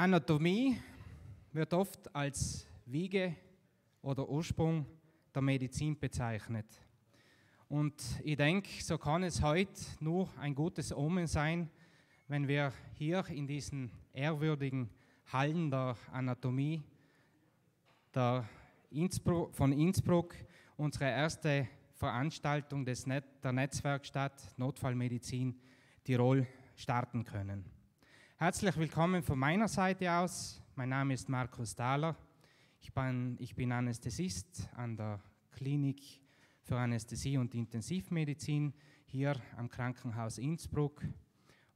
Anatomie wird oft als Wiege oder Ursprung der Medizin bezeichnet. Und ich denke, so kann es heute nur ein gutes Omen sein, wenn wir hier in diesen ehrwürdigen Hallen der Anatomie der Innsbruck, von Innsbruck unsere erste Veranstaltung des Net der Netzwerkstatt Notfallmedizin Tirol starten können. Herzlich willkommen von meiner Seite aus. Mein Name ist Markus Dahler. Ich bin, ich bin Anästhesist an der Klinik für Anästhesie und Intensivmedizin hier am Krankenhaus Innsbruck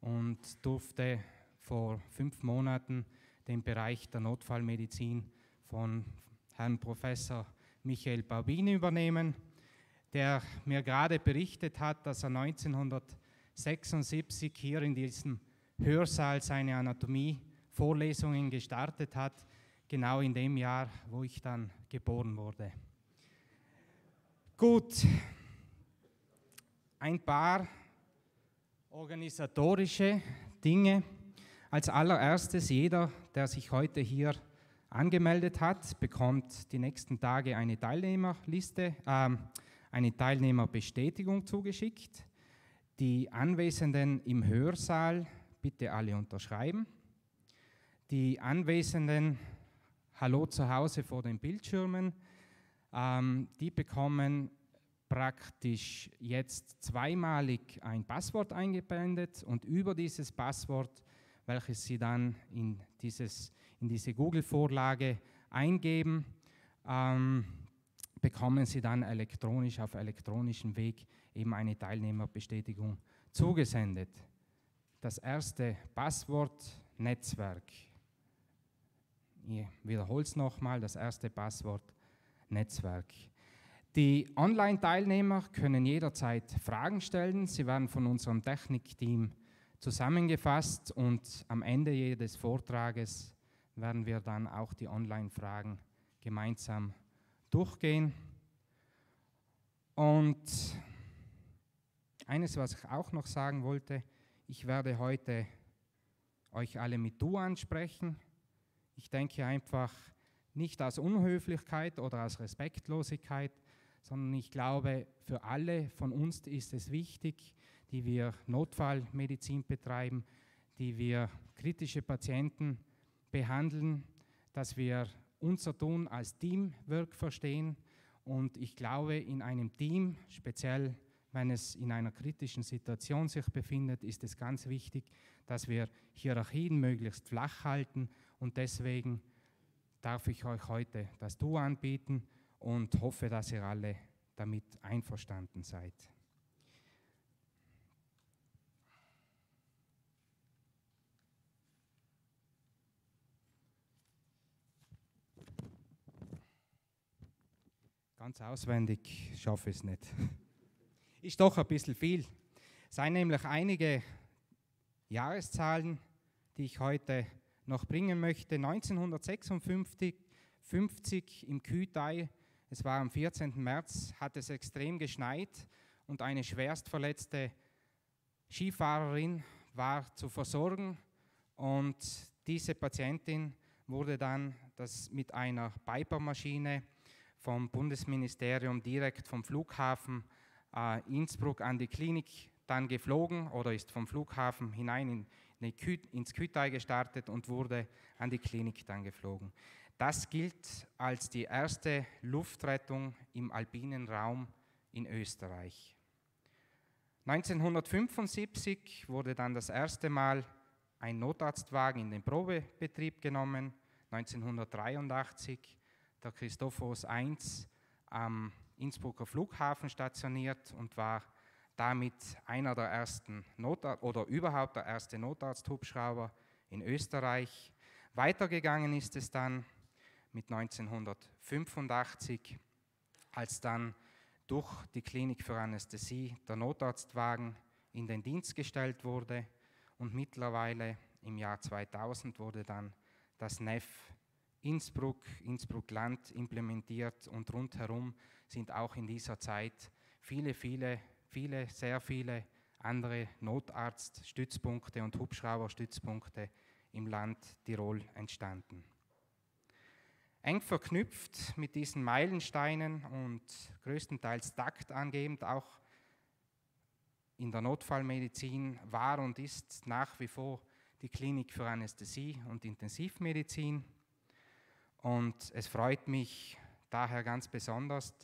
und durfte vor fünf Monaten den Bereich der Notfallmedizin von Herrn Professor Michael Baubini übernehmen, der mir gerade berichtet hat, dass er 1976 hier in diesem Hörsaal seine Anatomie-Vorlesungen gestartet hat, genau in dem Jahr, wo ich dann geboren wurde. Gut, ein paar organisatorische Dinge. Als allererstes, jeder, der sich heute hier angemeldet hat, bekommt die nächsten Tage eine Teilnehmerliste, äh, eine Teilnehmerbestätigung zugeschickt. Die Anwesenden im Hörsaal bitte alle unterschreiben. Die Anwesenden, hallo zu Hause vor den Bildschirmen, ähm, die bekommen praktisch jetzt zweimalig ein Passwort eingeblendet und über dieses Passwort, welches Sie dann in, dieses, in diese Google-Vorlage eingeben, ähm, bekommen Sie dann elektronisch auf elektronischem Weg eben eine Teilnehmerbestätigung zugesendet das erste Passwort Netzwerk. Ich wiederhole es nochmal, das erste Passwort Netzwerk. Die Online-Teilnehmer können jederzeit Fragen stellen. Sie werden von unserem Technikteam zusammengefasst und am Ende jedes Vortrages werden wir dann auch die Online-Fragen gemeinsam durchgehen. Und eines, was ich auch noch sagen wollte, ich werde heute euch alle mit Du ansprechen. Ich denke einfach nicht aus Unhöflichkeit oder aus Respektlosigkeit, sondern ich glaube, für alle von uns ist es wichtig, die wir Notfallmedizin betreiben, die wir kritische Patienten behandeln, dass wir unser Tun als Teamwork verstehen. Und ich glaube, in einem Team, speziell wenn es in einer kritischen Situation sich befindet, ist es ganz wichtig, dass wir Hierarchien möglichst flach halten und deswegen darf ich euch heute das Du anbieten und hoffe, dass ihr alle damit einverstanden seid. Ganz auswendig schaffe ich es nicht ist doch ein bisschen viel. Es seien nämlich einige Jahreszahlen, die ich heute noch bringen möchte. 1956 50 im Kütai, es war am 14. März, hat es extrem geschneit und eine schwerst verletzte Skifahrerin war zu versorgen und diese Patientin wurde dann das mit einer Piper-Maschine vom Bundesministerium direkt vom Flughafen Innsbruck an die Klinik dann geflogen oder ist vom Flughafen hinein in, Kü ins Kütai gestartet und wurde an die Klinik dann geflogen. Das gilt als die erste Luftrettung im alpinen Raum in Österreich. 1975 wurde dann das erste Mal ein Notarztwagen in den Probebetrieb genommen. 1983 der Christophorus 1 am Innsbrucker Flughafen stationiert und war damit einer der ersten Notar oder überhaupt der erste Notarzthubschrauber in Österreich. Weitergegangen ist es dann mit 1985, als dann durch die Klinik für Anästhesie der Notarztwagen in den Dienst gestellt wurde und mittlerweile im Jahr 2000 wurde dann das NEF Innsbruck, Innsbruck Land implementiert und rundherum sind auch in dieser Zeit viele, viele, viele, sehr viele andere Notarztstützpunkte und Hubschrauberstützpunkte im Land Tirol entstanden. Eng verknüpft mit diesen Meilensteinen und größtenteils taktangebend auch in der Notfallmedizin war und ist nach wie vor die Klinik für Anästhesie und Intensivmedizin. Und es freut mich daher ganz besonders,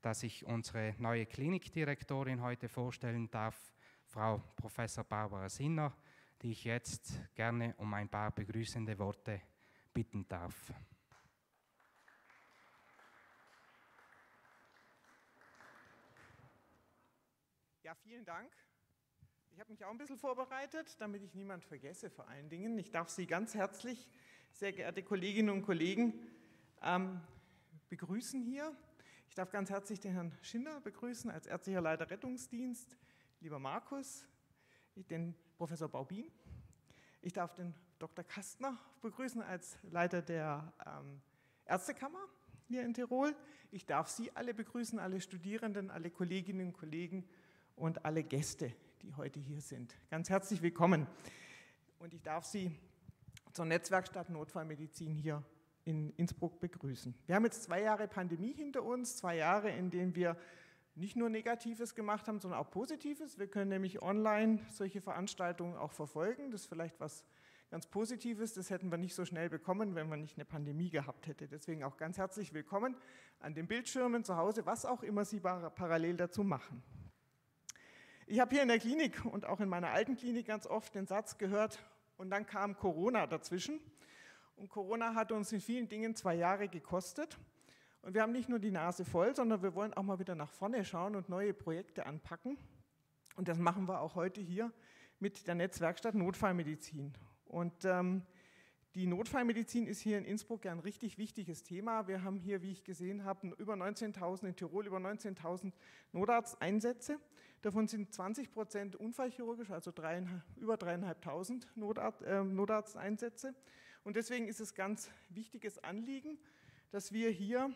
dass ich unsere neue Klinikdirektorin heute vorstellen darf, Frau Professor Barbara Sinner, die ich jetzt gerne um ein paar begrüßende Worte bitten darf. Ja, vielen Dank. Ich habe mich auch ein bisschen vorbereitet, damit ich niemand vergesse vor allen Dingen. Ich darf Sie ganz herzlich, sehr geehrte Kolleginnen und Kollegen, ähm, begrüßen hier. Ich darf ganz herzlich den Herrn Schinder begrüßen als ärztlicher Leiter Rettungsdienst, lieber Markus, den Professor Baubin. Ich darf den Dr. Kastner begrüßen als Leiter der ähm, Ärztekammer hier in Tirol. Ich darf Sie alle begrüßen, alle Studierenden, alle Kolleginnen und Kollegen und alle Gäste, die heute hier sind. Ganz herzlich willkommen. Und ich darf Sie zur Netzwerkstatt Notfallmedizin hier in Innsbruck begrüßen. Wir haben jetzt zwei Jahre Pandemie hinter uns, zwei Jahre, in denen wir nicht nur Negatives gemacht haben, sondern auch Positives. Wir können nämlich online solche Veranstaltungen auch verfolgen. Das ist vielleicht was ganz Positives. Das hätten wir nicht so schnell bekommen, wenn man nicht eine Pandemie gehabt hätte. Deswegen auch ganz herzlich willkommen an den Bildschirmen zu Hause, was auch immer Sie parallel dazu machen. Ich habe hier in der Klinik und auch in meiner alten Klinik ganz oft den Satz gehört, und dann kam Corona dazwischen. Und Corona hat uns in vielen Dingen zwei Jahre gekostet. Und wir haben nicht nur die Nase voll, sondern wir wollen auch mal wieder nach vorne schauen und neue Projekte anpacken. Und das machen wir auch heute hier mit der Netzwerkstatt Notfallmedizin. Und ähm, die Notfallmedizin ist hier in Innsbruck ja ein richtig wichtiges Thema. Wir haben hier, wie ich gesehen habe, über 19.000 in Tirol, über 19.000 Notarzteinsätze. Davon sind 20 Prozent unfallchirurgisch, also über 3.500 Notarzt, äh, Notarzteinsätze. Und deswegen ist es ganz wichtiges Anliegen, dass wir hier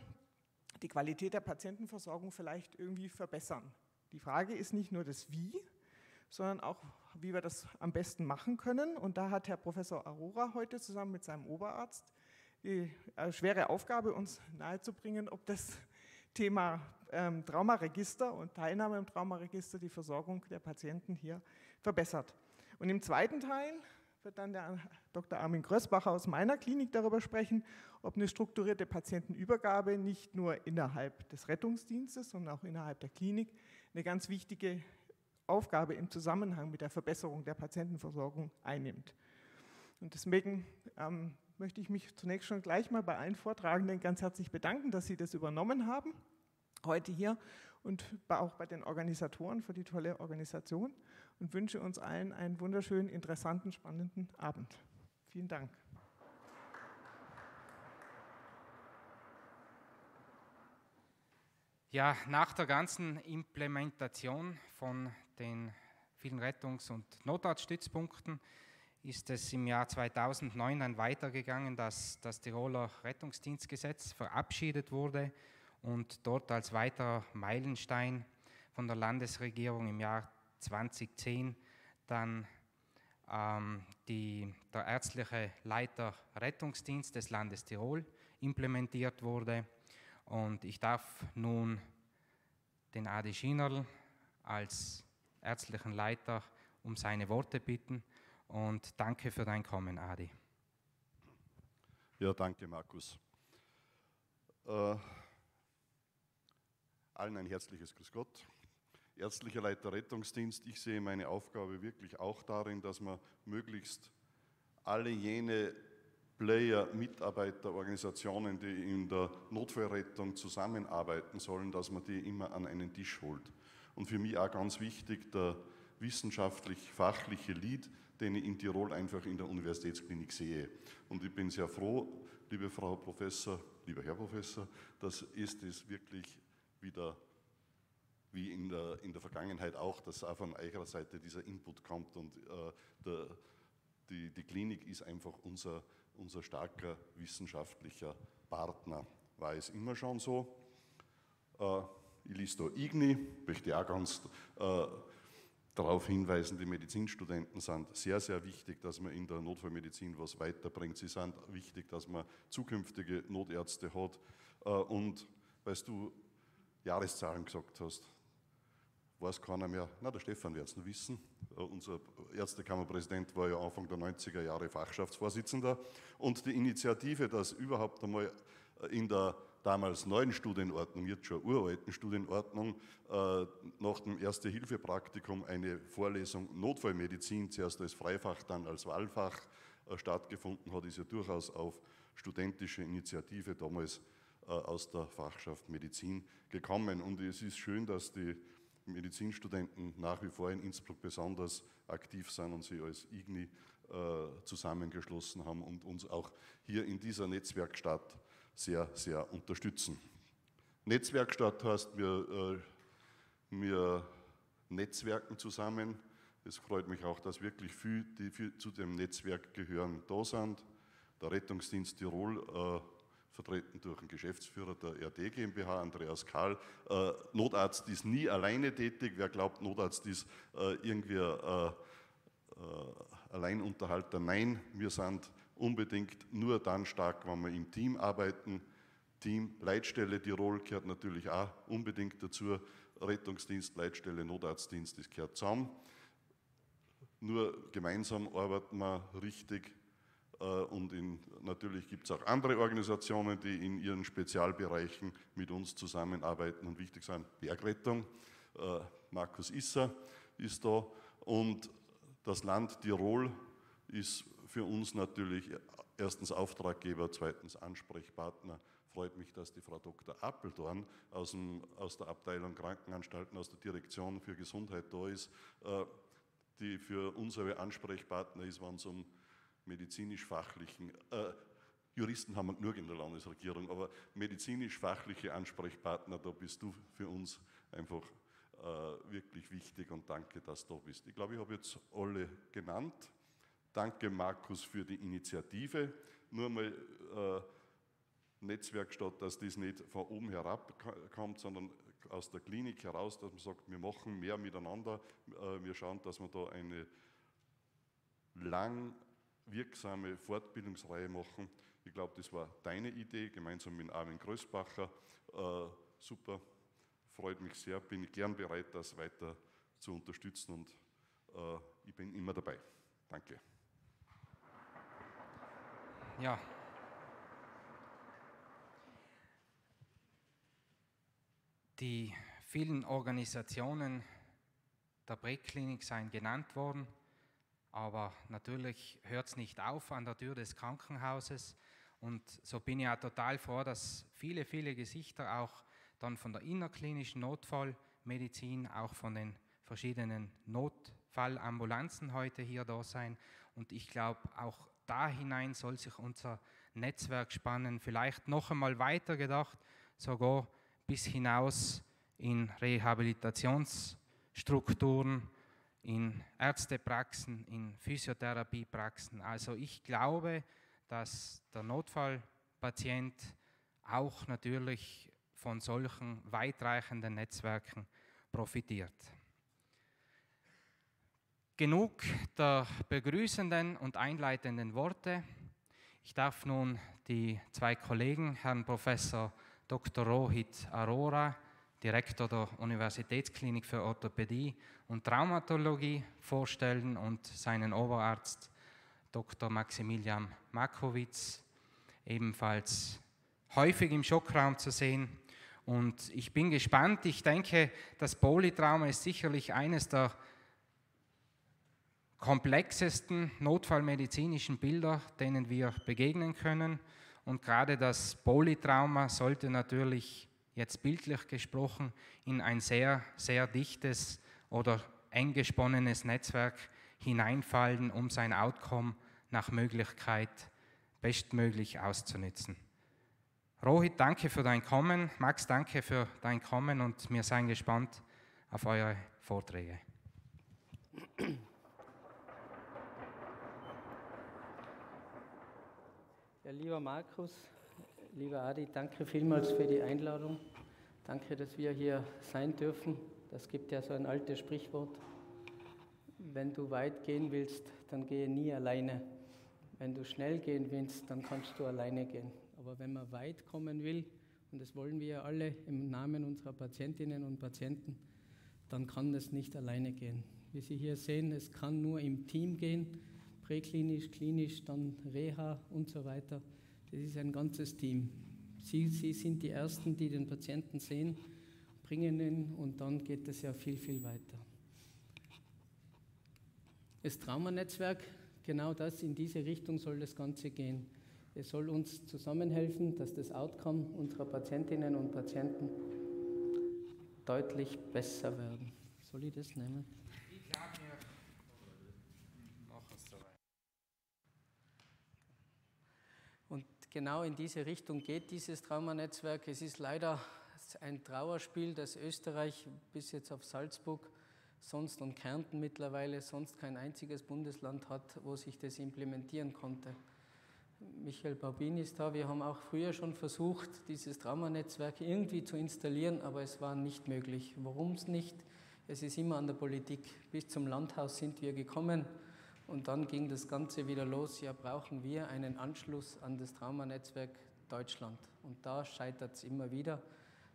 die Qualität der Patientenversorgung vielleicht irgendwie verbessern. Die Frage ist nicht nur das Wie, sondern auch, wie wir das am besten machen können. Und da hat Herr Professor Aurora heute zusammen mit seinem Oberarzt die äh, schwere Aufgabe, uns nahezubringen, ob das Thema ähm, Traumaregister und Teilnahme im Traumaregister die Versorgung der Patienten hier verbessert. Und im zweiten Teil wird dann der Dr. Armin Größbacher aus meiner Klinik darüber sprechen, ob eine strukturierte Patientenübergabe nicht nur innerhalb des Rettungsdienstes, sondern auch innerhalb der Klinik eine ganz wichtige Aufgabe im Zusammenhang mit der Verbesserung der Patientenversorgung einnimmt. Und deswegen ähm, möchte ich mich zunächst schon gleich mal bei allen Vortragenden ganz herzlich bedanken, dass Sie das übernommen haben, heute hier und auch bei den Organisatoren für die tolle Organisation und wünsche uns allen einen wunderschönen, interessanten, spannenden Abend. Vielen Dank. Ja, nach der ganzen Implementation von den vielen Rettungs- und Notarztstützpunkten ist es im Jahr 2009 dann weitergegangen, dass das Tiroler Rettungsdienstgesetz verabschiedet wurde und dort als weiterer Meilenstein von der Landesregierung im Jahr 2010 dann ähm, die, der ärztliche Leiter Rettungsdienst des Landes Tirol implementiert wurde. Und ich darf nun den Adi Schinerl als ärztlichen Leiter um seine Worte bitten und danke für dein Kommen, Adi. Ja, danke, Markus. Äh, allen ein herzliches Grüß Gott. Ärztlicher Leiter Rettungsdienst, ich sehe meine Aufgabe wirklich auch darin, dass man möglichst alle jene Player, Mitarbeiter, Organisationen, die in der Notfallrettung zusammenarbeiten sollen, dass man die immer an einen Tisch holt. Und für mich auch ganz wichtig, der wissenschaftlich-fachliche Lead, den ich in Tirol einfach in der Universitätsklinik sehe. Und ich bin sehr froh, liebe Frau Professor, lieber Herr Professor, dass es wirklich wieder wie in der, in der Vergangenheit auch, dass auch von eurer Seite dieser Input kommt und äh, der, die, die Klinik ist einfach unser, unser starker wissenschaftlicher Partner. War es immer schon so. Äh, ich lese da IGNI, möchte auch ganz äh, darauf hinweisen, die Medizinstudenten sind sehr, sehr wichtig, dass man in der Notfallmedizin was weiterbringt. Sie sind wichtig, dass man zukünftige Notärzte hat. Äh, und weil du Jahreszahlen gesagt hast, weiß keiner mehr, na der Stefan wird es noch wissen, äh, unser Ärztekammerpräsident war ja Anfang der 90er Jahre Fachschaftsvorsitzender. Und die Initiative, dass überhaupt einmal äh, in der damals neuen Studienordnung, jetzt schon uralten Studienordnung, äh, nach dem Erste-Hilfe-Praktikum eine Vorlesung Notfallmedizin, zuerst als Freifach, dann als Wahlfach stattgefunden hat, ist ja durchaus auf studentische Initiative damals aus der Fachschaft Medizin gekommen. Und es ist schön, dass die Medizinstudenten nach wie vor in Innsbruck besonders aktiv sind und sie als IGNI äh, zusammengeschlossen haben und uns auch hier in dieser Netzwerkstatt sehr, sehr unterstützen. Netzwerkstatt heißt, wir, äh, wir netzwerken zusammen. Es freut mich auch, dass wirklich viele, die zu dem Netzwerk gehören, da sind. Der Rettungsdienst Tirol äh, vertreten durch den Geschäftsführer der RD GmbH, Andreas Kahl. Äh, Notarzt ist nie alleine tätig. Wer glaubt, Notarzt ist äh, irgendwie äh, äh, Alleinunterhalter? Nein, wir sind unbedingt nur dann stark, wenn wir im Team arbeiten. Team Leitstelle Tirol gehört natürlich auch unbedingt dazu. Rettungsdienst, Leitstelle, Notarztdienst, das gehört zusammen. Nur gemeinsam arbeiten wir richtig und in, natürlich gibt es auch andere Organisationen, die in ihren Spezialbereichen mit uns zusammenarbeiten und wichtig sind. Bergrettung, äh, Markus Isser ist da und das Land Tirol ist für uns natürlich erstens Auftraggeber, zweitens Ansprechpartner. Freut mich, dass die Frau Dr. Appeldorn aus, dem, aus der Abteilung Krankenanstalten, aus der Direktion für Gesundheit da ist, äh, die für unsere Ansprechpartner ist, wenn es um medizinisch-fachlichen, äh, Juristen haben wir genug in der Landesregierung, aber medizinisch-fachliche Ansprechpartner, da bist du für uns einfach äh, wirklich wichtig und danke, dass du da bist. Ich glaube, ich habe jetzt alle genannt. Danke, Markus, für die Initiative. Nur mal äh, Netzwerkstatt, dass das nicht von oben herab kommt, sondern aus der Klinik heraus, dass man sagt, wir machen mehr miteinander. Äh, wir schauen, dass wir da eine lang wirksame Fortbildungsreihe machen. Ich glaube, das war deine Idee, gemeinsam mit Armin Größbacher. Äh, super, freut mich sehr, bin ich gern bereit, das weiter zu unterstützen und äh, ich bin immer dabei. Danke. Ja. Die vielen Organisationen der Präklinik seien genannt worden. Aber natürlich hört es nicht auf an der Tür des Krankenhauses. Und so bin ich auch total froh, dass viele, viele Gesichter auch dann von der innerklinischen Notfallmedizin, auch von den verschiedenen Notfallambulanzen heute hier da sein. Und ich glaube, auch da hinein soll sich unser Netzwerk spannen. Vielleicht noch einmal weiter gedacht, sogar bis hinaus in Rehabilitationsstrukturen in Ärztepraxen, in Physiotherapiepraxen. Also ich glaube, dass der Notfallpatient auch natürlich von solchen weitreichenden Netzwerken profitiert. Genug der begrüßenden und einleitenden Worte. Ich darf nun die zwei Kollegen, Herrn Professor Dr. Rohit Arora, Direktor der Universitätsklinik für Orthopädie und Traumatologie vorstellen und seinen Oberarzt Dr. Maximilian Makowitz, ebenfalls häufig im Schockraum zu sehen. Und ich bin gespannt. Ich denke, das Polytrauma ist sicherlich eines der komplexesten notfallmedizinischen Bilder, denen wir begegnen können. Und gerade das Polytrauma sollte natürlich jetzt bildlich gesprochen, in ein sehr, sehr dichtes oder eng gesponnenes Netzwerk hineinfallen, um sein Outcome nach Möglichkeit bestmöglich auszunutzen. Rohit, danke für dein Kommen. Max, danke für dein Kommen und wir seien gespannt auf eure Vorträge. Ja, lieber Markus, Lieber Adi, danke vielmals für die Einladung. Danke, dass wir hier sein dürfen. Das gibt ja so ein altes Sprichwort. wenn du weit gehen willst, dann gehe nie alleine. Wenn du schnell gehen willst, dann kannst du alleine gehen. Aber wenn man weit kommen will, und das wollen wir ja alle im Namen unserer Patientinnen und Patienten, dann kann das nicht alleine gehen. Wie Sie hier sehen, es kann nur im Team gehen, präklinisch, klinisch, dann Reha und so weiter. Das ist ein ganzes Team. Sie, Sie sind die Ersten, die den Patienten sehen, bringen ihn und dann geht es ja viel, viel weiter. Das Traumanetzwerk, genau das, in diese Richtung soll das Ganze gehen. Es soll uns zusammenhelfen, dass das Outcome unserer Patientinnen und Patienten deutlich besser werden. Soll ich das nehmen? Und genau in diese Richtung geht dieses Traumanetzwerk. Es ist leider ein Trauerspiel, das Österreich bis jetzt auf Salzburg sonst und Kärnten mittlerweile sonst kein einziges Bundesland hat, wo sich das implementieren konnte. Michael Baubin ist da. Wir haben auch früher schon versucht, dieses Traumanetzwerk irgendwie zu installieren, aber es war nicht möglich. Warum es nicht? Es ist immer an der Politik. Bis zum Landhaus sind wir gekommen und dann ging das Ganze wieder los. Ja, brauchen wir einen Anschluss an das Traumanetzwerk Deutschland. Und da scheitert es immer wieder.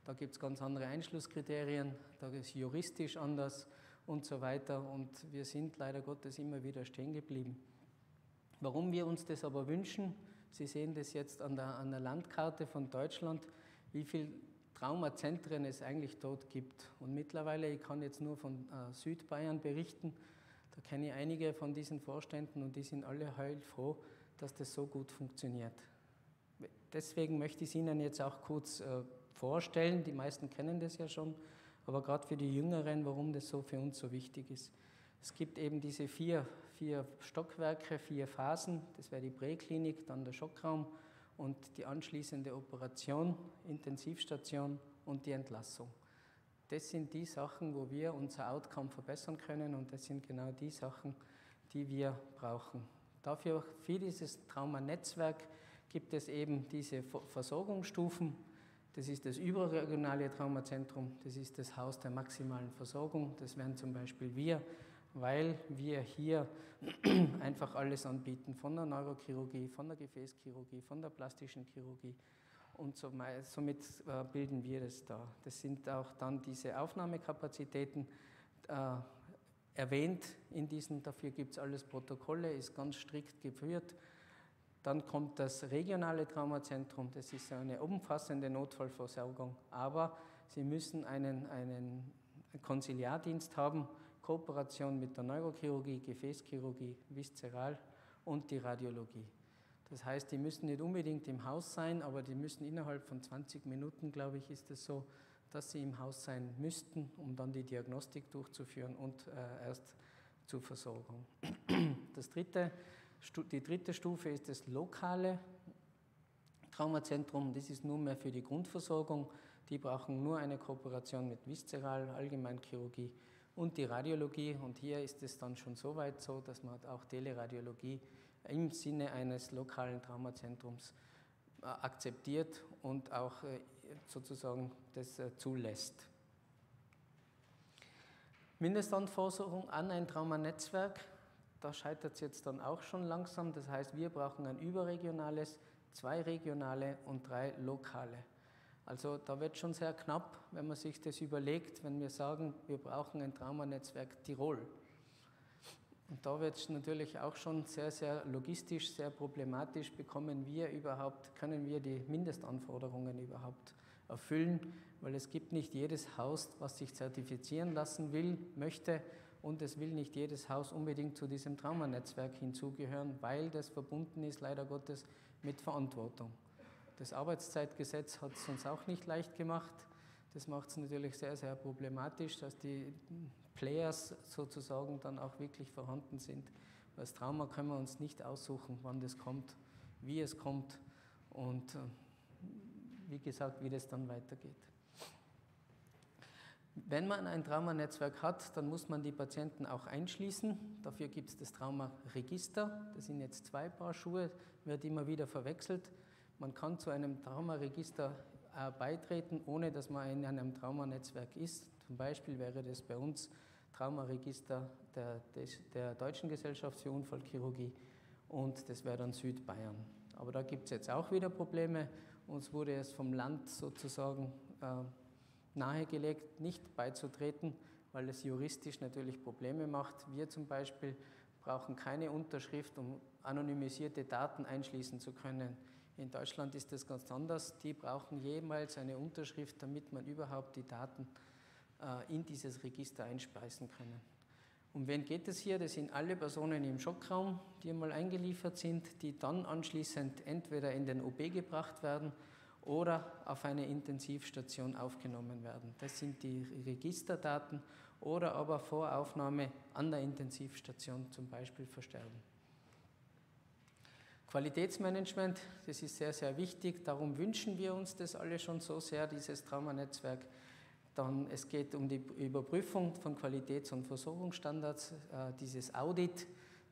Da gibt es ganz andere Einschlusskriterien, da ist juristisch anders und so weiter. Und wir sind leider Gottes immer wieder stehen geblieben. Warum wir uns das aber wünschen, Sie sehen das jetzt an der, an der Landkarte von Deutschland, wie viele Traumazentren es eigentlich dort gibt. Und mittlerweile, ich kann jetzt nur von äh, Südbayern berichten, da kenne ich einige von diesen Vorständen und die sind alle heilfroh, dass das so gut funktioniert. Deswegen möchte ich es Ihnen jetzt auch kurz äh, vorstellen. Die meisten kennen das ja schon, aber gerade für die Jüngeren, warum das so für uns so wichtig ist. Es gibt eben diese vier, vier Stockwerke, vier Phasen. Das wäre die Präklinik, dann der Schockraum und die anschließende Operation, Intensivstation und die Entlassung. Das sind die Sachen, wo wir unser Outcome verbessern können und das sind genau die Sachen, die wir brauchen. Dafür, für dieses Traumanetzwerk gibt es eben diese Versorgungsstufen. Das ist das überregionale Traumazentrum, das ist das Haus der maximalen Versorgung, das wären zum Beispiel wir weil wir hier einfach alles anbieten, von der Neurochirurgie, von der Gefäßchirurgie, von der plastischen Chirurgie. Und somit äh, bilden wir das da. Das sind auch dann diese Aufnahmekapazitäten äh, erwähnt in diesen, dafür gibt es alles Protokolle, ist ganz strikt geführt. Dann kommt das regionale Traumazentrum, das ist eine umfassende Notfallversorgung, aber Sie müssen einen, einen Konsiliardienst haben, Kooperation mit der Neurochirurgie, Gefäßchirurgie, Viszeral und die Radiologie. Das heißt, die müssen nicht unbedingt im Haus sein, aber die müssen innerhalb von 20 Minuten, glaube ich, ist es so, dass sie im Haus sein müssten, um dann die Diagnostik durchzuführen und äh, erst zur Versorgung. Das dritte, die dritte Stufe ist das lokale Traumazentrum. Das ist nur mehr für die Grundversorgung. Die brauchen nur eine Kooperation mit Viszeral, Allgemeinchirurgie und die Radiologie. Und hier ist es dann schon so weit so, dass man auch Teleradiologie im Sinne eines lokalen Traumazentrums äh, akzeptiert und auch äh, sozusagen das äh, zulässt. Mindestanforderung an ein Traumanetzwerk, da scheitert es jetzt dann auch schon langsam. Das heißt, wir brauchen ein überregionales, zwei regionale und drei lokale. Also da wird schon sehr knapp, wenn man sich das überlegt, wenn wir sagen, wir brauchen ein Traumanetzwerk Tirol. Und da wird es natürlich auch schon sehr, sehr logistisch, sehr problematisch. Bekommen wir überhaupt, können wir die Mindestanforderungen überhaupt erfüllen? Weil es gibt nicht jedes Haus, was sich zertifizieren lassen will, möchte und es will nicht jedes Haus unbedingt zu diesem Traumanetzwerk hinzugehören, weil das verbunden ist, leider Gottes, mit Verantwortung. Das Arbeitszeitgesetz hat es uns auch nicht leicht gemacht. Das macht es natürlich sehr, sehr problematisch, dass die Players sozusagen dann auch wirklich vorhanden sind. Als Trauma können wir uns nicht aussuchen, wann das kommt, wie es kommt und äh, wie gesagt, wie das dann weitergeht. Wenn man ein Traumanetzwerk hat, dann muss man die Patienten auch einschließen. Dafür gibt es das Traumaregister. Das sind jetzt zwei Paar Schuhe, wird immer wieder verwechselt. Man kann zu einem Traumaregister äh, beitreten, ohne dass man in einem Traumanetzwerk ist. Zum Beispiel wäre das bei uns Traumaregister der, der Deutschen Gesellschaft für Unfallchirurgie und das wäre dann Südbayern. Aber da gibt es jetzt auch wieder Probleme. Uns wurde es vom Land sozusagen äh, nahegelegt, nicht beizutreten, weil es juristisch natürlich Probleme macht. Wir zum Beispiel brauchen keine Unterschrift, um anonymisierte Daten einschließen zu können. In Deutschland ist das ganz anders. Die brauchen jemals eine Unterschrift, damit man überhaupt die Daten in dieses Register einspeisen können. Um wen geht es hier? Das sind alle Personen im Schockraum, die einmal eingeliefert sind, die dann anschließend entweder in den OB gebracht werden oder auf eine Intensivstation aufgenommen werden. Das sind die Registerdaten oder aber vor Aufnahme an der Intensivstation zum Beispiel versterben. Qualitätsmanagement, das ist sehr, sehr wichtig. Darum wünschen wir uns das alle schon so sehr, dieses Traumanetzwerk. Dann, es geht um die Überprüfung von Qualitäts- und Versorgungsstandards, äh, dieses Audit,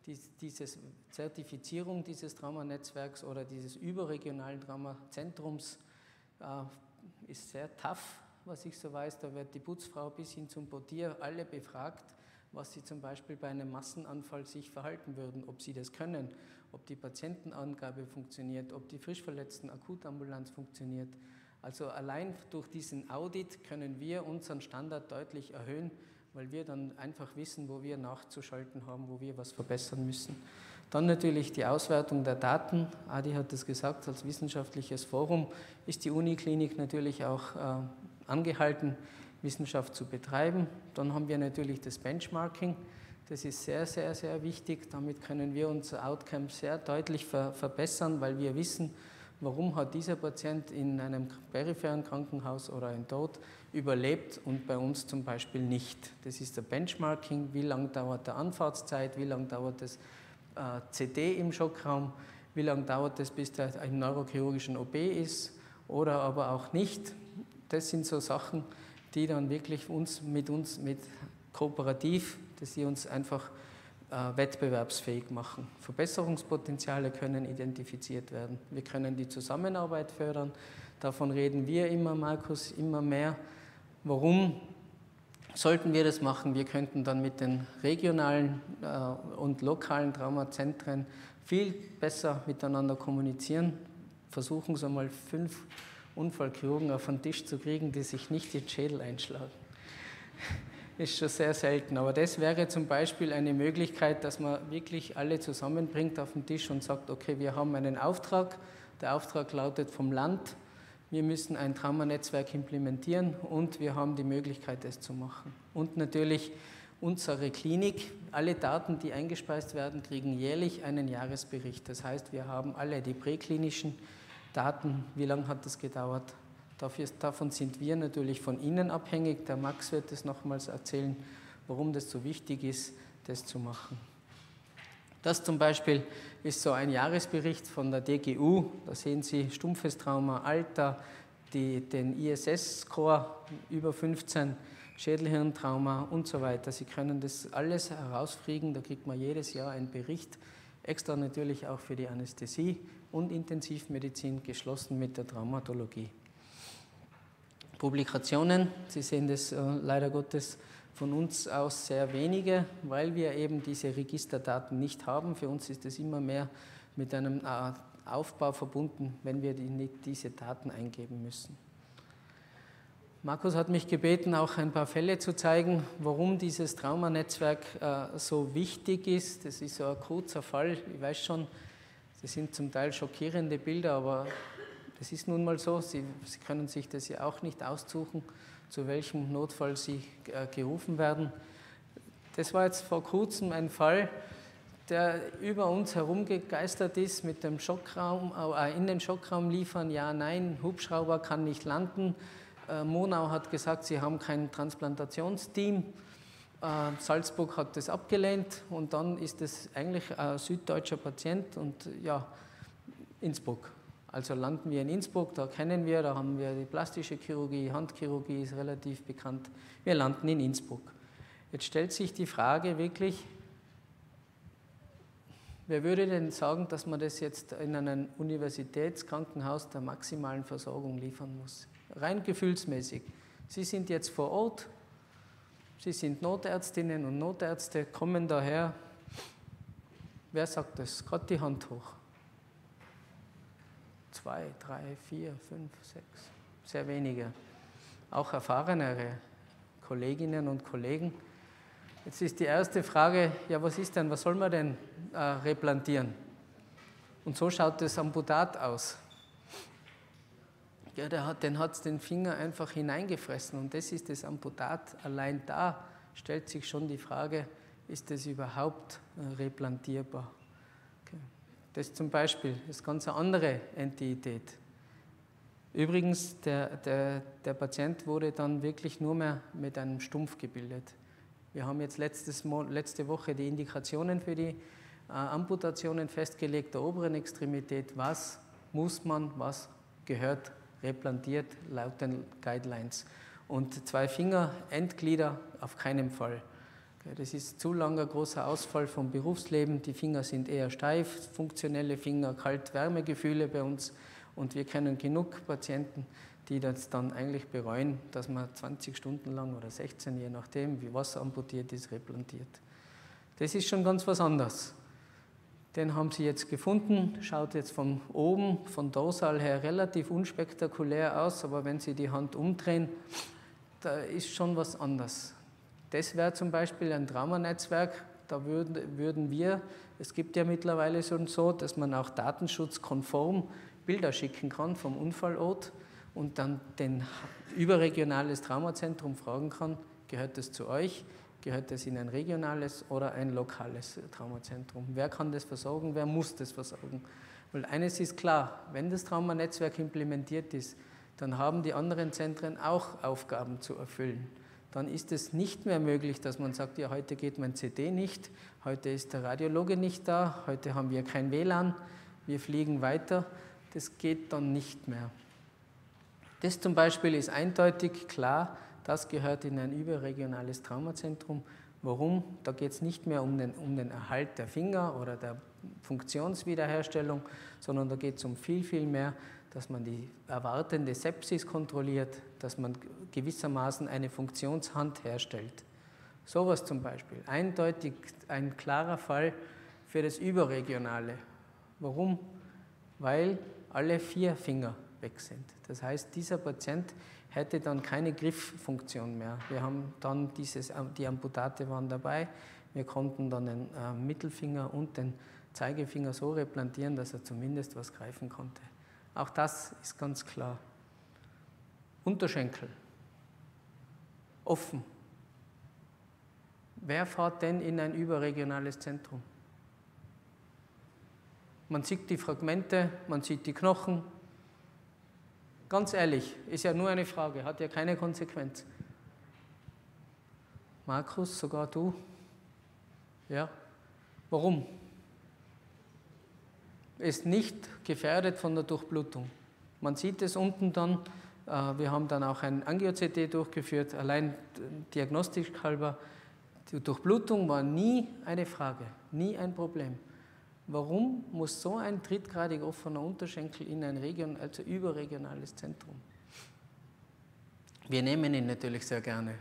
dies, diese Zertifizierung dieses Traumanetzwerks oder dieses überregionalen Traumazentrums äh, ist sehr tough, was ich so weiß. Da wird die Putzfrau bis hin zum Portier alle befragt, was sie zum Beispiel bei einem Massenanfall sich verhalten würden, ob sie das können, ob die Patientenangabe funktioniert, ob die frischverletzten Akutambulanz funktioniert. Also allein durch diesen Audit können wir unseren Standard deutlich erhöhen, weil wir dann einfach wissen, wo wir nachzuschalten haben, wo wir was verbessern müssen. Dann natürlich die Auswertung der Daten. Adi hat es gesagt, als wissenschaftliches Forum ist die Uniklinik natürlich auch äh, angehalten, Wissenschaft zu betreiben. Dann haben wir natürlich das Benchmarking. Das ist sehr, sehr, sehr wichtig. Damit können wir unser Outcome sehr deutlich ver verbessern, weil wir wissen, warum hat dieser Patient in einem peripheren Krankenhaus oder in Tod überlebt und bei uns zum Beispiel nicht. Das ist der Benchmarking, wie lange dauert der Anfahrtszeit, wie lange dauert das äh, CD im Schockraum, wie lange dauert es, bis der im neurochirurgischen OP ist oder aber auch nicht. Das sind so Sachen, die dann wirklich uns mit uns mit kooperativ, dass sie uns einfach wettbewerbsfähig machen. Verbesserungspotenziale können identifiziert werden. Wir können die Zusammenarbeit fördern. Davon reden wir immer, Markus, immer mehr. Warum sollten wir das machen? Wir könnten dann mit den regionalen äh, und lokalen Traumazentren viel besser miteinander kommunizieren. Versuchen Sie mal fünf Unfallchirurgen auf den Tisch zu kriegen, die sich nicht den Schädel einschlagen. Ist schon sehr selten. Aber das wäre zum Beispiel eine Möglichkeit, dass man wirklich alle zusammenbringt auf den Tisch und sagt, okay, wir haben einen Auftrag. Der Auftrag lautet vom Land, wir müssen ein Traumanetzwerk implementieren und wir haben die Möglichkeit, es zu machen. Und natürlich unsere Klinik, alle Daten, die eingespeist werden, kriegen jährlich einen Jahresbericht. Das heißt, wir haben alle die präklinischen Daten, wie lange hat das gedauert. Davon sind wir natürlich von Ihnen abhängig. Der Max wird es nochmals erzählen, warum das so wichtig ist, das zu machen. Das zum Beispiel ist so ein Jahresbericht von der DGU. Da sehen Sie stumpfes Trauma, Alter, die, den ISS-Score über 15, Schädelhirntrauma und so weiter. Sie können das alles herausfliegen, da kriegt man jedes Jahr einen Bericht, extra natürlich auch für die Anästhesie und Intensivmedizin, geschlossen mit der Traumatologie. Publikationen, Sie sehen das äh, leider Gottes von uns aus sehr wenige, weil wir eben diese Registerdaten nicht haben. Für uns ist es immer mehr mit einem äh, Aufbau verbunden, wenn wir die, diese Daten eingeben müssen. Markus hat mich gebeten, auch ein paar Fälle zu zeigen, warum dieses Traumanetzwerk äh, so wichtig ist. Das ist so ein kurzer Fall, ich weiß schon, das sind zum Teil schockierende Bilder, aber das ist nun mal so. Sie, Sie können sich das ja auch nicht aussuchen zu welchem Notfall sie äh, gerufen werden. Das war jetzt vor kurzem ein Fall, der über uns herumgegeistert ist mit dem Schockraum, äh, in den Schockraum liefern, ja, nein, Hubschrauber kann nicht landen. Äh, Monau hat gesagt, sie haben kein Transplantationsteam. Salzburg hat das abgelehnt und dann ist es eigentlich ein süddeutscher Patient und ja, Innsbruck. Also landen wir in Innsbruck, da kennen wir, da haben wir die plastische Chirurgie, Handchirurgie ist relativ bekannt. Wir landen in Innsbruck. Jetzt stellt sich die Frage wirklich, wer würde denn sagen, dass man das jetzt in einem Universitätskrankenhaus der maximalen Versorgung liefern muss? Rein gefühlsmäßig. Sie sind jetzt vor Ort, Sie sind Notärztinnen und Notärzte, kommen daher. Wer sagt das? Gerade die Hand hoch. Zwei, drei, vier, fünf, sechs. Sehr wenige. Auch erfahrenere Kolleginnen und Kollegen. Jetzt ist die erste Frage, ja was ist denn, was soll man denn äh, replantieren? Und so schaut das Amputat aus. Ja, der hat, hat den Finger einfach hineingefressen und das ist das Amputat. Allein da stellt sich schon die Frage, ist das überhaupt äh, replantierbar? Das zum Beispiel ist ganz eine andere Entität. Übrigens, der, der, der Patient wurde dann wirklich nur mehr mit einem Stumpf gebildet. Wir haben jetzt letztes, letzte Woche die Indikationen für die äh, Amputationen festgelegt, der oberen Extremität, was muss man, was gehört replantiert laut den Guidelines. Und zwei Finger, Endglieder auf keinen Fall. Das ist zu langer großer Ausfall vom Berufsleben. Die Finger sind eher steif, funktionelle Finger, Kalt-Wärmegefühle bei uns. Und wir kennen genug Patienten, die das dann eigentlich bereuen, dass man 20 Stunden lang oder 16, je nachdem, wie was amputiert ist, replantiert. Das ist schon ganz was anderes. Den haben sie jetzt gefunden, schaut jetzt von oben, von dorsal her relativ unspektakulär aus, aber wenn Sie die Hand umdrehen, da ist schon was anderes. Das wäre zum Beispiel ein Traumanetzwerk, da würden, würden wir, es gibt ja mittlerweile schon so, dass man auch datenschutzkonform Bilder schicken kann vom Unfallort und dann den überregionales Traumazentrum fragen kann, gehört das zu euch? Gehört das in ein regionales oder ein lokales Traumazentrum? Wer kann das versorgen? Wer muss das versorgen? Weil eines ist klar, wenn das Traumanetzwerk implementiert ist, dann haben die anderen Zentren auch Aufgaben zu erfüllen. Dann ist es nicht mehr möglich, dass man sagt, ja, heute geht mein CD nicht, heute ist der Radiologe nicht da, heute haben wir kein WLAN, wir fliegen weiter. Das geht dann nicht mehr. Das zum Beispiel ist eindeutig klar, das gehört in ein überregionales Traumazentrum. Warum? Da geht es nicht mehr um den, um den Erhalt der Finger oder der Funktionswiederherstellung, sondern da geht es um viel, viel mehr, dass man die erwartende Sepsis kontrolliert, dass man gewissermaßen eine Funktionshand herstellt. Sowas zum Beispiel. Eindeutig ein klarer Fall für das Überregionale. Warum? Weil alle vier Finger weg sind. Das heißt, dieser Patient hätte dann keine Grifffunktion mehr. Wir haben dann dieses, die Amputate waren dabei. Wir konnten dann den äh, Mittelfinger und den Zeigefinger so replantieren, dass er zumindest was greifen konnte. Auch das ist ganz klar. Unterschenkel. Offen. Wer fährt denn in ein überregionales Zentrum? Man sieht die Fragmente, man sieht die Knochen, Ganz ehrlich, ist ja nur eine Frage, hat ja keine Konsequenz. Markus, sogar du? Ja? Warum? Ist nicht gefährdet von der Durchblutung. Man sieht es unten dann, äh, wir haben dann auch ein Angio-CT durchgeführt, allein diagnostisch halber. Die Durchblutung war nie eine Frage, nie ein Problem. Warum muss so ein drittgradig offener Unterschenkel in ein Region, also überregionales Zentrum? Wir nehmen ihn natürlich sehr gerne.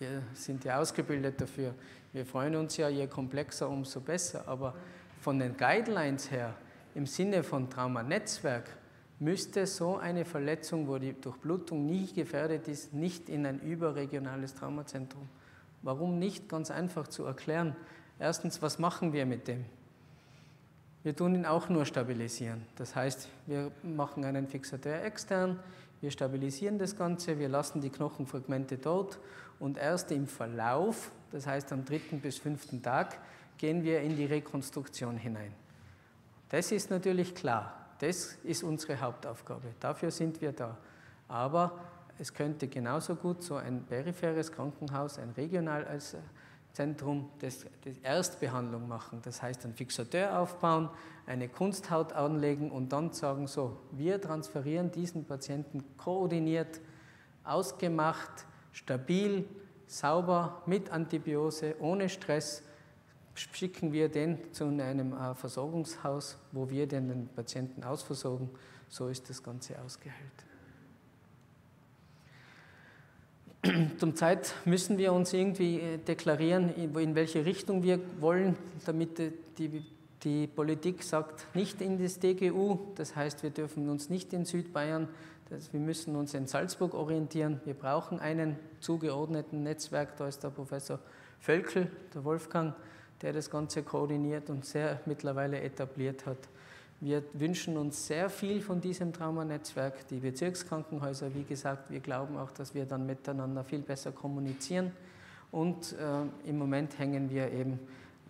Wir sind ja ausgebildet dafür. Wir freuen uns ja, je komplexer, umso besser. Aber von den Guidelines her, im Sinne von Traumanetzwerk, müsste so eine Verletzung, wo die Durchblutung nie gefährdet ist, nicht in ein überregionales Traumazentrum. Warum nicht? Ganz einfach zu erklären. Erstens, was machen wir mit dem? Wir tun ihn auch nur stabilisieren. Das heißt, wir machen einen Fixateur extern, wir stabilisieren das Ganze, wir lassen die Knochenfragmente dort und erst im Verlauf, das heißt am dritten bis fünften Tag, gehen wir in die Rekonstruktion hinein. Das ist natürlich klar, das ist unsere Hauptaufgabe, dafür sind wir da. Aber es könnte genauso gut so ein peripheres Krankenhaus, ein regional als Zentrum des, des Erstbehandlung machen. Das heißt, ein Fixateur aufbauen, eine Kunsthaut anlegen und dann sagen, so, wir transferieren diesen Patienten koordiniert, ausgemacht, stabil, sauber, mit Antibiose, ohne Stress, schicken wir den zu einem äh, Versorgungshaus, wo wir den Patienten ausversorgen. So ist das Ganze ausgeheilt. zum Zeit müssen wir uns irgendwie äh, deklarieren, in welche Richtung wir wollen, damit die, die Politik sagt, nicht in das DGU. Das heißt, wir dürfen uns nicht in Südbayern, das, wir müssen uns in Salzburg orientieren. Wir brauchen einen zugeordneten Netzwerk. Da ist der Professor Völkel, der Wolfgang, der das Ganze koordiniert und sehr mittlerweile etabliert hat. Wir wünschen uns sehr viel von diesem Traumanetzwerk. Die Bezirkskrankenhäuser, wie gesagt, wir glauben auch, dass wir dann miteinander viel besser kommunizieren. Und äh, im Moment hängen wir eben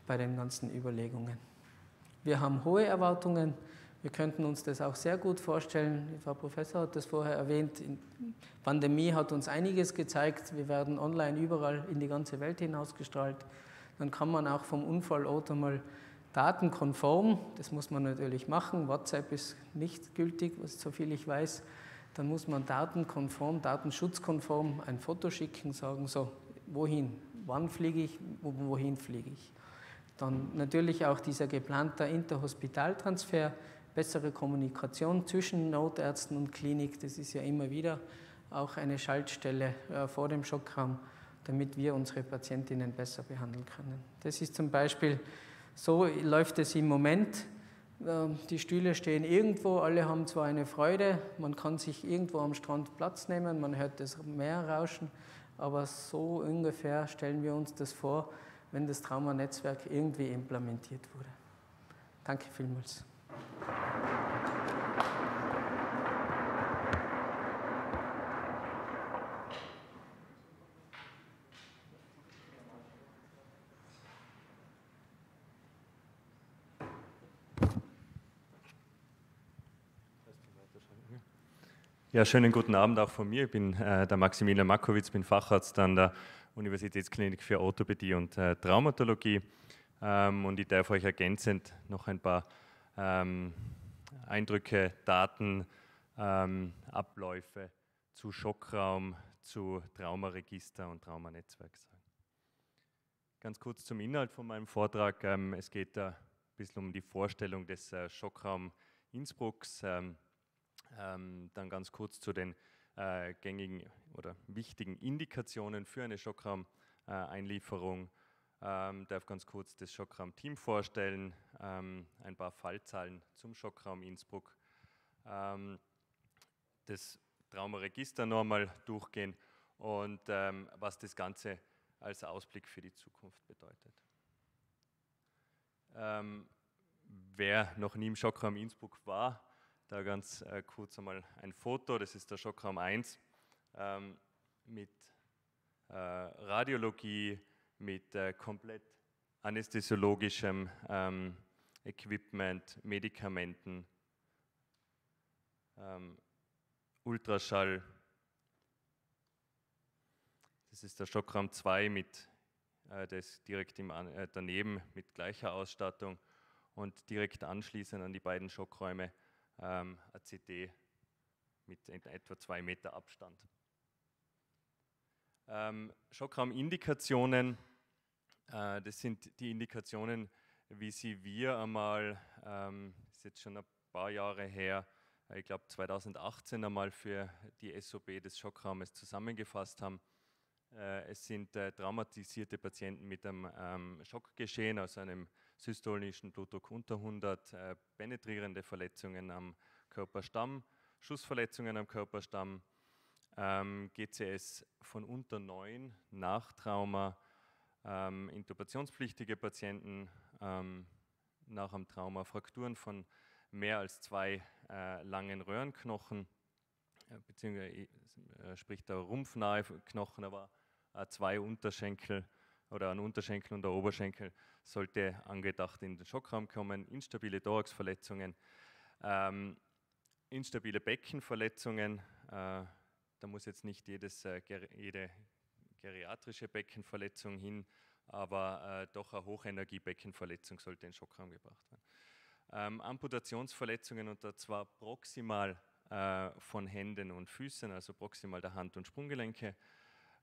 bei den ganzen Überlegungen. Wir haben hohe Erwartungen. Wir könnten uns das auch sehr gut vorstellen. Frau Professor hat das vorher erwähnt. Die Pandemie hat uns einiges gezeigt. Wir werden online überall in die ganze Welt hinausgestrahlt. Dann kann man auch vom Unfallort einmal datenkonform, das muss man natürlich machen, WhatsApp ist nicht gültig, soviel ich weiß, dann muss man datenkonform, datenschutzkonform ein Foto schicken, sagen so, wohin, wann fliege ich, wohin fliege ich. Dann natürlich auch dieser geplante Interhospitaltransfer, bessere Kommunikation zwischen Notärzten und Klinik, das ist ja immer wieder auch eine Schaltstelle äh, vor dem Schockraum, damit wir unsere Patientinnen besser behandeln können. Das ist zum Beispiel so läuft es im Moment. Ähm, die Stühle stehen irgendwo, alle haben zwar eine Freude, man kann sich irgendwo am Strand Platz nehmen, man hört das Meer rauschen, aber so ungefähr stellen wir uns das vor, wenn das Traumanetzwerk irgendwie implementiert wurde. Danke vielmals. Ja, schönen guten Abend auch von mir. Ich bin äh, der Maximilian Makowitz, bin Facharzt an der Universitätsklinik für Orthopädie und äh, Traumatologie. Ähm, und ich darf euch ergänzend noch ein paar ähm, Eindrücke, Daten, ähm, Abläufe zu Schockraum, zu Traumaregister und Traumanetzwerk sagen. Ganz kurz zum Inhalt von meinem Vortrag. Ähm, es geht da ein bisschen um die Vorstellung des äh, Schockraum Innsbrucks. Ähm, dann ganz kurz zu den äh, gängigen oder wichtigen Indikationen für eine Schockraum-Einlieferung. Ähm, darf ganz kurz das Schockraum-Team vorstellen, ähm, ein paar Fallzahlen zum Schockraum Innsbruck, ähm, das Traumaregister nochmal durchgehen und ähm, was das Ganze als Ausblick für die Zukunft bedeutet. Ähm, wer noch nie im Schockraum Innsbruck war, da ganz äh, kurz einmal ein Foto, das ist der Schockraum 1 ähm, mit äh, Radiologie, mit äh, komplett anästhesiologischem ähm, Equipment, Medikamenten, ähm, Ultraschall. Das ist der Schockraum 2 mit äh, das direkt im, äh, daneben mit gleicher Ausstattung und direkt anschließend an die beiden Schockräume ähm, eine CD mit etwa zwei Meter Abstand. Ähm, Schockraumindikationen, äh, das sind die Indikationen, wie sie wir einmal, ähm, ist jetzt schon ein paar Jahre her, äh, ich glaube 2018 einmal für die SOB des Schockraumes zusammengefasst haben. Äh, es sind äh, traumatisierte Patienten mit einem ähm, Schockgeschehen, also einem systolischen Blutdruck unter 100, äh, penetrierende Verletzungen am Körperstamm, Schussverletzungen am Körperstamm, ähm, GCS von unter 9 nach Trauma, ähm, intubationspflichtige Patienten ähm, nach einem Trauma, Frakturen von mehr als zwei äh, langen Röhrenknochen, äh, beziehungsweise spricht der rumpfnahe Knochen, aber zwei Unterschenkel oder ein Unterschenkel und der Oberschenkel sollte angedacht in den Schockraum kommen, instabile Thoraxverletzungen, ähm, instabile Beckenverletzungen, äh, da muss jetzt nicht jedes, äh, ger jede geriatrische Beckenverletzung hin, aber äh, doch eine Hochenergiebeckenverletzung sollte in den Schockraum gebracht werden. Ähm, Amputationsverletzungen und zwar proximal äh, von Händen und Füßen, also proximal der Hand- und Sprunggelenke,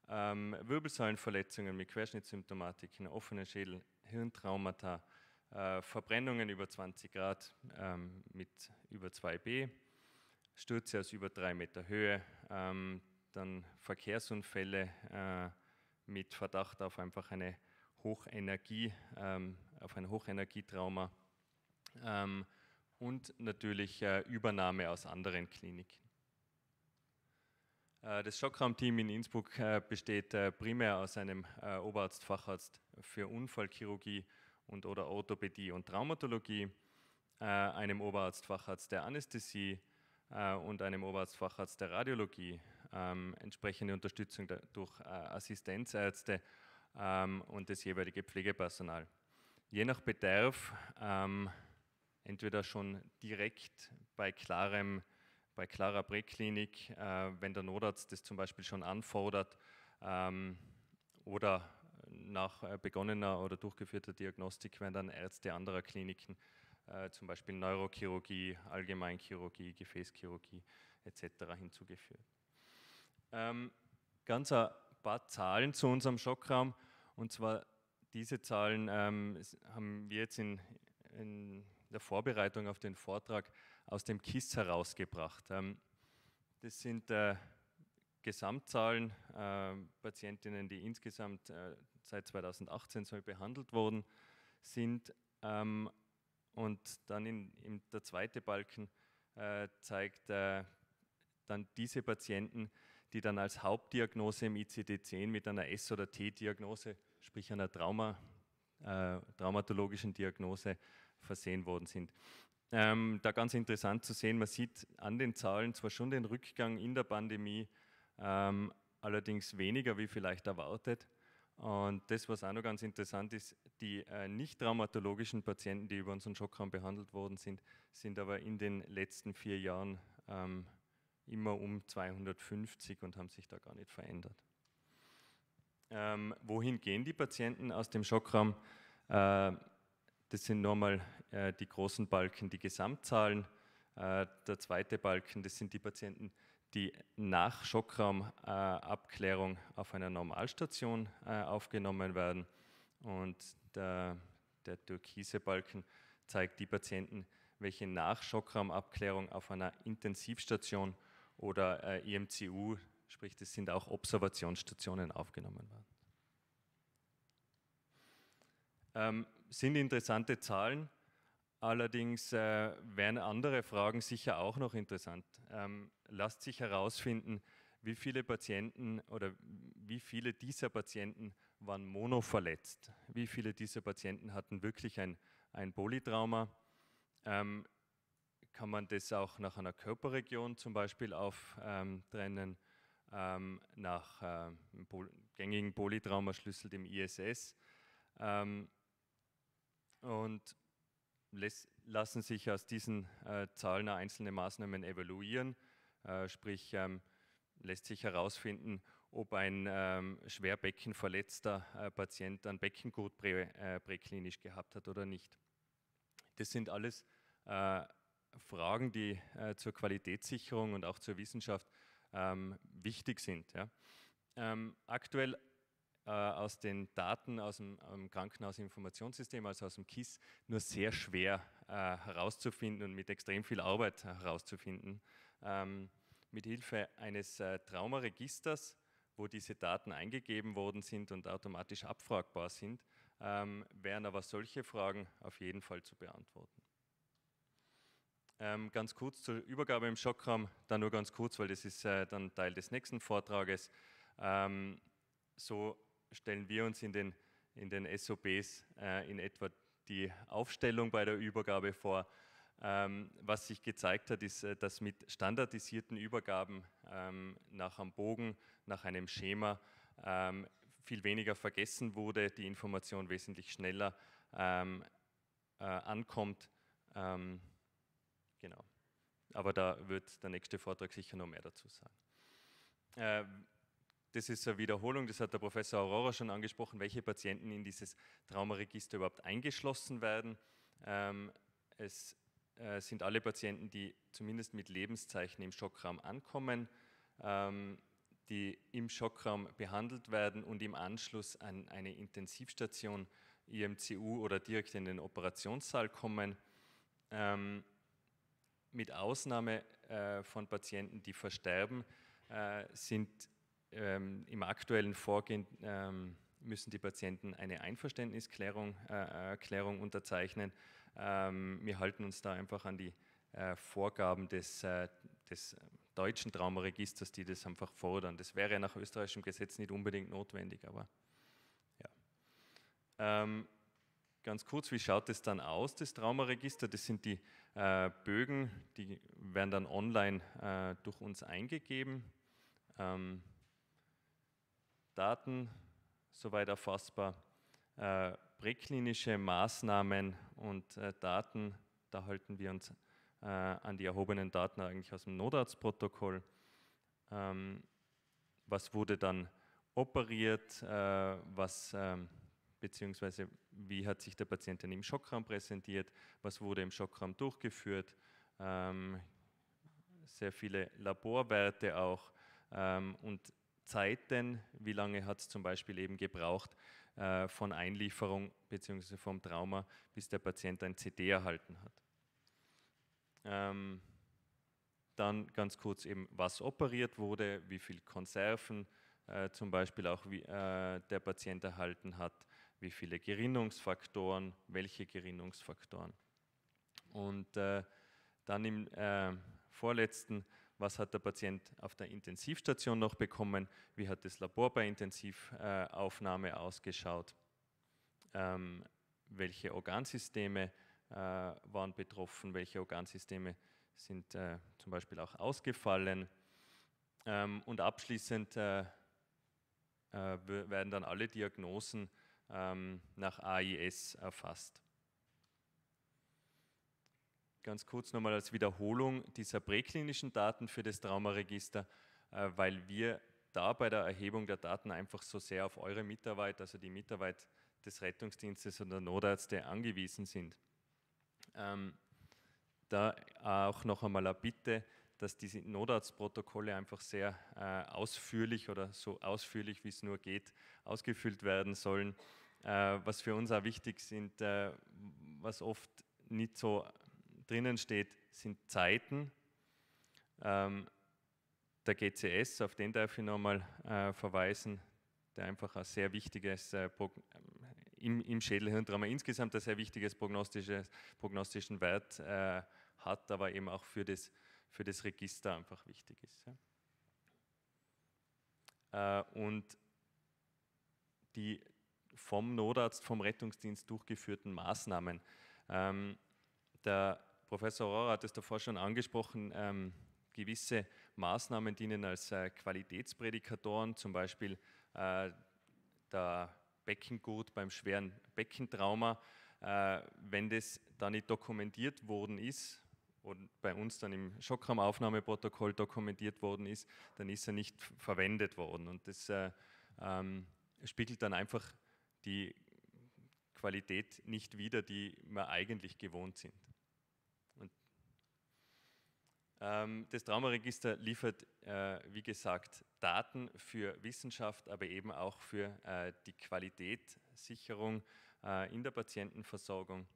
ähm, Wirbelsäulenverletzungen mit Querschnittssymptomatiken, offenen Schädel, Hirntraumata, äh, Verbrennungen über 20 Grad ähm, mit über 2b, Stürze aus über 3 Meter Höhe, ähm, dann Verkehrsunfälle äh, mit Verdacht auf einfach eine Hochenergie, ähm, auf ein Hochenergietrauma ähm, und natürlich äh, Übernahme aus anderen Kliniken. Äh, das Schockraumteam in Innsbruck äh, besteht äh, primär aus einem Oberarzt, Facharzt für Unfallchirurgie und oder Orthopädie und Traumatologie, einem Oberarzt, Facharzt der Anästhesie und einem Oberarzt, Facharzt der Radiologie, ähm, entsprechende Unterstützung durch Assistenzärzte ähm, und das jeweilige Pflegepersonal. Je nach Bedarf, ähm, entweder schon direkt bei klarem bei klarer Präklinik, äh, wenn der Notarzt das zum Beispiel schon anfordert ähm, oder nach äh, begonnener oder durchgeführter Diagnostik werden dann Ärzte anderer Kliniken, äh, zum Beispiel Neurochirurgie, Allgemeinchirurgie, Gefäßchirurgie etc. hinzugeführt. Ähm, ganz ein paar Zahlen zu unserem Schockraum und zwar diese Zahlen ähm, haben wir jetzt in, in der Vorbereitung auf den Vortrag aus dem KISS herausgebracht. Ähm, das sind äh, Gesamtzahlen äh, Patientinnen, die insgesamt äh, seit 2018 so behandelt worden sind. Ähm, und dann in, in der zweite Balken zeigt dann diese Patienten, die dann als Hauptdiagnose im ICD-10 mit einer S- oder T-Diagnose, sprich einer Trauma, äh, traumatologischen Diagnose versehen worden sind. Ähm, da ganz interessant zu sehen, man sieht an den Zahlen zwar schon den Rückgang in der Pandemie, ähm, allerdings weniger wie vielleicht erwartet. Und das, was auch noch ganz interessant ist, die äh, nicht traumatologischen Patienten, die über unseren Schockraum behandelt worden sind, sind aber in den letzten vier Jahren ähm, immer um 250 und haben sich da gar nicht verändert. Ähm, wohin gehen die Patienten aus dem Schockraum? Äh, das sind nochmal äh, die großen Balken, die Gesamtzahlen. Äh, der zweite Balken, das sind die Patienten, die nach Schockraumabklärung äh, auf einer Normalstation äh, aufgenommen werden. Und der, der türkise Balken zeigt die Patienten, welche nach Schockraumabklärung auf einer Intensivstation oder äh, IMCU, sprich das sind auch Observationsstationen, aufgenommen werden. Ähm, sind interessante Zahlen, allerdings äh, wären andere Fragen sicher auch noch interessant. Ähm, lasst sich herausfinden, wie viele Patienten oder wie viele dieser Patienten waren monoverletzt, wie viele dieser Patienten hatten wirklich ein, ein Polytrauma. Ähm, kann man das auch nach einer Körperregion zum Beispiel auftrennen, ähm, nach äh, gängigen Polytraumaschlüssel, dem ISS. Ähm, und lassen sich aus diesen äh, Zahlen einzelne Maßnahmen evaluieren, äh, sprich ähm, lässt sich herausfinden, ob ein ähm, schwer beckenverletzter äh, Patient ein Beckengurt prä, präklinisch gehabt hat oder nicht. Das sind alles Fragen, die zur Qualitätssicherung und auch zur Wissenschaft ähm, wichtig sind. Ähm, aktuell aus den Daten aus dem Krankenhausinformationssystem, also aus dem KISS, nur sehr schwer äh, herauszufinden und mit extrem viel Arbeit herauszufinden. Ähm, mit Hilfe eines äh, Traumaregisters, wo diese Daten eingegeben worden sind und automatisch abfragbar sind, ähm, wären aber solche Fragen auf jeden Fall zu beantworten. Ähm, ganz kurz zur Übergabe im Schockraum, dann nur ganz kurz, weil das ist äh, dann Teil des nächsten Vortrages. So stellen wir uns in den, in den SOPs äh, in etwa die Aufstellung bei der Übergabe vor. Ähm, was sich gezeigt hat, ist, äh, dass mit standardisierten Übergaben ähm, nach einem Bogen, nach einem Schema ähm, viel weniger vergessen wurde, die Information wesentlich schneller ähm, äh, ankommt. Ähm, genau. Aber da wird der nächste Vortrag sicher noch mehr dazu sagen. Das ist eine Wiederholung, das hat der Professor Aurora schon angesprochen, welche Patienten in dieses Traumaregister überhaupt eingeschlossen werden. Ähm, es äh, sind alle Patienten, die zumindest mit Lebenszeichen im Schockraum ankommen, ähm, die im Schockraum behandelt werden und im Anschluss an eine Intensivstation, IMCU oder direkt in den Operationssaal kommen. Ähm, mit Ausnahme äh, von Patienten, die versterben, äh, sind ähm, im aktuellen Vorgehen ähm, müssen die Patienten eine Einverständnisklärung äh, Erklärung unterzeichnen. Ähm, wir halten uns da einfach an die äh, Vorgaben des, äh, des deutschen Traumaregisters, die das einfach fordern. Das wäre nach österreichischem Gesetz nicht unbedingt notwendig, aber ja. Ähm, ganz kurz, wie schaut es dann aus, das Traumaregister? Das sind die äh, Bögen, die werden dann online äh, durch uns eingegeben. Ähm, Daten soweit erfassbar, äh, präklinische Maßnahmen und äh, Daten, da halten wir uns äh, an die erhobenen Daten eigentlich aus dem Notarztprotokoll. Ähm, was wurde dann operiert, äh, was, ähm, beziehungsweise wie hat sich der Patient dann im Schockraum präsentiert, was wurde im Schockraum durchgeführt, ähm, sehr viele Laborwerte auch ähm, und Zeiten, wie lange hat es zum Beispiel eben gebraucht äh, von Einlieferung bzw. vom Trauma, bis der Patient ein CD erhalten hat. Ähm, dann ganz kurz eben, was operiert wurde, wie viele Konserven äh, zum Beispiel auch wie, äh, der Patient erhalten hat, wie viele Gerinnungsfaktoren, welche Gerinnungsfaktoren. Und äh, dann im äh, vorletzten was hat der Patient auf der Intensivstation noch bekommen, wie hat das Labor bei Intensivaufnahme ausgeschaut, ähm, welche Organsysteme äh, waren betroffen, welche Organsysteme sind äh, zum Beispiel auch ausgefallen. Ähm, und abschließend äh, äh werden dann alle Diagnosen ähm, nach AIS erfasst. Ganz kurz nochmal als Wiederholung dieser präklinischen Daten für das Traumaregister, äh, weil wir da bei der Erhebung der Daten einfach so sehr auf eure Mitarbeit, also die Mitarbeit des Rettungsdienstes und der Notärzte angewiesen sind. Ähm, da auch noch einmal eine Bitte, dass diese Notarztprotokolle einfach sehr äh, ausführlich oder so ausführlich wie es nur geht ausgefüllt werden sollen. Äh, was für uns auch wichtig sind, äh, was oft nicht so drinnen steht, sind Zeiten. Ähm, der GCS, auf den darf ich nochmal äh, verweisen, der einfach ein sehr wichtiges äh, im, im Schädelhirntrauma insgesamt ein sehr wichtiges prognostisches, prognostischen Wert äh, hat, aber eben auch für das, für das Register einfach wichtig ist. Ja. Äh, und die vom Notarzt, vom Rettungsdienst durchgeführten Maßnahmen. Ähm, der Professor Rohrer hat es davor schon angesprochen, ähm, gewisse Maßnahmen dienen als äh, Qualitätsprädikatoren, zum Beispiel äh, der Beckengurt beim schweren Beckentrauma. Äh, wenn das da nicht dokumentiert worden ist und bei uns dann im Schockraumaufnahmeprotokoll dokumentiert worden ist, dann ist er nicht verwendet worden. Und das äh, ähm, spiegelt dann einfach die Qualität nicht wider, die wir eigentlich gewohnt sind. Ähm, das Traumaregister liefert, äh, wie gesagt, Daten für Wissenschaft, aber eben auch für äh, die Qualitätssicherung äh, in der Patientenversorgung.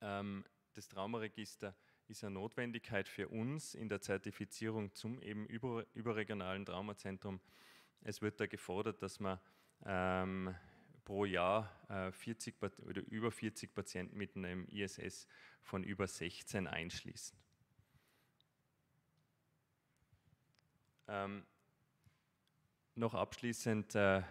Ähm, das Traumaregister ist eine Notwendigkeit für uns in der Zertifizierung zum eben überregionalen Traumazentrum. Es wird da gefordert, dass man ähm, pro Jahr 40 oder über 40 Patienten mit einem ISS von über 16 einschließen. Ähm, noch abschließend äh,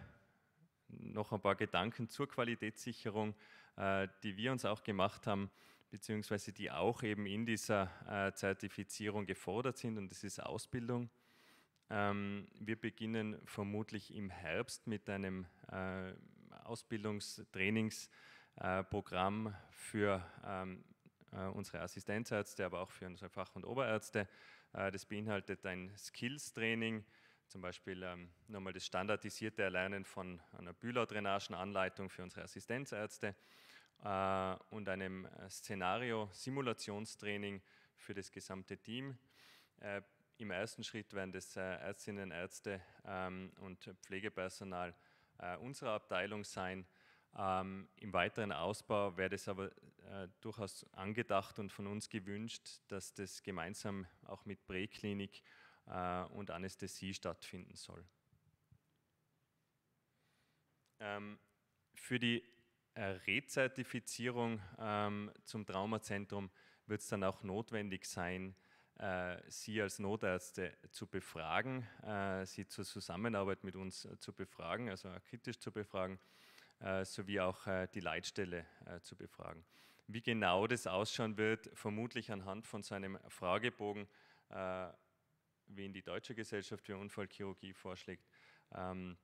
noch ein paar Gedanken zur Qualitätssicherung, äh, die wir uns auch gemacht haben, beziehungsweise die auch eben in dieser äh, Zertifizierung gefordert sind, und das ist Ausbildung. Ähm, wir beginnen vermutlich im Herbst mit einem äh, Ausbildungstrainingsprogramm für ähm, äh, unsere Assistenzärzte, aber auch für unsere Fach- und Oberärzte das beinhaltet ein Skills-Training, zum Beispiel ähm, nochmal das standardisierte Erlernen von einer Bühler-Drainagenanleitung für unsere Assistenzärzte äh, und einem äh, Szenario-Simulationstraining für das gesamte Team. Äh, Im ersten Schritt werden das äh, Ärztinnen, Ärzte ähm, und Pflegepersonal äh, unserer Abteilung sein. Ähm, Im weiteren Ausbau wäre es aber äh, durchaus angedacht und von uns gewünscht, dass das gemeinsam auch mit Präklinik äh, und Anästhesie stattfinden soll. Ähm, für die äh, Rezertifizierung ähm, zum Traumazentrum wird es dann auch notwendig sein, äh, Sie als Notärzte zu befragen, äh, Sie zur Zusammenarbeit mit uns äh, zu befragen, also kritisch zu befragen, sowie auch äh, die Leitstelle zu befragen. Wie genau das ausschauen wird, vermutlich anhand von so einem Fragebogen, wie ihn die Deutsche Gesellschaft für Unfallchirurgie vorschlägt, ähm,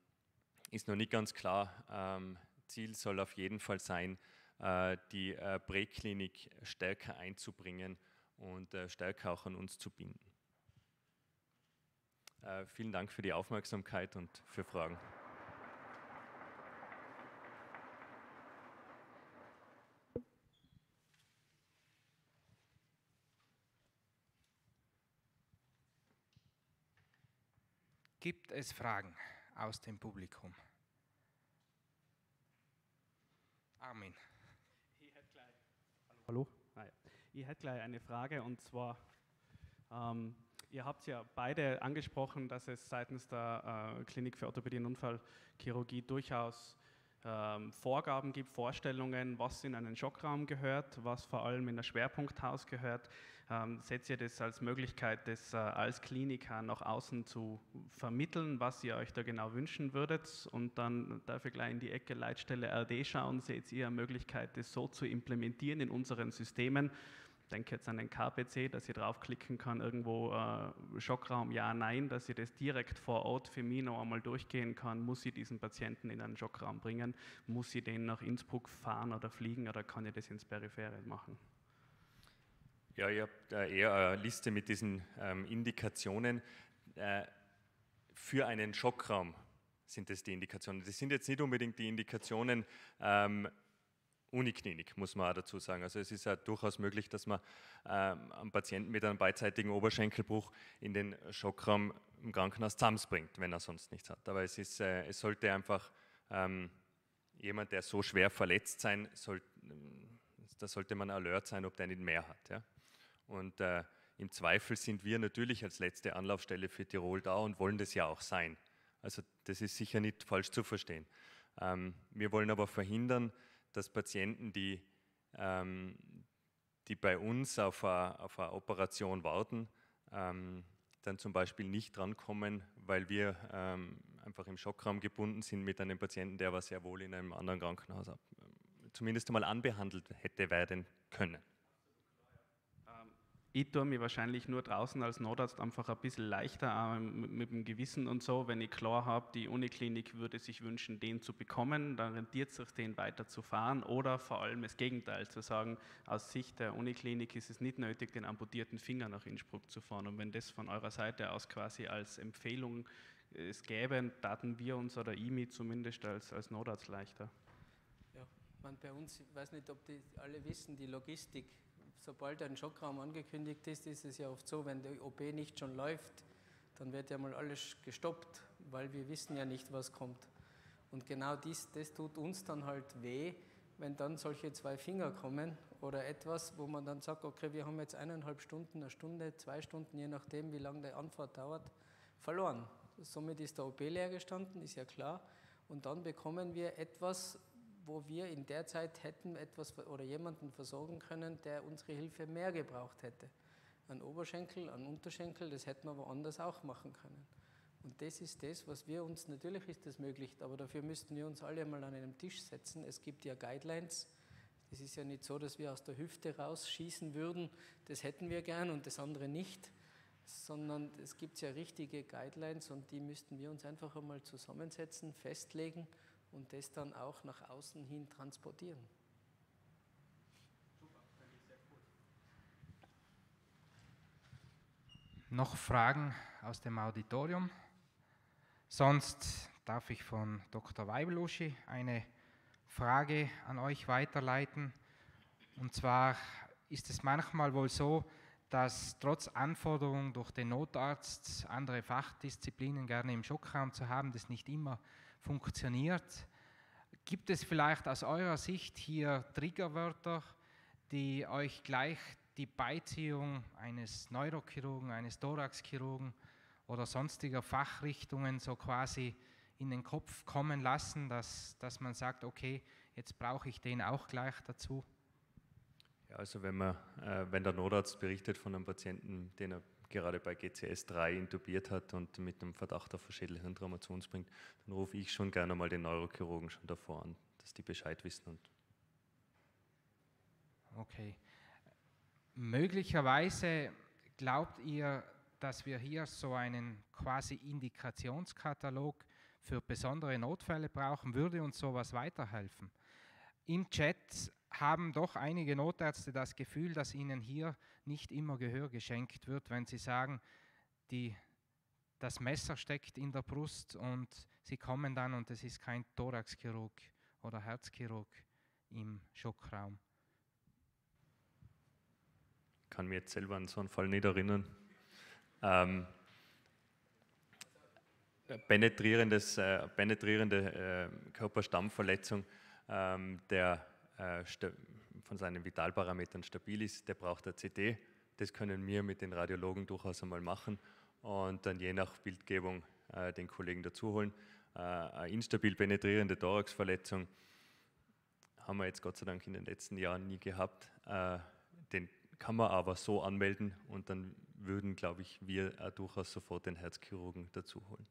ist noch nicht ganz klar. Ähm, Ziel soll auf jeden Fall sein, äh, die äh, Präklinik stärker einzubringen und äh, stärker auch an uns zu binden. Vielen Dank für die Aufmerksamkeit und für Fragen. Gibt es Fragen aus dem Publikum? Armin. Ich hätte gleich, hallo, hallo. Ich hätte gleich eine Frage und zwar, ähm, ihr habt ja beide angesprochen, dass es seitens der äh, Klinik für Orthopädie und Unfallchirurgie durchaus ähm, Vorgaben gibt, Vorstellungen, was in einen Schockraum gehört, was vor allem in ein Schwerpunkthaus gehört. Ähm, setzt ihr das als Möglichkeit, das äh, als Kliniker nach außen zu vermitteln, was ihr euch da genau wünschen würdet? Und dann darf ich gleich in die Ecke Leitstelle RD schauen. Seht ihr eine Möglichkeit, das so zu implementieren in unseren Systemen? denke jetzt an den KPC, dass ich draufklicken kann, irgendwo äh, Schockraum, ja, nein, dass ich das direkt vor Ort für mich noch einmal durchgehen kann. Muss ich diesen Patienten in einen Schockraum bringen? Muss ich den nach Innsbruck fahren oder fliegen oder kann ich das ins Periphere machen? Ja, ich habe eher eine Liste mit diesen ähm, Indikationen. Äh, für einen Schockraum sind das die Indikationen. Das sind jetzt nicht unbedingt die Indikationen, ähm, Uniklinik, muss man auch dazu sagen. Also es ist ja durchaus möglich, dass man ähm, einen Patienten mit einem beidseitigen Oberschenkelbruch in den Schockraum im Krankenhaus zusammenbringt, wenn er sonst nichts hat. Aber es, ist, äh, es sollte einfach ähm, jemand, der so schwer verletzt sein soll, da sollte man alert sein, ob der nicht mehr hat. Ja? Und äh, im Zweifel sind wir natürlich als letzte Anlaufstelle für Tirol da und wollen das ja auch sein. Also das ist sicher nicht falsch zu verstehen. Ähm, wir wollen aber verhindern, dass Patienten, die, ähm, die bei uns auf eine, auf eine Operation warten, ähm, dann zum Beispiel nicht drankommen, weil wir ähm, einfach im Schockraum gebunden sind mit einem Patienten, der aber sehr wohl in einem anderen Krankenhaus ab, zumindest einmal anbehandelt hätte werden können ich tue mich wahrscheinlich nur draußen als Notarzt einfach ein bisschen leichter mit, dem Gewissen und so, wenn ich klar habe, die Uniklinik würde sich wünschen, den zu bekommen, dann rentiert es sich, den weiter zu fahren oder vor allem das Gegenteil zu sagen, aus Sicht der Uniklinik ist es nicht nötig, den amputierten Finger nach Innsbruck zu fahren. Und wenn das von eurer Seite aus quasi als Empfehlung es gäbe, taten wir uns oder IMI zumindest als, als Notarzt leichter. Ja, man bei uns, ich weiß nicht, ob die alle wissen, die Logistik sobald ein Schockraum angekündigt ist, ist es ja oft so, wenn die OP nicht schon läuft, dann wird ja mal alles gestoppt, weil wir wissen ja nicht, was kommt. Und genau dies, das tut uns dann halt weh, wenn dann solche zwei Finger kommen oder etwas, wo man dann sagt, okay, wir haben jetzt eineinhalb Stunden, eine Stunde, zwei Stunden, je nachdem, wie lange die Anfahrt dauert, verloren. Somit ist der OP leer gestanden, ist ja klar. Und dann bekommen wir etwas, wo wir in der Zeit hätten etwas oder jemanden versorgen können, der unsere Hilfe mehr gebraucht hätte. An Oberschenkel, an Unterschenkel, das hätten wir woanders auch machen können. Und das ist das, was wir uns, natürlich ist das möglich, aber dafür müssten wir uns alle mal an einem Tisch setzen. Es gibt ja Guidelines. Es ist ja nicht so, dass wir aus der Hüfte rausschießen würden, das hätten wir gern und das andere nicht, sondern es gibt ja richtige Guidelines und die müssten wir uns einfach einmal zusammensetzen, festlegen und das dann auch nach außen hin transportieren. Noch Fragen aus dem Auditorium? Sonst darf ich von Dr. Weibeluschi eine Frage an euch weiterleiten. Und zwar ist es manchmal wohl so, dass trotz Anforderungen durch den Notarzt andere Fachdisziplinen gerne im Schockraum zu haben, das nicht immer funktioniert. Gibt es vielleicht aus eurer Sicht hier Triggerwörter, die euch gleich die Beiziehung eines Neurochirurgen, eines Thoraxchirurgen oder sonstiger Fachrichtungen so quasi in den Kopf kommen lassen, dass, dass man sagt, okay, jetzt brauche ich den auch gleich dazu? Ja, also wenn, man, äh, wenn der Notarzt berichtet von einem Patienten, den er gerade bei GCS 3 intubiert hat und mit einem Verdacht auf Schädelhirntrauma zu uns bringt, dann rufe ich schon gerne mal den Neurochirurgen schon davor an, dass die Bescheid wissen. Okay. Möglicherweise glaubt ihr, dass wir hier so einen quasi Indikationskatalog für besondere Notfälle brauchen? Würde uns sowas weiterhelfen? Im Chat haben doch einige Notärzte das Gefühl, dass ihnen hier nicht immer Gehör geschenkt wird, wenn sie sagen, die, das Messer steckt in der Brust und sie kommen dann und es ist kein Thoraxchirurg oder Herzchirurg im Schockraum. Ich kann mir jetzt selber an so einen Fall nicht erinnern. Ähm, penetrierendes, äh, penetrierende äh, Körperstammverletzung, ähm, der von seinen Vitalparametern stabil ist, der braucht eine CT. Das können wir mit den Radiologen durchaus einmal machen und dann je nach Bildgebung äh, den Kollegen dazuholen. Äh, eine instabil penetrierende Thoraxverletzung haben wir jetzt Gott sei Dank in den letzten Jahren nie gehabt. Äh, den kann man aber so anmelden und dann würden, glaube ich, wir durchaus sofort den Herzchirurgen dazuholen.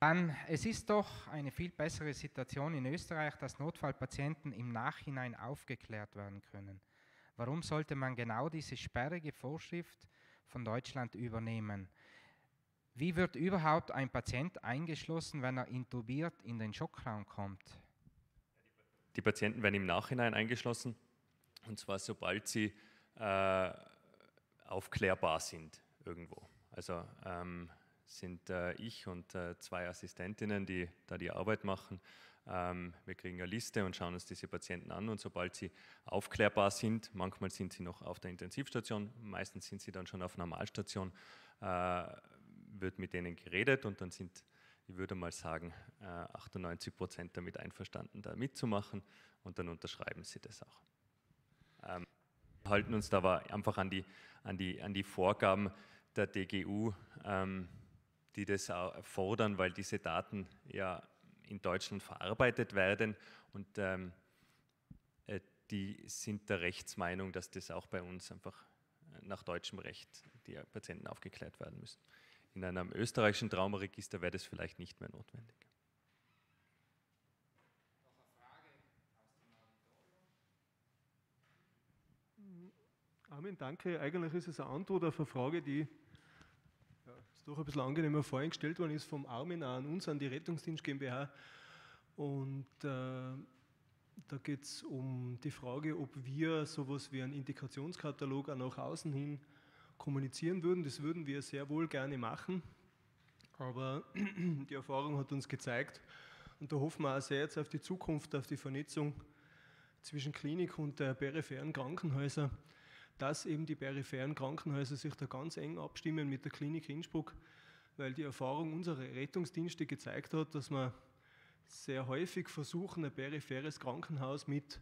Dann, es ist doch eine viel bessere Situation in Österreich, dass Notfallpatienten im Nachhinein aufgeklärt werden können. Warum sollte man genau diese sperrige Vorschrift von Deutschland übernehmen? Wie wird überhaupt ein Patient eingeschlossen, wenn er intubiert in den Schockraum kommt? Die Patienten werden im Nachhinein eingeschlossen, und zwar sobald sie äh, aufklärbar sind irgendwo. Also ähm, sind äh, ich und äh, zwei Assistentinnen, die da die Arbeit machen. Ähm, wir kriegen eine Liste und schauen uns diese Patienten an und sobald sie aufklärbar sind, manchmal sind sie noch auf der Intensivstation, meistens sind sie dann schon auf Normalstation, äh, wird mit denen geredet und dann sind, ich würde mal sagen, 98 äh, Prozent damit einverstanden, da mitzumachen und dann unterschreiben sie das auch. Ähm, halten uns da aber einfach an die, an die, an die Vorgaben der DGU. Ähm, die das fordern, weil diese Daten ja in Deutschland verarbeitet werden und ähm, äh, die sind der Rechtsmeinung, dass das auch bei uns einfach äh, nach deutschem Recht die Patienten aufgeklärt werden müssen. In einem österreichischen Traumaregister wäre das vielleicht nicht mehr notwendig. Armin, danke. Eigentlich ist es eine Antwort auf eine Frage, die ist doch ein bisschen angenehmer vorhin gestellt worden ist vom Armin an uns, an die Rettungsdienst GmbH. Und äh, da geht es um die Frage, ob wir sowas wie einen Indikationskatalog auch nach außen hin kommunizieren würden. Das würden wir sehr wohl gerne machen. Aber die Erfahrung hat uns gezeigt, und da hoffen wir auch sehr jetzt auf die Zukunft, auf die Vernetzung zwischen Klinik und der peripheren Krankenhäuser, dass eben die peripheren Krankenhäuser sich da ganz eng abstimmen mit der Klinik Innsbruck, weil die Erfahrung unserer Rettungsdienste gezeigt hat, dass wir sehr häufig versuchen, ein peripheres Krankenhaus mit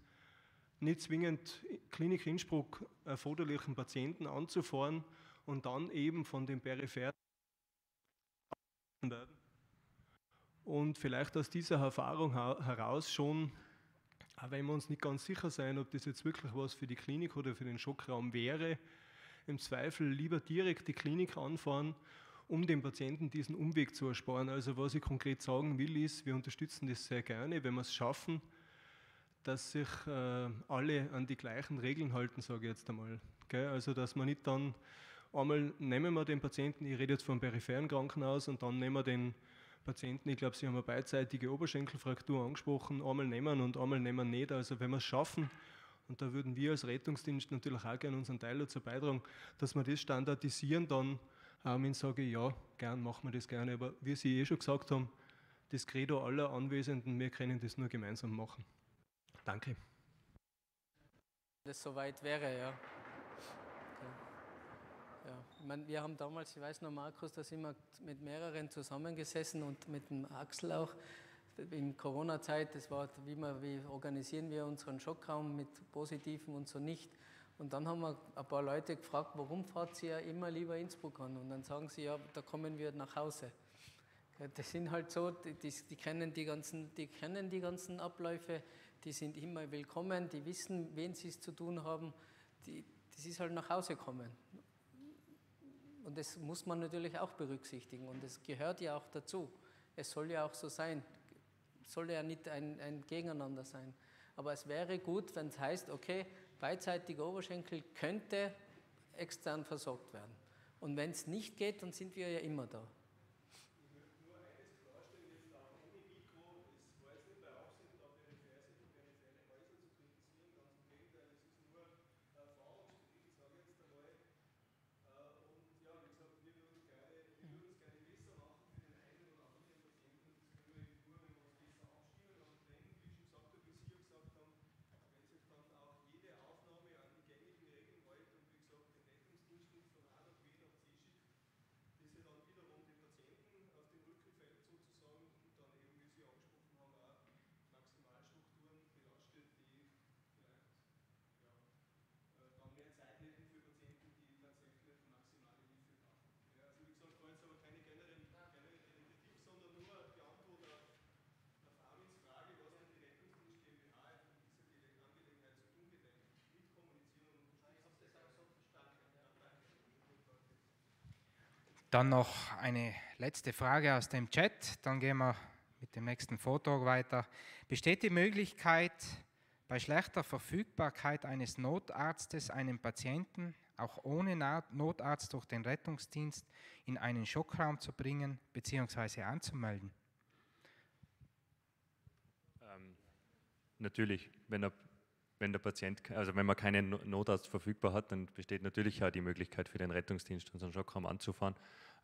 nicht zwingend Klinik Innsbruck erforderlichen Patienten anzufahren und dann eben von den peripheren werden. Und vielleicht aus dieser Erfahrung heraus schon auch wenn wir uns nicht ganz sicher sein, ob das jetzt wirklich was für die Klinik oder für den Schockraum wäre, im Zweifel lieber direkt die Klinik anfahren, um dem Patienten diesen Umweg zu ersparen. Also was ich konkret sagen will, ist, wir unterstützen das sehr gerne, wenn wir es schaffen, dass sich äh, alle an die gleichen Regeln halten, sage ich jetzt einmal. Gell? Also dass man nicht dann einmal nehmen wir den Patienten, ich rede jetzt vom peripheren Krankenhaus, und dann nehmen wir den Patienten, ich glaube, Sie haben eine beidseitige Oberschenkelfraktur angesprochen, einmal nehmen und einmal nehmen nicht. Also wenn wir es schaffen, und da würden wir als Rettungsdienst natürlich auch gerne unseren Teil dazu beitragen, dass wir das standardisieren, dann ähm, sage ich, ja, gern machen wir das gerne. Aber wie Sie eh schon gesagt haben, das Credo aller Anwesenden, wir können das nur gemeinsam machen. Danke. Das soweit wäre, ja. Ja, ich meine, wir haben damals, ich weiß noch, Markus, da sind wir mit mehreren zusammengesessen und mit dem Axel auch in Corona-Zeit. Das war, wie, wir, wie organisieren wir unseren Schockraum mit Positiven und so nicht. Und dann haben wir ein paar Leute gefragt, warum fahrt ihr ja immer lieber Innsbruck an? Und dann sagen sie, ja, da kommen wir nach Hause. Das sind halt so, die, die, kennen die, ganzen, die kennen die ganzen Abläufe, die sind immer willkommen, die wissen, wen sie es zu tun haben. Die, das ist halt nach Hause kommen. Und das muss man natürlich auch berücksichtigen und es gehört ja auch dazu. Es soll ja auch so sein. Soll ja nicht ein, ein Gegeneinander sein. Aber es wäre gut, wenn es heißt, okay, beidseitiger Oberschenkel könnte extern versorgt werden. Und wenn es nicht geht, dann sind wir ja immer da. Dann noch eine letzte Frage aus dem Chat, dann gehen wir mit dem nächsten Vortrag weiter. Besteht die Möglichkeit, bei schlechter Verfügbarkeit eines Notarztes einen Patienten auch ohne Notarzt durch den Rettungsdienst in einen Schockraum zu bringen bzw. anzumelden? Ähm, natürlich, wenn, er, wenn der Patient, also wenn man keinen Notarzt verfügbar hat, dann besteht natürlich auch die Möglichkeit für den Rettungsdienst unseren Schockraum anzufahren.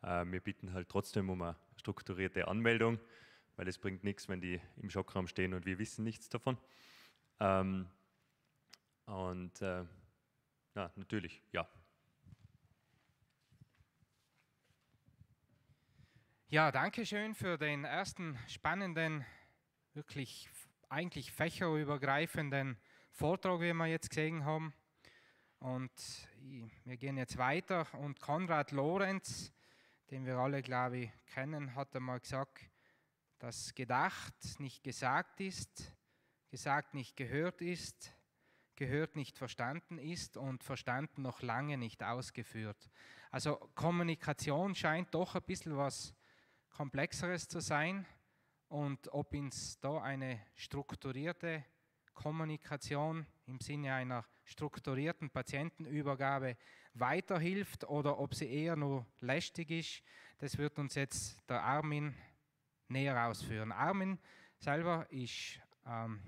Äh, wir bitten halt trotzdem um eine strukturierte Anmeldung, weil es bringt nichts, wenn die im Schockraum stehen und wir wissen nichts davon. Ähm, und äh, ja, natürlich, ja. Ja, danke schön für den ersten spannenden, wirklich eigentlich fächerübergreifenden Vortrag, wie wir jetzt gesehen haben. Und wir gehen jetzt weiter und Konrad Lorenz den wir alle, glaube ich, kennen, hat einmal gesagt, dass gedacht nicht gesagt ist, gesagt nicht gehört ist, gehört nicht verstanden ist und verstanden noch lange nicht ausgeführt. Also Kommunikation scheint doch ein bisschen was Komplexeres zu sein und ob uns da eine strukturierte Kommunikation im Sinne einer strukturierten Patientenübergabe weiterhilft oder ob sie eher nur lästig ist, das wird uns jetzt der Armin näher ausführen. Armin selber ist ähm,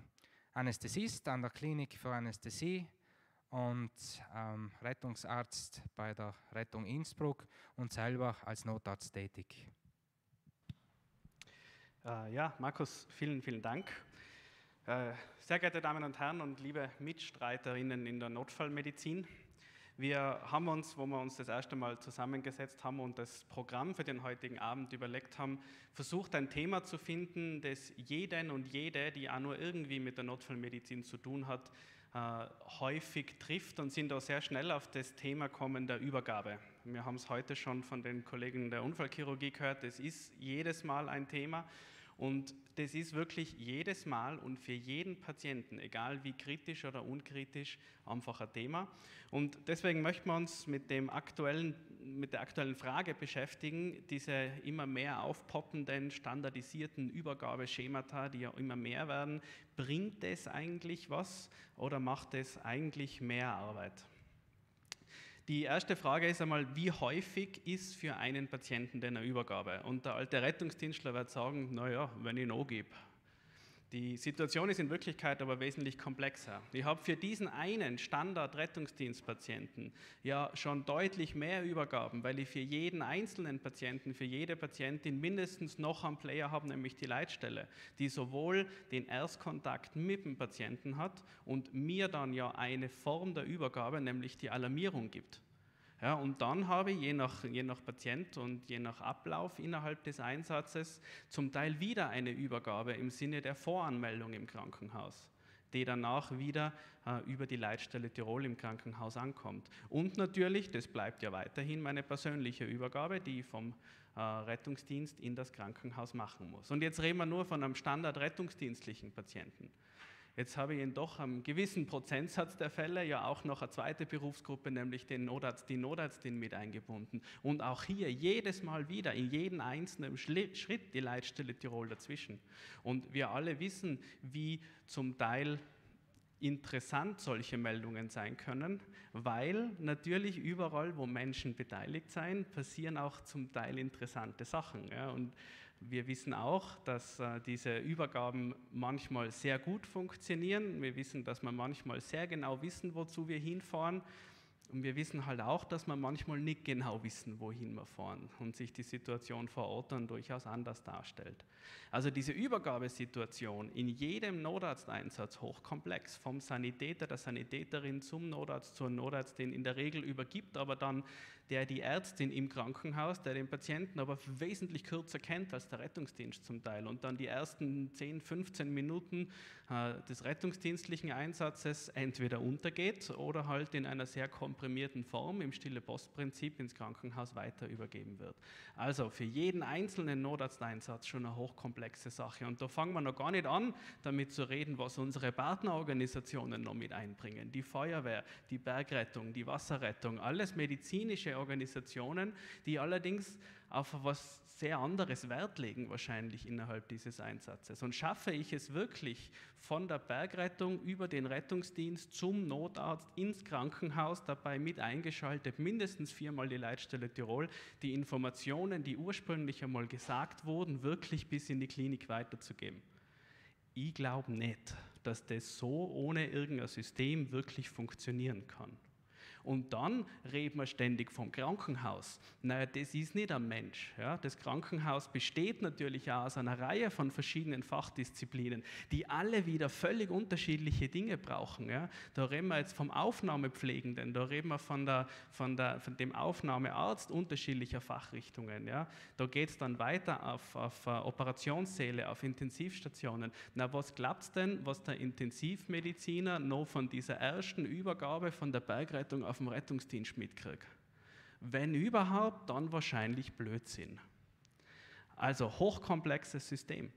Anästhesist an der Klinik für Anästhesie und ähm, Rettungsarzt bei der Rettung Innsbruck und selber als Notarzt tätig. Äh, ja, Markus, vielen, vielen Dank. Äh, sehr geehrte Damen und Herren und liebe Mitstreiterinnen in der Notfallmedizin, wir haben uns, wo wir uns das erste Mal zusammengesetzt haben und das Programm für den heutigen Abend überlegt haben, versucht ein Thema zu finden, das jeden und jede, die auch nur irgendwie mit der Notfallmedizin zu tun hat, äh, häufig trifft und sind auch sehr schnell auf das Thema kommen der Übergabe. Wir haben es heute schon von den Kollegen der Unfallchirurgie gehört, das ist jedes Mal ein Thema. Und das ist wirklich jedes Mal und für jeden Patienten, egal wie kritisch oder unkritisch, einfach ein Thema. Und deswegen möchten wir uns mit, dem aktuellen, mit der aktuellen Frage beschäftigen, diese immer mehr aufpoppenden, standardisierten Übergabeschemata, die ja immer mehr werden. Bringt es eigentlich was oder macht es eigentlich mehr Arbeit? Die erste Frage ist einmal, wie häufig ist für einen Patienten denn eine Übergabe? Und der alte Rettungsdienstler wird sagen, naja, wenn ich ihn angebe. Die Situation ist in Wirklichkeit aber wesentlich komplexer. Ich habe für diesen einen Standard-Rettungsdienstpatienten ja schon deutlich mehr Übergaben, weil ich für jeden einzelnen Patienten, für jede Patientin mindestens noch einen Player habe, nämlich die Leitstelle, die sowohl den Erstkontakt mit dem Patienten hat und mir dann ja eine Form der Übergabe, nämlich die Alarmierung gibt. Ja, und dann habe ich je nach, je nach Patient und je nach Ablauf innerhalb des Einsatzes zum Teil wieder eine Übergabe im Sinne der Voranmeldung im Krankenhaus. die danach wieder äh, über die Leitstelle Tirol im Krankenhaus ankommt. Und natürlich, das bleibt ja weiterhin meine persönliche Übergabe, die ich vom äh, Rettungsdienst in das Krankenhaus machen muss. Und jetzt reden wir nur von einem Standard-rettungsdienstlichen Patienten. Jetzt habe ich in doch einem gewissen Prozentsatz der Fälle ja auch noch eine zweite Berufsgruppe, nämlich den Notarzt, die Notärztin mit eingebunden. Und auch hier jedes Mal wieder in jedem einzelnen Schritt die Leitstelle Tirol dazwischen. Und wir alle wissen, wie zum Teil interessant solche Meldungen sein können, weil natürlich überall, wo Menschen beteiligt sind, passieren auch zum Teil interessante Sachen. Ja. Und wir wissen auch, dass äh, diese Übergaben manchmal sehr gut funktionieren. Wir wissen, dass wir manchmal sehr genau wissen, wozu wir hinfahren. Und wir wissen halt auch, dass wir manchmal nicht genau wissen, wohin wir fahren und sich die Situation vor Ort dann durchaus anders darstellt. Also diese Übergabesituation in jedem Notarzteinsatz hochkomplex, vom Sanitäter, der Sanitäterin zum Notarzt, zur Notärztin in der Regel übergibt, aber dann der die Ärztin im Krankenhaus, der den Patienten aber wesentlich kürzer kennt als der Rettungsdienst zum Teil und dann die ersten 10, 15 Minuten äh, des rettungsdienstlichen Einsatzes entweder untergeht oder halt in einer sehr komprimierten Form im Stille-Post-Prinzip ins Krankenhaus weiter übergeben wird. Also für jeden einzelnen Notarzteinsatz schon eine hochkomplexe Sache und da fangen wir noch gar nicht an, damit zu reden, was unsere Partnerorganisationen noch mit einbringen. Die Feuerwehr, die Bergrettung, die Wasserrettung, alles medizinische Organisationen, die allerdings auf was sehr anderes Wert legen wahrscheinlich innerhalb dieses Einsatzes. Und schaffe ich es wirklich von der Bergrettung über den Rettungsdienst zum Notarzt ins Krankenhaus, dabei mit eingeschaltet, mindestens viermal die Leitstelle Tirol, die Informationen, die ursprünglich einmal gesagt wurden, wirklich bis in die Klinik weiterzugeben? Ich glaube nicht, dass das so ohne irgendein System wirklich funktionieren kann. Und dann reden wir ständig vom Krankenhaus. Naja, das ist nicht ein Mensch. Ja? Das Krankenhaus besteht natürlich auch aus einer Reihe von verschiedenen Fachdisziplinen, die alle wieder völlig unterschiedliche Dinge brauchen. Ja? Da reden wir jetzt vom Aufnahmepflegenden, da reden wir von, der, von, der, von dem Aufnahmearzt unterschiedlicher Fachrichtungen. Ja? Da geht es dann weiter auf, auf uh, Operationssäle, auf Intensivstationen. Na, was glaubt denn, was der Intensivmediziner noch von dieser ersten Übergabe von der Bergrettung auf dem Rettungsdienst mitkriege. Wenn überhaupt, dann wahrscheinlich Blödsinn. Also hochkomplexes System.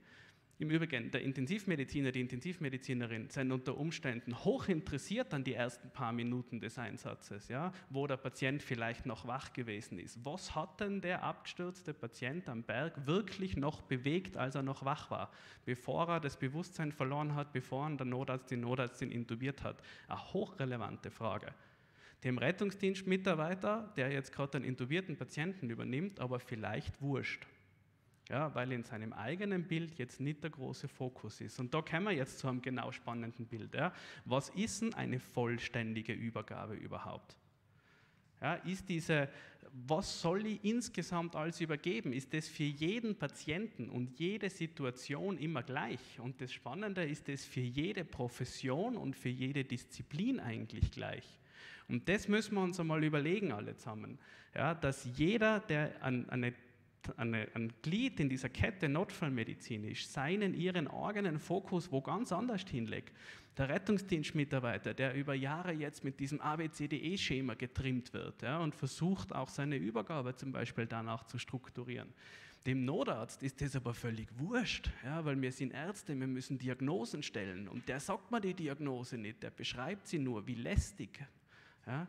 Im Übrigen, der Intensivmediziner, die Intensivmedizinerin sind unter Umständen hoch interessiert an die ersten paar Minuten des Einsatzes, ja, wo der Patient vielleicht noch wach gewesen ist. Was hat denn der abgestürzte Patient am Berg wirklich noch bewegt, als er noch wach war, bevor er das Bewusstsein verloren hat, bevor er der Notarzt, die Notarztin intubiert hat? Eine hochrelevante Frage dem Rettungsdienstmitarbeiter, der jetzt gerade einen intubierten Patienten übernimmt, aber vielleicht wurscht. Ja, weil in seinem eigenen Bild jetzt nicht der große Fokus ist. Und da kommen wir jetzt zu einem genau spannenden Bild. Ja. Was ist denn eine vollständige Übergabe überhaupt? Ja, ist diese, was soll ich insgesamt alles übergeben? Ist das für jeden Patienten und jede Situation immer gleich? Und das Spannende ist das für jede Profession und für jede Disziplin eigentlich gleich. Und das müssen wir uns einmal überlegen, alle zusammen. Ja, dass jeder, der an, eine, eine, ein Glied in dieser Kette Notfallmedizin ist, seinen, ihren eigenen Fokus wo ganz anders hinlegt. Der Rettungsdienstmitarbeiter, der über Jahre jetzt mit diesem ABCDE-Schema getrimmt wird ja, und versucht auch seine Übergabe zum Beispiel danach zu strukturieren. Dem Notarzt ist das aber völlig wurscht, ja, weil wir sind Ärzte, wir müssen Diagnosen stellen und der sagt mir die Diagnose nicht, der beschreibt sie nur, wie lästig, ja?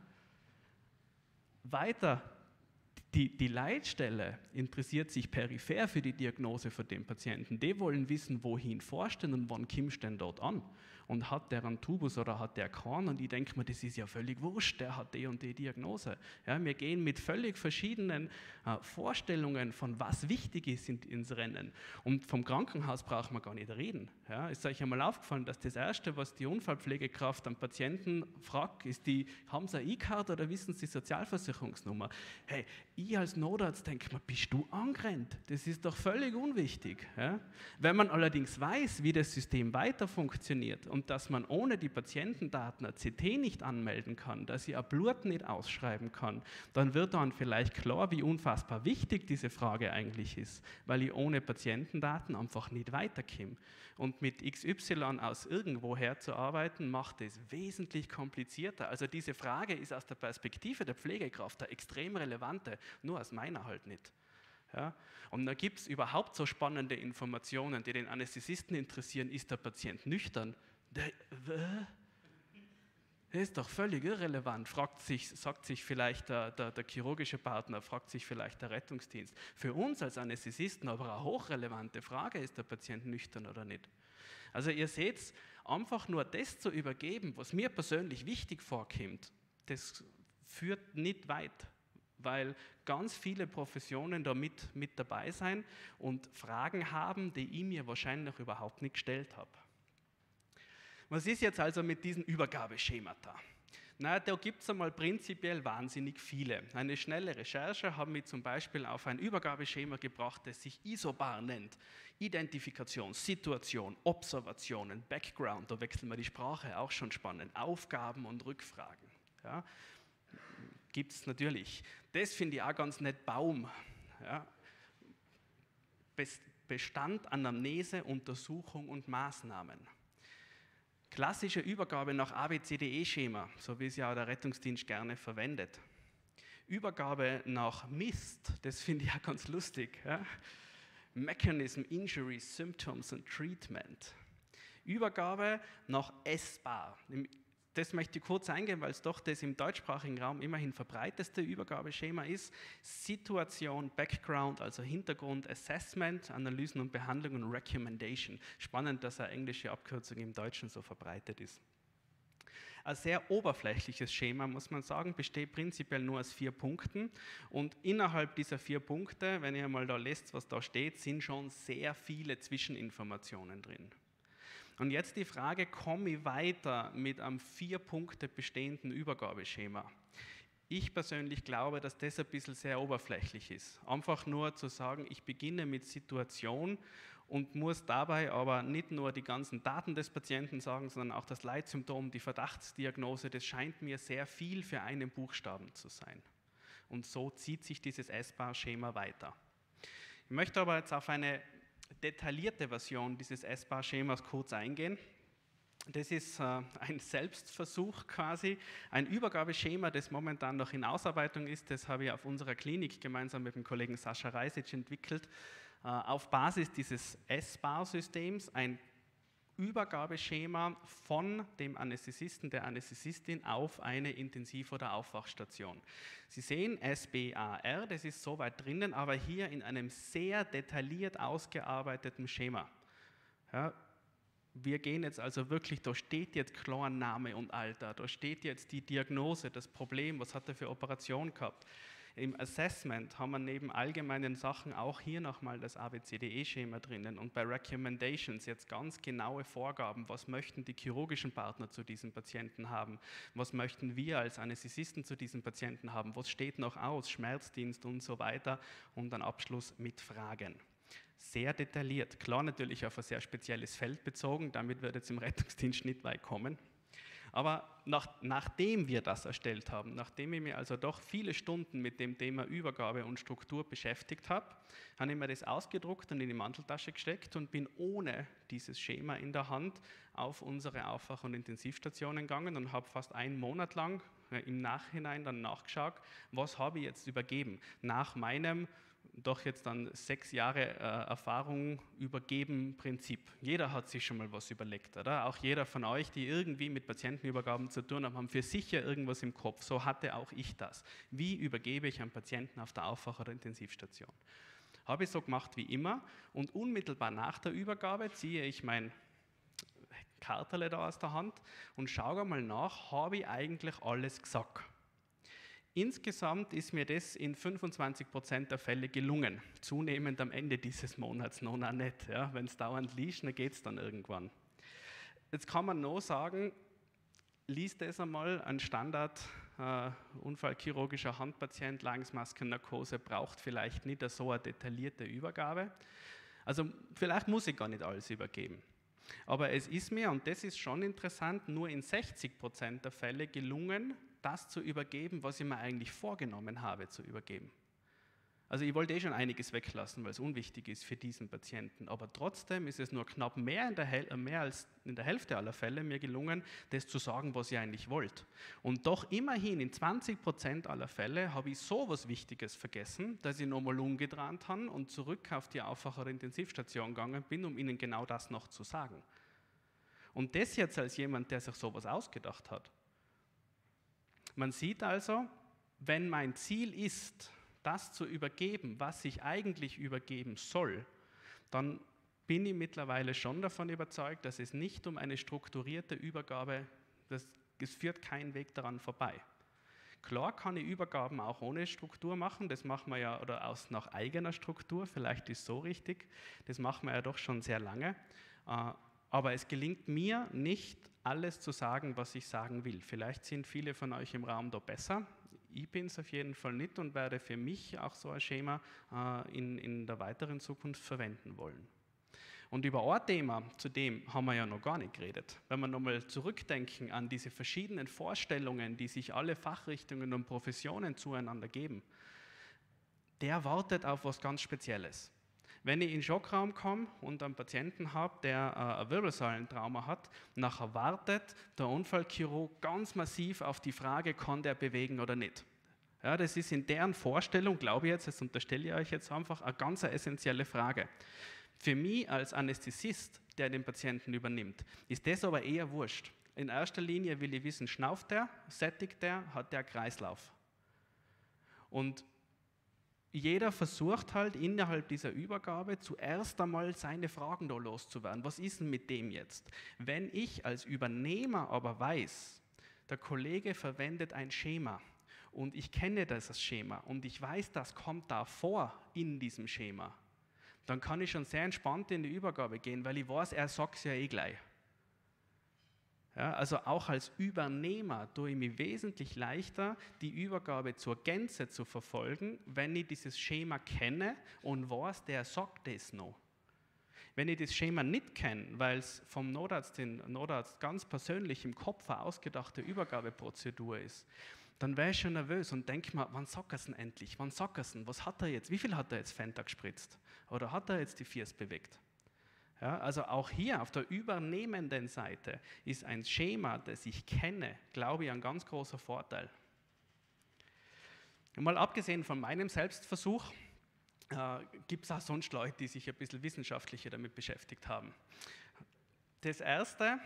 Weiter, die, die Leitstelle interessiert sich peripher für die Diagnose für den Patienten. Die wollen wissen, wohin forschen und wann du denn dort an und hat der einen Tubus oder hat der keinen und ich denke mir, das ist ja völlig wurscht, der hat die und die Diagnose. Ja, wir gehen mit völlig verschiedenen äh, Vorstellungen von was wichtig ist in, ins Rennen und vom Krankenhaus braucht man gar nicht reden. Ja, ist euch einmal aufgefallen, dass das Erste, was die Unfallpflegekraft am Patienten fragt, ist die, haben Sie eine E-Card oder wissen Sie die Sozialversicherungsnummer? Hey, ich als Notarzt denke mir, bist du angerannt? Das ist doch völlig unwichtig. Ja? Wenn man allerdings weiß, wie das System weiter funktioniert und dass man ohne die Patientendaten ein CT nicht anmelden kann, dass ich ein Blut nicht ausschreiben kann, dann wird dann vielleicht klar, wie unfassbar wichtig diese Frage eigentlich ist, weil ich ohne Patientendaten einfach nicht weiterkomme. Und mit XY aus irgendwoher zu arbeiten, macht es wesentlich komplizierter. Also diese Frage ist aus der Perspektive der Pflegekraft der extrem relevante, nur aus meiner halt nicht. Ja? Und da gibt es überhaupt so spannende Informationen, die den Anästhesisten interessieren. Ist der Patient nüchtern? Der, das ist doch völlig irrelevant, fragt sich, sagt sich vielleicht der, der, der, chirurgische Partner, fragt sich vielleicht der Rettungsdienst. Für uns als Anästhesisten aber eine hochrelevante Frage, ist der Patient nüchtern oder nicht. Also ihr seht, einfach nur das zu übergeben, was mir persönlich wichtig vorkommt, das führt nicht weit weil ganz viele Professionen da mit, mit dabei sein und Fragen haben, die ich mir wahrscheinlich überhaupt nicht gestellt habe. Was ist jetzt also mit diesen Übergabeschemata? Na, da gibt es einmal prinzipiell wahnsinnig viele. Eine schnelle Recherche hat mich zum Beispiel auf ein Übergabeschema gebracht, das sich ISOBAR nennt. Identifikation, Situation, Observationen, Background, da wechseln wir die Sprache, auch schon spannend. Aufgaben und Rückfragen. Ja gibt es natürlich. Das finde ich auch ganz nett, Baum. Ja. Bestand, Anamnese, Untersuchung und Maßnahmen. Klassische Übergabe nach ABCDE-Schema, so wie es ja der Rettungsdienst gerne verwendet. Übergabe nach MIST, das finde ich auch ganz lustig. Ja. Mechanism, Injuries, Symptoms and Treatment. Übergabe nach SBAR. Im das möchte ich kurz eingehen, weil es doch das im deutschsprachigen Raum immerhin verbreiteste Übergabeschema ist. Situation, Background, also Hintergrund, Assessment, Analysen und Behandlung und Recommendation. Spannend, dass eine englische Abkürzung im Deutschen so verbreitet ist. Ein sehr oberflächliches Schema, muss man sagen, besteht prinzipiell nur aus vier Punkten. Und innerhalb dieser vier Punkte, wenn ihr mal da lest, was da steht, sind schon sehr viele Zwischeninformationen drin. Und jetzt die Frage, komme ich weiter mit einem vier Punkte bestehenden Übergabeschema? Ich persönlich glaube, dass das ein bisschen sehr oberflächlich ist. Einfach nur zu sagen, ich beginne mit Situation und muss dabei aber nicht nur die ganzen Daten des Patienten sagen, sondern auch das Leitsymptom, die Verdachtsdiagnose, das scheint mir sehr viel für einen Buchstaben zu sein. Und so zieht sich dieses S-Bar-Schema weiter. Ich möchte aber jetzt auf eine detaillierte Version dieses S-Bar-Schemas kurz eingehen. Das ist äh, ein Selbstversuch quasi, ein Übergabeschema, das momentan noch in Ausarbeitung ist. Das habe ich auf unserer Klinik gemeinsam mit dem Kollegen Sascha Reisic entwickelt. Äh, auf Basis dieses S-Bar-Systems ein Übergabeschema von dem Anästhesisten, der Anästhesistin auf eine Intensiv- oder Aufwachstation. Sie sehen SBAR, das ist soweit drinnen, aber hier in einem sehr detailliert ausgearbeiteten Schema. Ja, wir gehen jetzt also wirklich, da steht jetzt klar und Alter, da steht jetzt die Diagnose, das Problem, was hat er für Operation gehabt. Im Assessment haben wir neben allgemeinen Sachen auch hier nochmal das ABCDE-Schema drinnen und bei Recommendations jetzt ganz genaue Vorgaben, was möchten die chirurgischen Partner zu diesem Patienten haben, was möchten wir als Anästhesisten zu diesem Patienten haben, was steht noch aus, Schmerzdienst und so weiter und dann Abschluss mit Fragen sehr detailliert. Klar natürlich auf ein sehr spezielles Feld bezogen, damit wird jetzt im Rettungsdienst nicht weit kommen. Aber nach, nachdem wir das erstellt haben, nachdem ich mir also doch viele Stunden mit dem Thema Übergabe und Struktur beschäftigt habe, habe ich mir das ausgedruckt und in die Manteltasche gesteckt und bin ohne dieses Schema in der Hand auf unsere Aufwach- und Intensivstationen gegangen und habe fast einen Monat lang im Nachhinein dann nachgeschaut, was habe ich jetzt übergeben? Nach meinem doch jetzt dann sechs Jahre äh, Erfahrung übergeben Prinzip. Jeder hat sich schon mal was überlegt, oder? Auch jeder von euch, die irgendwie mit Patientenübergaben zu tun haben, haben für sicher irgendwas im Kopf. So hatte auch ich das. Wie übergebe ich einen Patienten auf der Aufwach- oder Intensivstation? Habe ich so gemacht wie immer und unmittelbar nach der Übergabe ziehe ich mein Kartele da aus der Hand und schaue mal nach, habe ich eigentlich alles gesagt? Insgesamt ist mir das in 25 Prozent der Fälle gelungen. Zunehmend am Ende dieses Monats noch nicht. Ja. Wenn es dauernd liest, dann geht es dann irgendwann. Jetzt kann man noch sagen, liest das einmal, ein Standard äh, unfallchirurgischer Handpatient, Langensmaskennarkose braucht vielleicht nicht so eine detaillierte Übergabe. Also vielleicht muss ich gar nicht alles übergeben. Aber es ist mir, und das ist schon interessant, nur in 60 Prozent der Fälle gelungen, das zu übergeben, was ich mir eigentlich vorgenommen habe zu übergeben. Also ich wollte eh schon einiges weglassen, weil es unwichtig ist für diesen Patienten. Aber trotzdem ist es nur knapp mehr, in der Hel mehr als in der Hälfte aller Fälle mir gelungen, das zu sagen, was ich eigentlich wollte. Und doch immerhin in 20 Prozent aller Fälle habe ich so was Wichtiges vergessen, dass ich nochmal umgedreht habe und zurück auf die Aufwacher Intensivstation gegangen bin, um ihnen genau das noch zu sagen. Und das jetzt als jemand, der sich sowas ausgedacht hat. Man sieht also, wenn mein Ziel ist, das zu übergeben, was ich eigentlich übergeben soll, dann bin ich mittlerweile schon davon überzeugt, dass es nicht um eine strukturierte Übergabe, das, es führt kein Weg daran vorbei. Klar kann ich Übergaben auch ohne Struktur machen, das machen wir ja, oder aus nach eigener Struktur, vielleicht ist so richtig, das machen wir ja doch schon sehr lange. Äh, aber es gelingt mir nicht, alles zu sagen, was ich sagen will. Vielleicht sind viele von euch im Raum da besser. Ich bin es auf jeden Fall nicht und werde für mich auch so ein Schema äh, in, in der weiteren Zukunft verwenden wollen. Und über ein Thema, zu dem haben wir ja noch gar nicht geredet. Wenn wir nochmal zurückdenken an diese verschiedenen Vorstellungen, die sich alle Fachrichtungen und Professionen zueinander geben, der wartet auf was ganz Spezielles. Wenn ich in den Schockraum komme und einen Patienten habe, der äh, ein Wirbelsäulentrauma hat, nachher wartet der Unfallchirurg ganz massiv auf die Frage, kann der bewegen oder nicht. Ja, das ist in deren Vorstellung, glaube ich jetzt, das unterstelle ich euch jetzt einfach, eine ganz essentielle Frage. Für mich als Anästhesist, der den Patienten übernimmt, ist das aber eher wurscht. In erster Linie will ich wissen, schnauft der, sättigt der, hat der Kreislauf. Und jeder versucht halt innerhalb dieser Übergabe zuerst einmal seine Fragen da loszuwerden. Was ist denn mit dem jetzt? Wenn ich als Übernehmer aber weiß, der Kollege verwendet ein Schema und ich kenne das Schema und ich weiß, das kommt da vor in diesem Schema, dann kann ich schon sehr entspannt in die Übergabe gehen, weil ich weiß, er sagt es ja eh gleich. Ja, also auch als Übernehmer tue ich mir wesentlich leichter, die Übergabe zur Gänze zu verfolgen, wenn ich dieses Schema kenne und weiß, der sagt es noch. Wenn ich das Schema nicht kenne, weil es vom Notarzt, den Notarzt ganz persönlich im Kopf eine ausgedachte Übergabeprozedur ist, dann wäre ich schon nervös und denke mir, wann sagt er es denn endlich? Wann sagt er es denn? Was hat er jetzt? Wie viel hat er jetzt Fenta gespritzt? Oder hat er jetzt die Fiers bewegt? Ja, also auch hier auf der übernehmenden Seite ist ein Schema, das ich kenne, glaube ich, ein ganz großer Vorteil. Mal abgesehen von meinem Selbstversuch, äh, gibt es auch sonst Leute, die sich ein bisschen wissenschaftlicher damit beschäftigt haben. Das Erste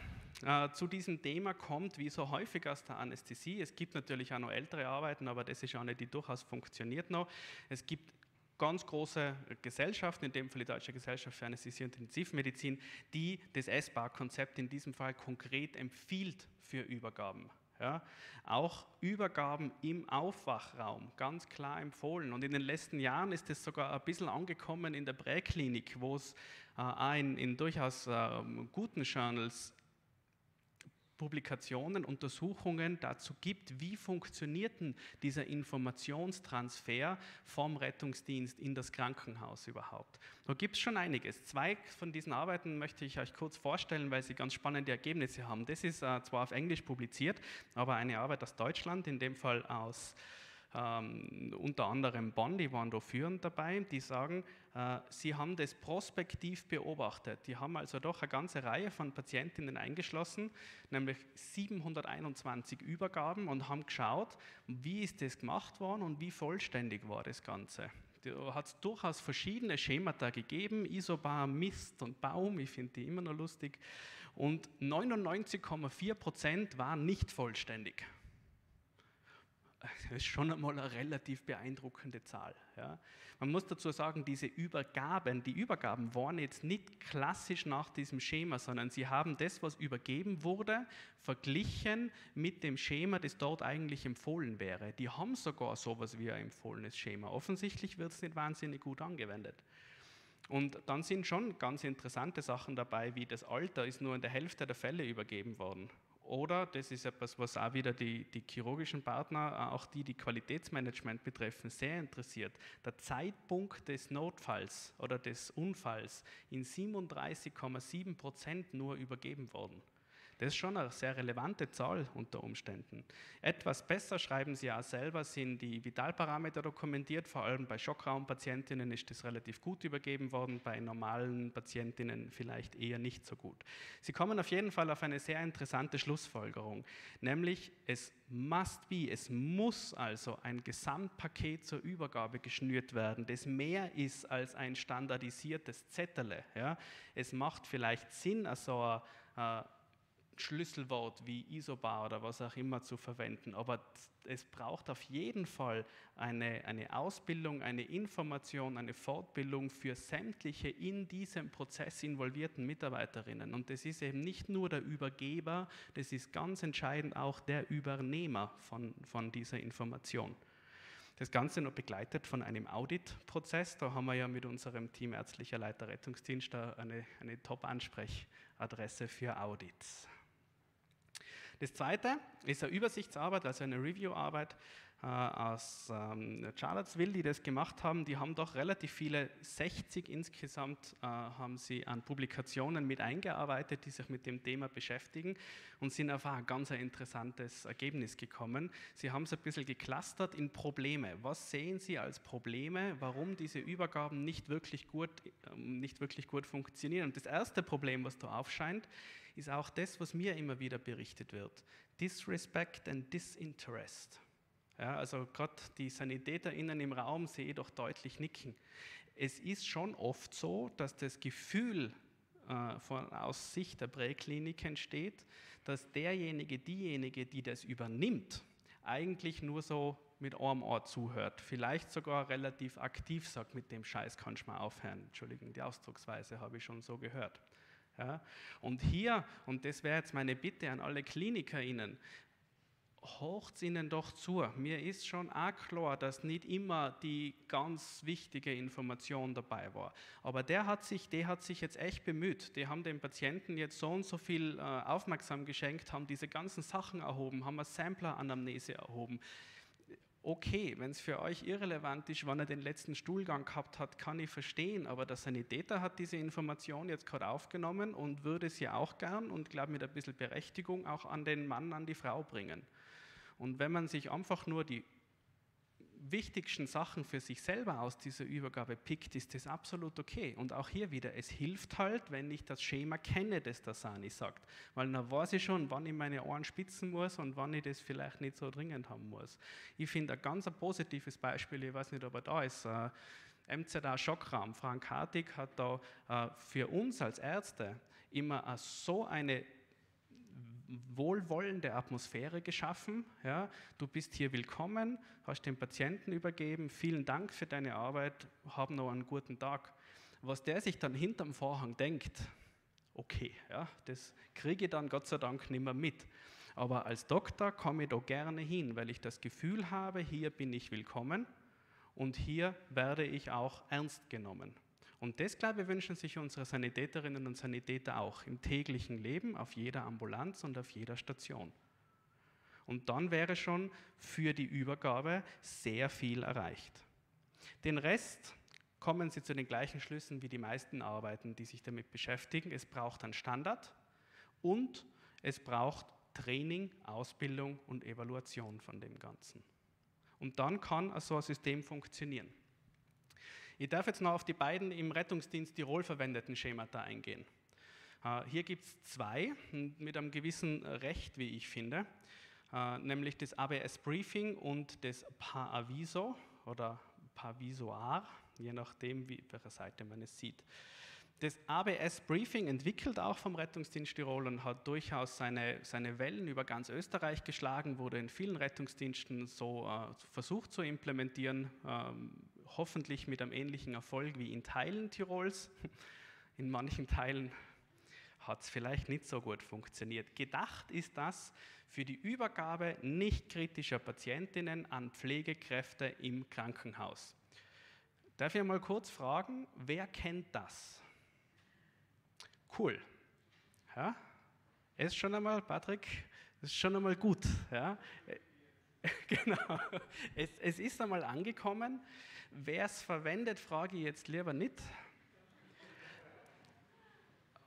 äh, zu diesem Thema kommt, wie so häufig aus der Anästhesie. Es gibt natürlich auch noch ältere Arbeiten, aber das ist auch eine, die durchaus funktioniert noch. Es gibt ganz große Gesellschaften, in dem Fall die Deutsche Gesellschaft für Anästhesie und Intensivmedizin, die das S-Bar-Konzept in diesem Fall konkret empfiehlt für Übergaben. Ja, auch Übergaben im Aufwachraum, ganz klar empfohlen. Und in den letzten Jahren ist es sogar ein bisschen angekommen in der Präklinik, wo es äh, in, in, durchaus äh, guten Journals Publikationen, Untersuchungen dazu gibt, wie funktioniert denn dieser Informationstransfer vom Rettungsdienst in das Krankenhaus überhaupt. Da gibt es schon einiges. Zwei von diesen Arbeiten möchte ich euch kurz vorstellen, weil sie ganz spannende Ergebnisse haben. Das ist äh, zwar auf Englisch publiziert, aber eine Arbeit aus Deutschland, in dem Fall aus ähm, unter anderem Bonn, die waren da führend dabei, die sagen, sie haben das prospektiv beobachtet. Die haben also doch eine ganze Reihe von Patientinnen eingeschlossen, nämlich 721 Übergaben und haben geschaut, wie ist das gemacht worden und wie vollständig war das Ganze. Da hat es durchaus verschiedene Schemata gegeben, Isobar, Mist und Baum, ich finde die immer noch lustig. Und 99,4 Prozent waren nicht vollständig das ist schon einmal eine relativ beeindruckende Zahl. Ja. Man muss dazu sagen, diese Übergaben, die Übergaben waren jetzt nicht klassisch nach diesem Schema, sondern sie haben das, was übergeben wurde, verglichen mit dem Schema, das dort eigentlich empfohlen wäre. Die haben sogar sowas wie ein empfohlenes Schema. Offensichtlich wird es nicht wahnsinnig gut angewendet. Und dann sind schon ganz interessante Sachen dabei, wie das Alter ist nur in der Hälfte der Fälle übergeben worden Oder, das ist etwas, was auch wieder die, die chirurgischen Partner, auch die, die Qualitätsmanagement betreffen, sehr interessiert. Der Zeitpunkt des Notfalls oder des Unfalls in 37,7 Prozent nur übergeben worden. Das ist schon eine sehr relevante Zahl unter Umständen. Etwas besser, schreiben Sie auch selber, sind die Vitalparameter dokumentiert. Vor allem bei Schockraumpatientinnen ist das relativ gut übergeben worden, bei normalen Patientinnen vielleicht eher nicht so gut. Sie kommen auf jeden Fall auf eine sehr interessante Schlussfolgerung, nämlich es must be, es muss also ein Gesamtpaket zur Übergabe geschnürt werden, das mehr ist als ein standardisiertes Zettel. Ja. Es macht vielleicht Sinn, also ein Schlüsselwort wie Isobar oder was auch immer zu verwenden. Aber es braucht auf jeden Fall eine, eine Ausbildung, eine Information, eine Fortbildung für sämtliche in diesem Prozess involvierten Mitarbeiterinnen. Und das ist eben nicht nur der Übergeber, das ist ganz entscheidend auch der Übernehmer von, von dieser Information. Das Ganze noch begleitet von einem Auditprozess. Da haben wir ja mit unserem Team ärztlicher Leiter Rettungsdienst eine, eine Top-Ansprechadresse für Audits. Das zweite ist eine Übersichtsarbeit, also eine Reviewarbeit äh, aus ähm, Charlottesville, die das gemacht haben. Die haben doch relativ viele, 60 insgesamt, äh, haben sie an Publikationen mit eingearbeitet, die sich mit dem Thema beschäftigen und sind auf ein ganz interessantes Ergebnis gekommen. Sie haben es ein bisschen geclustert in Probleme. Was sehen Sie als Probleme, warum diese Übergaben nicht wirklich gut, äh, nicht wirklich gut funktionieren? Und das erste Problem, was da aufscheint, ist auch das, was mir immer wieder berichtet wird. Disrespect and Disinterest. Ja, also gerade die SanitäterInnen im Raum sehe ich doch deutlich nicken. Es ist schon oft so, dass das Gefühl äh, von, aus Sicht der Präklinik entsteht, dass derjenige, diejenige, die das übernimmt, eigentlich nur so mit einem Ohr zuhört, vielleicht sogar relativ aktiv sagt, mit dem Scheiß kannst du mal aufhören. Entschuldigung, die Ausdrucksweise habe ich schon so gehört. Ja? Und hier, und das wäre jetzt meine Bitte an alle KlinikerInnen, hocht ihnen doch zu. Mir ist schon auch klar, dass nicht immer die ganz wichtige Information dabei war. Aber der hat sich, der hat sich jetzt echt bemüht. Die haben dem Patienten jetzt so und so viel äh, aufmerksam geschenkt, haben diese ganzen Sachen erhoben, haben eine Sampler-Anamnese erhoben okay, wenn es für euch irrelevant ist, wann er den letzten Stuhlgang gehabt hat, kann ich verstehen, aber der Sanitäter hat diese Information jetzt gerade aufgenommen und würde sie auch gern und glaube mit ein bisschen Berechtigung auch an den Mann, an die Frau bringen. Und wenn man sich einfach nur die wichtigsten Sachen für sich selber aus dieser Übergabe pickt, ist das absolut okay. Und auch hier wieder, es hilft halt, wenn ich das Schema kenne, das der Sani sagt. Weil dann weiß ich schon, wann ich meine Ohren spitzen muss und wann ich das vielleicht nicht so dringend haben muss. Ich finde ein ganz positives Beispiel, ich weiß nicht, ob er da ist, äh, MZA Schockraum. Frank Hartig hat da äh, für uns als Ärzte immer äh, so eine wohlwollende Atmosphäre geschaffen. Ja, du bist hier willkommen, hast den Patienten übergeben, vielen Dank für deine Arbeit, hab noch einen guten Tag. Was der sich dann hinterm Vorhang denkt, okay, ja, das kriege ich dann Gott sei Dank nicht mehr mit. Aber als Doktor komme ich da gerne hin, weil ich das Gefühl habe, hier bin ich willkommen und hier werde ich auch ernst genommen. Und das, glaube ich, wünschen sich unsere Sanitäterinnen und Sanitäter auch im täglichen Leben, auf jeder Ambulanz und auf jeder Station. Und dann wäre schon für die Übergabe sehr viel erreicht. Den Rest kommen Sie zu den gleichen Schlüssen wie die meisten Arbeiten, die sich damit beschäftigen. Es braucht einen Standard und es braucht Training, Ausbildung und Evaluation von dem Ganzen. Und dann kann so ein System funktionieren. Ich darf jetzt noch auf die beiden im Rettungsdienst Tirol verwendeten Schemata eingehen. Äh, hier gibt es zwei mit einem gewissen Recht, wie ich finde, äh, nämlich das ABS Briefing und das PAVISO oder PAVISOAR, je nachdem, wie, welcher Seite man es sieht. Das ABS Briefing entwickelt auch vom Rettungsdienst Tirol und hat durchaus seine, seine Wellen über ganz Österreich geschlagen, wurde in vielen Rettungsdiensten so äh, versucht zu implementieren. Ähm, hoffentlich mit einem ähnlichen Erfolg wie in Teilen Tirols. In manchen Teilen hat es vielleicht nicht so gut funktioniert. Gedacht ist das für die Übergabe nicht kritischer Patientinnen an Pflegekräfte im Krankenhaus. Darf ich mal kurz fragen, wer kennt das? Cool. Ja? Es schon einmal, Patrick, ist schon einmal gut. Ja? genau. Es, es ist einmal angekommen. Wer es verwendet, frage ich jetzt lieber nicht.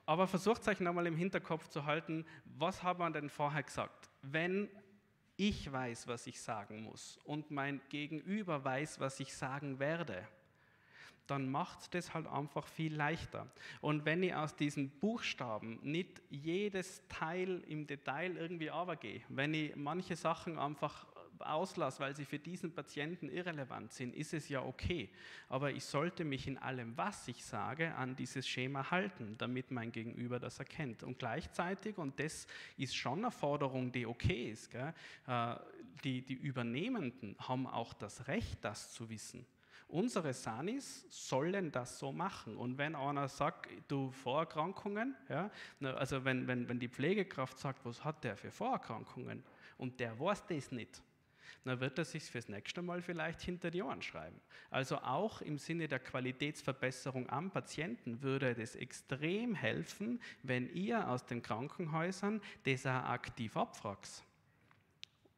Aber versucht euch nochmal im Hinterkopf zu halten, was haben wir denn vorher gesagt? Wenn ich weiß, was ich sagen muss und mein Gegenüber weiß, was ich sagen werde, dann macht das halt einfach viel leichter. Und wenn ich aus diesen Buchstaben nicht jedes Teil im Detail irgendwie runtergehe, wenn ich manche Sachen einfach auslasse, weil sie für diesen Patienten irrelevant sind, ist es ja okay. Aber ich sollte mich in allem, was ich sage, an dieses Schema halten, damit mein Gegenüber das erkennt. Und gleichzeitig, und das ist schon eine Forderung, die okay ist, gell, äh, die, die Übernehmenden haben auch das Recht, das zu wissen. Unsere Sanis sollen das so machen. Und wenn einer sagt, du Vorerkrankungen, ja, also wenn, wenn, wenn die Pflegekraft sagt, was hat der für Vorerkrankungen und der weiß das nicht, dann wird er sich fürs nächste Mal vielleicht hinter die Ohren schreiben. Also auch im Sinne der Qualitätsverbesserung am Patienten würde es extrem helfen, wenn ihr aus den Krankenhäusern das auch aktiv abfragt.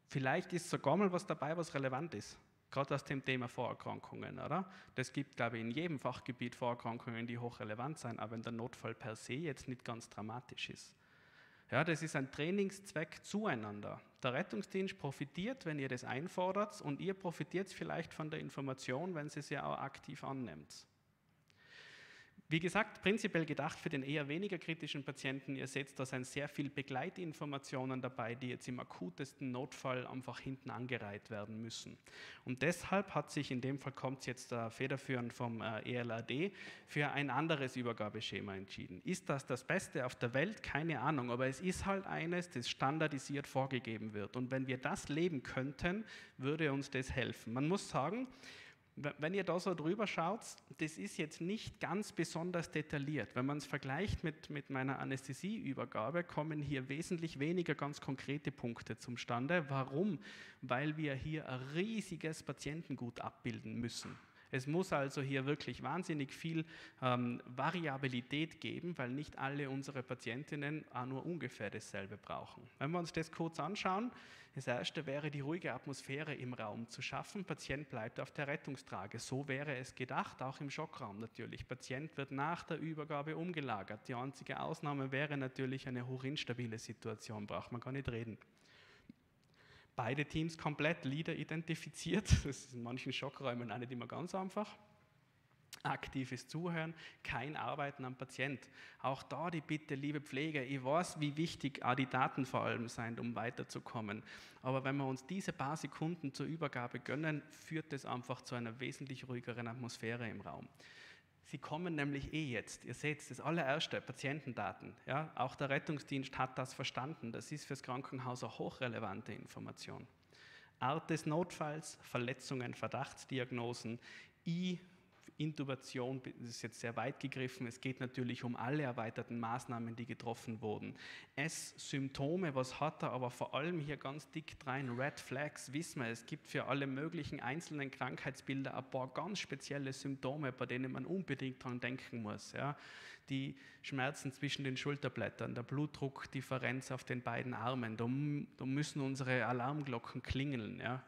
Vielleicht ist sogar mal was dabei, was relevant ist. Gerade aus dem Thema Vorerkrankungen, oder? Das gibt, glaube ich, in jedem Fachgebiet Vorerkrankungen, die hochrelevant sind, aber wenn der Notfall per se jetzt nicht ganz dramatisch ist. Ja, das ist ein Trainingszweck zueinander. Der Rettungsdienst profitiert, wenn ihr das einfordert und ihr profitiert vielleicht von der Information, wenn sie sie auch aktiv annimmt. Wie gesagt, prinzipiell gedacht für den eher weniger kritischen Patienten. Ihr seht, da sind sehr viele Begleitinformationen dabei, die jetzt im akutesten Notfall einfach hinten angereiht werden müssen. Und deshalb hat sich, in dem Fall kommt jetzt der federführend vom äh, ELAD, für ein anderes Übergabeschema entschieden. Ist das das Beste auf der Welt? Keine Ahnung, aber es ist halt eines, das standardisiert vorgegeben wird. Und wenn wir das leben könnten, würde uns das helfen. Man muss sagen, wenn ihr da so drüber schaut, das ist jetzt nicht ganz besonders detailliert. Wenn man es vergleicht mit, mit meiner Anästhesieübergabe, kommen hier wesentlich weniger ganz konkrete Punkte zum Stande. Warum? Weil wir hier ein riesiges Patientengut abbilden müssen. Es muss also hier wirklich wahnsinnig viel ähm, Variabilität geben, weil nicht alle unsere Patientinnen auch nur ungefähr dasselbe brauchen. Wenn wir uns das kurz anschauen, das erste wäre, die ruhige Atmosphäre im Raum zu schaffen. Patient bleibt auf der Rettungstrage. So wäre es gedacht, auch im Schockraum natürlich. Patient wird nach der Übergabe umgelagert. Die einzige Ausnahme wäre natürlich eine hochinstabile Situation, braucht man gar nicht reden beide Teams komplett Leader identifiziert. Das ist in manchen Schockräumen auch nicht immer ganz einfach. Aktives Zuhören, kein Arbeiten am Patient. Auch da die Bitte, liebe Pfleger, ich weiß, wie wichtig auch die Daten vor allem sind, um weiterzukommen. Aber wenn wir uns diese paar Sekunden zur Übergabe gönnen, führt das einfach zu einer wesentlich ruhigeren Atmosphäre im Raum. Sie kommen nämlich eh jetzt. Ihr seht, das allererste, Patientendaten. Ja, auch der Rettungsdienst hat das verstanden. Das ist fürs Krankenhaus eine hochrelevante Information. Art des Notfalls, Verletzungen, Verdachtsdiagnosen, I Intubation ist jetzt sehr weit gegriffen. Es geht natürlich um alle erweiterten Maßnahmen, die getroffen wurden. S, Symptome, was hat er, aber vor allem hier ganz dick rein, Red Flags, wissen wir, es gibt für alle möglichen einzelnen Krankheitsbilder ein paar ganz spezielle Symptome, bei denen man unbedingt dran denken muss. Ja. Die Schmerzen zwischen den Schulterblättern, der Blutdruckdifferenz auf den beiden Armen, da, da müssen unsere Alarmglocken klingeln. Ja.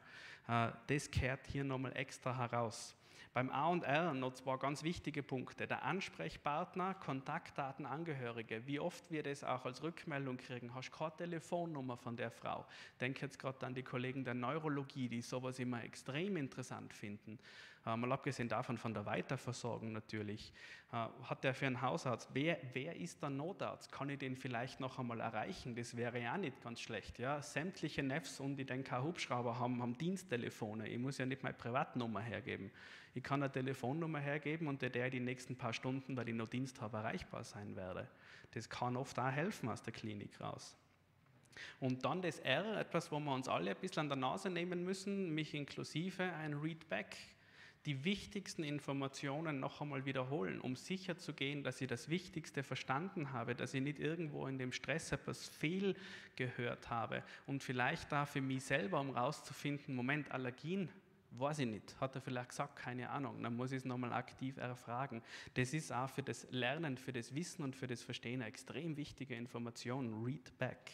Äh, das kehrt hier nochmal extra heraus. Beim A und R noch zwei ganz wichtige Punkte. Der Ansprechpartner, Kontaktdaten, Angehörige. Wie oft wir das auch als Rückmeldung kriegen. Hast du keine Telefonnummer von der Frau? Denke jetzt gerade an die Kollegen der Neurologie, die sowas immer extrem interessant finden. Äh, mal abgesehen davon von der Weiterversorgung natürlich. Äh, hat der für einen Hausarzt? Wer, wer ist der Notarzt? Kann ich den vielleicht noch einmal erreichen? Das wäre ja nicht ganz schlecht. Ja? Sämtliche Nefs und die den Hubschrauber haben, haben Diensttelefone. Ich muss ja nicht meine Privatnummer hergeben. Ich kann eine Telefonnummer hergeben und der die nächsten paar Stunden, weil ich noch Dienst habe, erreichbar sein werde. Das kann oft auch helfen aus der Klinik raus. Und dann das R, etwas, wo wir uns alle ein bisschen an der Nase nehmen müssen, mich inklusive, ein Readback. Die wichtigsten Informationen noch einmal wiederholen, um sicher zu gehen, dass ich das Wichtigste verstanden habe, dass ich nicht irgendwo in dem Stress etwas fehl gehört habe und vielleicht da für mich selber, um rauszufinden, Moment, Allergien Weiß ich nicht, hat er vielleicht gesagt, keine Ahnung. Dann muss ich es nochmal aktiv erfragen. Das ist auch für das Lernen, für das Wissen und für das Verstehen eine extrem wichtige Information. Read back.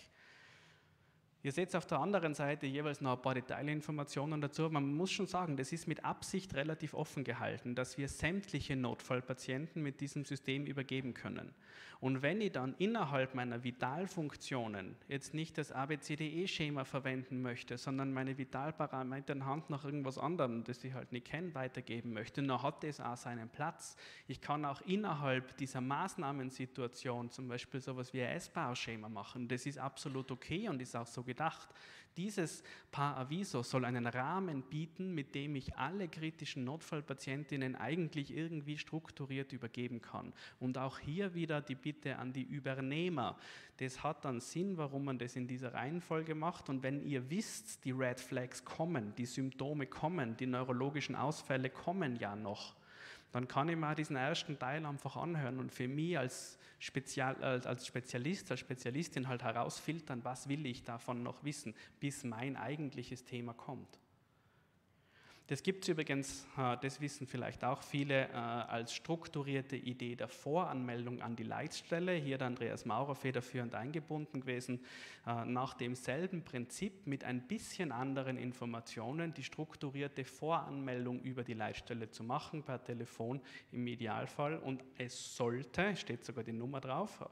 Ihr seht auf der anderen Seite jeweils noch ein paar Detailinformationen dazu. Man muss schon sagen, das ist mit Absicht relativ offen gehalten, dass wir sämtliche Notfallpatienten mit diesem System übergeben können. Und wenn ich dann innerhalb meiner Vitalfunktionen jetzt nicht das ABCDE-Schema verwenden möchte, sondern meine Vitalparameter anhand nach irgendwas anderem, das ich halt nicht kenne, weitergeben möchte, dann hat das auch seinen Platz. Ich kann auch innerhalb dieser Maßnahmensituation zum Beispiel sowas wie ein S-Bauschema machen. Das ist absolut okay und ist auch so gedacht. Dieses Paar Aviso soll einen Rahmen bieten, mit dem ich alle kritischen Notfallpatientinnen eigentlich irgendwie strukturiert übergeben kann. Und auch hier wieder die Bitte an die Übernehmer. Das hat dann Sinn, warum man das in dieser Reihenfolge macht. Und wenn ihr wisst, die Red Flags kommen, die Symptome kommen, die neurologischen Ausfälle kommen ja noch, dann kann ich mir diesen ersten Teil einfach anhören und für mich als, Spezial, als Spezialist, als Spezialistin halt herausfiltern, was will ich davon noch wissen, bis mein eigentliches Thema kommt. Das gibt es übrigens, äh, das wissen vielleicht auch viele, äh, als strukturierte Idee der Voranmeldung an die Leitstelle. Hier der Andreas Maurer federführend eingebunden gewesen, äh, nach demselben Prinzip mit ein bisschen anderen Informationen die strukturierte Voranmeldung über die Leitstelle zu machen, per Telefon im Idealfall. Und es sollte, steht sogar die Nummer drauf,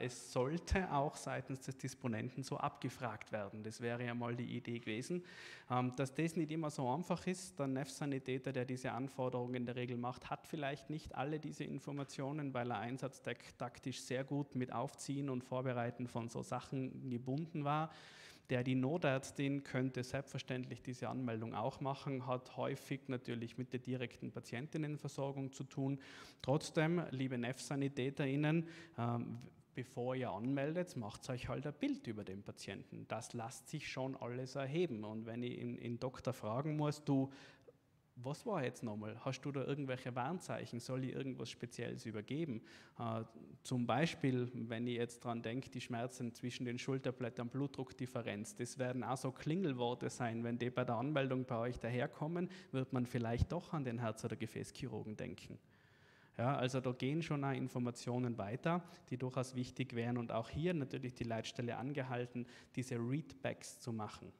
es sollte auch seitens des Disponenten so abgefragt werden. Das wäre ja mal die Idee gewesen. Ähm, dass das nicht immer so einfach ist, der NEF-Sanitäter, der diese Anforderungen in der Regel macht, hat vielleicht nicht alle diese Informationen, weil er einsatztaktisch sehr gut mit Aufziehen und Vorbereiten von so Sachen gebunden war. Der die Notärztin könnte selbstverständlich diese Anmeldung auch machen, hat häufig natürlich mit der direkten Patientinnenversorgung zu tun. Trotzdem, liebe NEF-SanitäterInnen, ähm, bevor ihr anmeldet, macht euch halt ein Bild über den Patienten. Das lässt sich schon alles erheben. Und wenn ich in, in Doktor fragen muss, du, was war jetzt nochmal? Hast du da irgendwelche Warnzeichen? Soll ich irgendwas Spezielles übergeben? Äh, zum Beispiel, wenn ich jetzt daran denke, die Schmerzen zwischen den Schulterblättern, Blutdruckdifferenz, das werden auch so Klingelworte sein. Wenn die bei der Anmeldung bei euch daherkommen, wird man vielleicht doch an den Herz- oder Gefäßchirurgen denken. Ja, also da gehen schon auch Informationen weiter, die durchaus wichtig wären und auch hier natürlich die Leitstelle angehalten, diese Readbacks zu machen.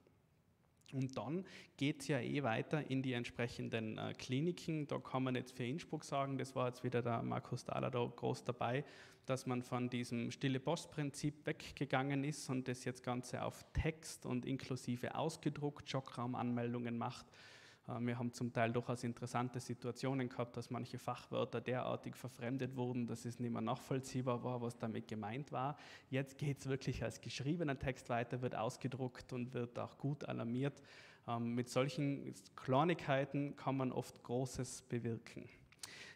Und dann geht es ja eh weiter in die entsprechenden äh, Kliniken. Da kann man jetzt für Innsbruck sagen, das war jetzt wieder der Markus Dahler da groß dabei, dass man von diesem stille Post-Prinzip weggegangen ist und das jetzt Ganze auf Text und inklusive ausgedruckt Schockraumanmeldungen macht wir haben zum Teil durchaus interessante Situationen gehabt, dass manche Fachwörter derartig verfremdet wurden, dass es nicht mehr nachvollziehbar war, was damit gemeint war. Jetzt geht es wirklich als geschriebener Text weiter, wird ausgedruckt und wird auch gut alarmiert. Ähm, mit solchen Kleinigkeiten kann man oft Großes bewirken.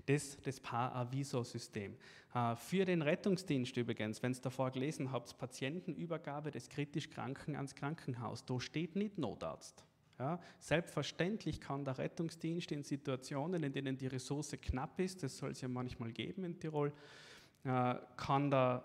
Das, das Paar-Aviso-System. Äh, für den Rettungsdienst übrigens, wenn ihr davor gelesen habt, Patientenübergabe des kritisch Kranken ans Krankenhaus, da steht nicht Notarzt. Ja, selbstverständlich kann der Rettungsdienst in Situationen, in denen die Ressource knapp ist, das soll es ja manchmal geben in Tirol, äh, kann, der,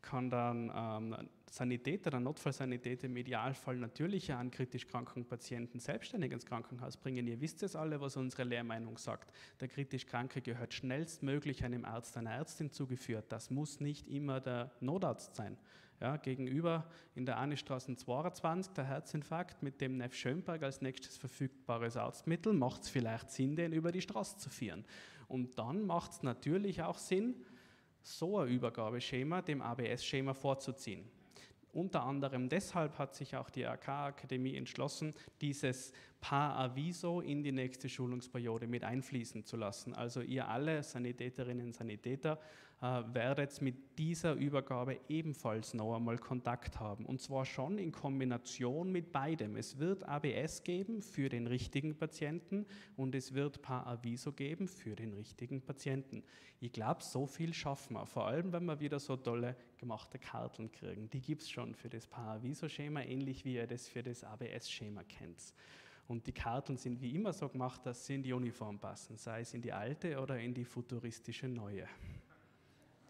kann dann ähm, Sanitäter, der Notfallsanitäter im Idealfall natürlich an kritisch kranken Patienten selbstständig ins Krankenhaus bringen. Ihr wisst es alle, was unsere Lehrmeinung sagt. Der kritisch Kranke gehört schnellstmöglich einem Arzt, einer Ärztin zugeführt. Das muss nicht immer der Notarzt sein. Ja, gegenüber in der Annestraße 22 der Herzinfarkt mit dem Neff Schönberg als nächstes verfügbares Arztmittel, macht es vielleicht Sinn, den über die Straße zu führen. Und dann macht es natürlich auch Sinn, so ein Übergabeschema dem ABS-Schema vorzuziehen. Unter anderem deshalb hat sich auch die AK-Akademie entschlossen, dieses Paar Aviso in die nächste Schulungsperiode mit einfließen zu lassen. Also ihr alle Sanitäterinnen und Sanitäter äh, werdet mit dieser Übergabe ebenfalls noch einmal Kontakt haben. Und zwar schon in Kombination mit beidem. Es wird ABS geben für den richtigen Patienten und es wird Paar Aviso geben für den richtigen Patienten. Ich glaube, so viel schaffen wir. Vor allem, wenn wir wieder so tolle gemachte Karten kriegen. Die gibt es schon für das Paar Aviso-Schema, ähnlich wie ihr das für das ABS-Schema kennt. Und die Karten sind wie immer so gemacht, dass sie in die Uniform passen, sei es in die alte oder in die futuristische neue.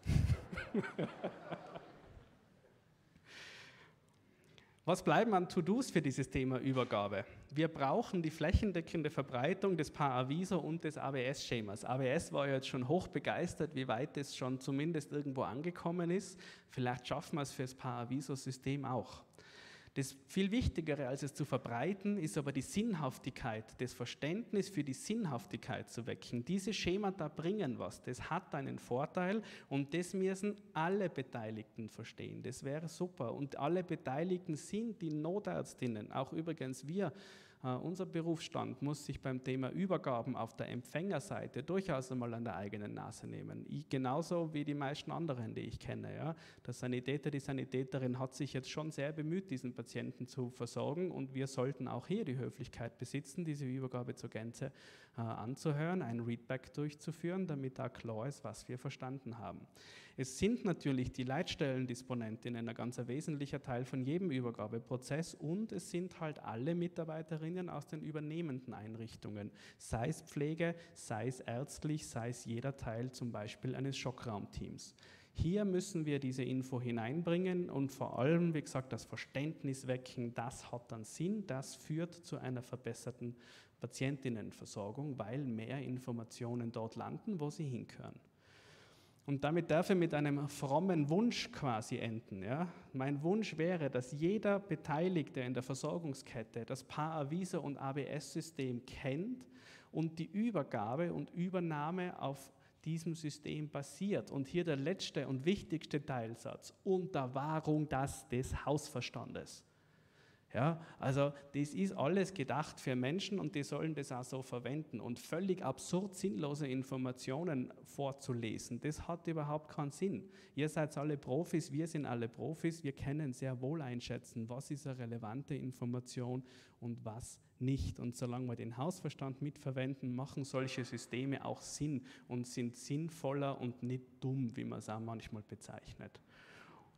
Was bleiben an To-Dos für dieses Thema Übergabe? Wir brauchen die flächendeckende Verbreitung des Paar-Aviso und des ABS-Schemas. ABS war ja jetzt schon hoch begeistert, wie weit es schon zumindest irgendwo angekommen ist. Vielleicht schaffen wir es für das Paar-Aviso-System auch. Das viel Wichtigere als es zu verbreiten, ist aber die Sinnhaftigkeit, das Verständnis für die Sinnhaftigkeit zu wecken. Diese Schemata bringen was, das hat einen Vorteil und das müssen alle Beteiligten verstehen. Das wäre super. Und alle Beteiligten sind die Notärztinnen, auch übrigens wir unser Berufsstand muss sich beim Thema Übergaben auf der Empfängerseite durchaus einmal an der eigenen Nase nehmen. Ich, genauso wie die meisten anderen, die ich kenne. Ja. Der Sanitäter, die Sanitäterin hat sich jetzt schon sehr bemüht, diesen Patienten zu versorgen und wir sollten auch hier die Höflichkeit besitzen, diese Übergabe zur Gänze uh, anzuhören, ein Readback durchzuführen, damit da klar ist, was wir verstanden haben. Es sind natürlich die Leitstellendisponentinnen ein ganz wesentlicher Teil von jedem Übergabeprozess und es sind halt alle Mitarbeiterinnen aus den übernehmenden Einrichtungen, sei es Pflege, sei es ärztlich, sei es jeder Teil zum Beispiel eines Schockraumteams. Hier müssen wir diese Info hineinbringen und vor allem, wie gesagt, das Verständnis wecken, das hat dann Sinn, das führt zu einer verbesserten Patientinnenversorgung, weil mehr Informationen dort landen, wo sie hinkören. Und damit darf ich mit einem frommen Wunsch quasi enden. Ja? Mein Wunsch wäre, dass jeder Beteiligte in der Versorgungskette das Paar-Avisa und ABS-System kennt und die Übergabe und Übernahme auf diesem System basiert. Und hier der letzte und wichtigste Teilsatz, unter Wahrung das des Hausverstandes. Ja, also das ist alles gedacht für Menschen und die sollen das auch so verwenden. Und völlig absurd sinnlose Informationen vorzulesen, das hat überhaupt keinen Sinn. Ihr seid alle Profis, wir sind alle Profis, wir können sehr wohl einschätzen, was ist eine relevante Information und was nicht. Und solange wir den Hausverstand mitverwenden, machen solche Systeme auch Sinn und sind sinnvoller und nicht dumm, wie man es auch manchmal bezeichnet.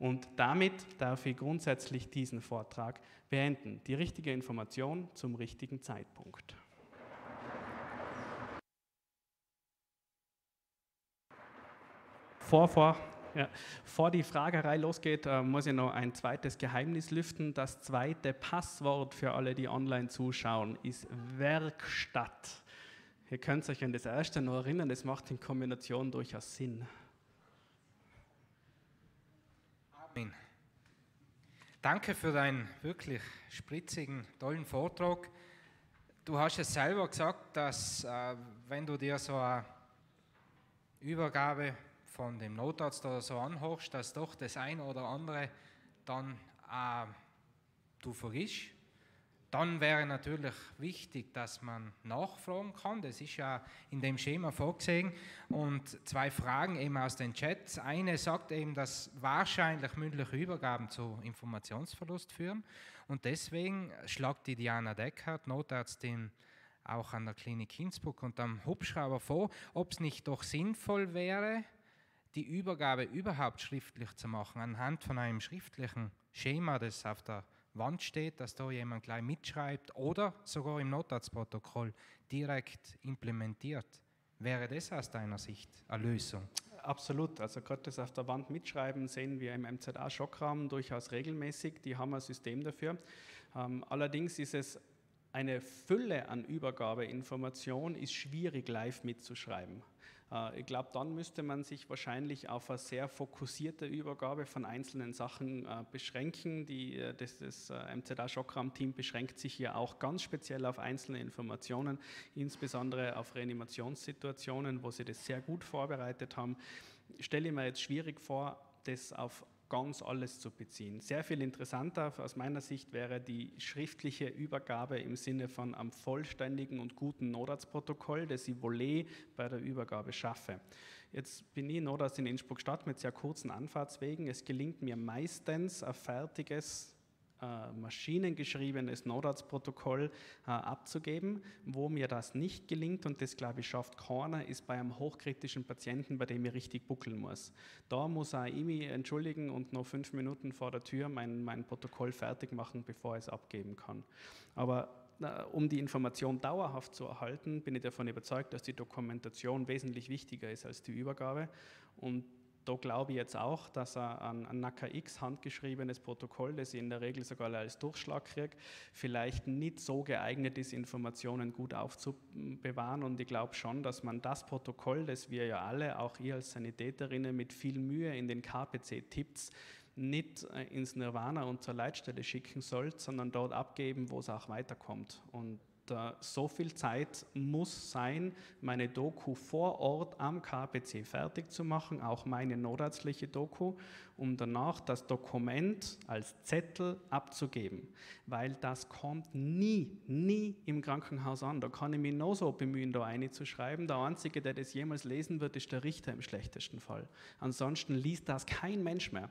Und damit darf ich grundsätzlich diesen Vortrag beenden. Die richtige Information zum richtigen Zeitpunkt. Vor, vor, ja, vor die Fragerei losgeht, äh, muss ich noch ein zweites Geheimnis lüften. Das zweite Passwort für alle, die online zuschauen, ist Werkstatt. Ihr könnt euch an das erste noch erinnern, das macht in Kombination durchaus Sinn. Amen. Danke für deinen wirklich spritzigen, tollen Vortrag. Du hast es selber gesagt, dass äh, wenn du dir so eine Übergabe von dem Notarzt oder so anhörst, dass doch das eine oder andere dann äh, du vergisst. Dann wäre natürlich wichtig, dass man nachfragen kann. Das ist ja in dem Schema vorgesehen. Und zwei Fragen eben aus den Chats. Eine sagt eben, dass wahrscheinlich mündliche Übergaben zu Informationsverlust führen. Und deswegen schlagt die Diana Deckert, Notärztin, auch an der Klinik Innsbruck und am Hubschrauber vor, ob es nicht doch sinnvoll wäre, die Übergabe überhaupt schriftlich zu machen, anhand von einem schriftlichen Schema, das auf der Wand steht, dass da jemand gleich mitschreibt oder sogar im Notarztprotokoll direkt implementiert. Wäre das aus deiner Sicht eine Lösung? Absolut. Also gerade das auf der Wand mitschreiben sehen wir im MZA-Schockraum durchaus regelmäßig. Die haben ein System dafür. Ähm, allerdings ist es eine Fülle an Übergabeinformation ist schwierig live mitzuschreiben. Äh, ich glaube, dann müsste man sich wahrscheinlich auf eine sehr fokussierte Übergabe von einzelnen Sachen äh, beschränken. Die, äh, das das MZA-Schockraum-Team beschränkt sich hier auch ganz speziell auf einzelne Informationen, insbesondere auf Reanimationssituationen, wo sie das sehr gut vorbereitet haben. Ich stelle mir jetzt schwierig vor, das auf ganz alles zu beziehen. Sehr viel interessanter aus meiner Sicht wäre die schriftliche Übergabe im Sinne von einem vollständigen und guten Notarztprotokoll, das ich Volet bei der Übergabe schaffe. Jetzt bin ich Notarzt in Innsbruck-Stadt mit sehr kurzen Anfahrtswegen. Es gelingt mir meistens ein fertiges maschinengeschriebenes Notarztprotokoll äh, abzugeben. Wo mir das nicht gelingt, und das glaube ich schafft keiner, ist bei einem hochkritischen Patienten, bei dem ich richtig buckeln muss. Da muss auch ich mich entschuldigen und noch fünf Minuten vor der Tür mein, mein Protokoll fertig machen, bevor ich es abgeben kann. Aber äh, um die Information dauerhaft zu erhalten, bin ich davon überzeugt, dass die Dokumentation wesentlich wichtiger ist als die Übergabe. Und da glaube ich jetzt auch, dass ein, ein NACA X handgeschriebenes Protokoll, das ich in der Regel sogar als Durchschlag kriege, vielleicht nicht so geeignet ist, Informationen gut aufzubewahren. Und ich glaube schon, dass man das Protokoll, das wir ja alle, auch ihr als Sanitäterinnen, mit viel Mühe in den KPC tippt, nicht äh, ins Nirvana und zur Leitstelle schicken sollt, sondern dort abgeben, wo es auch weiterkommt. Und so viel Zeit muss sein, meine Doku vor Ort am KPC fertig zu machen, auch meine notarztliche Doku, um danach das Dokument als Zettel abzugeben. Weil das kommt nie, nie im Krankenhaus an. Da kann ich mich noch so bemühen, da eine zu schreiben. Der Einzige, der das jemals lesen wird, ist der Richter im schlechtesten Fall. Ansonsten liest das kein Mensch mehr.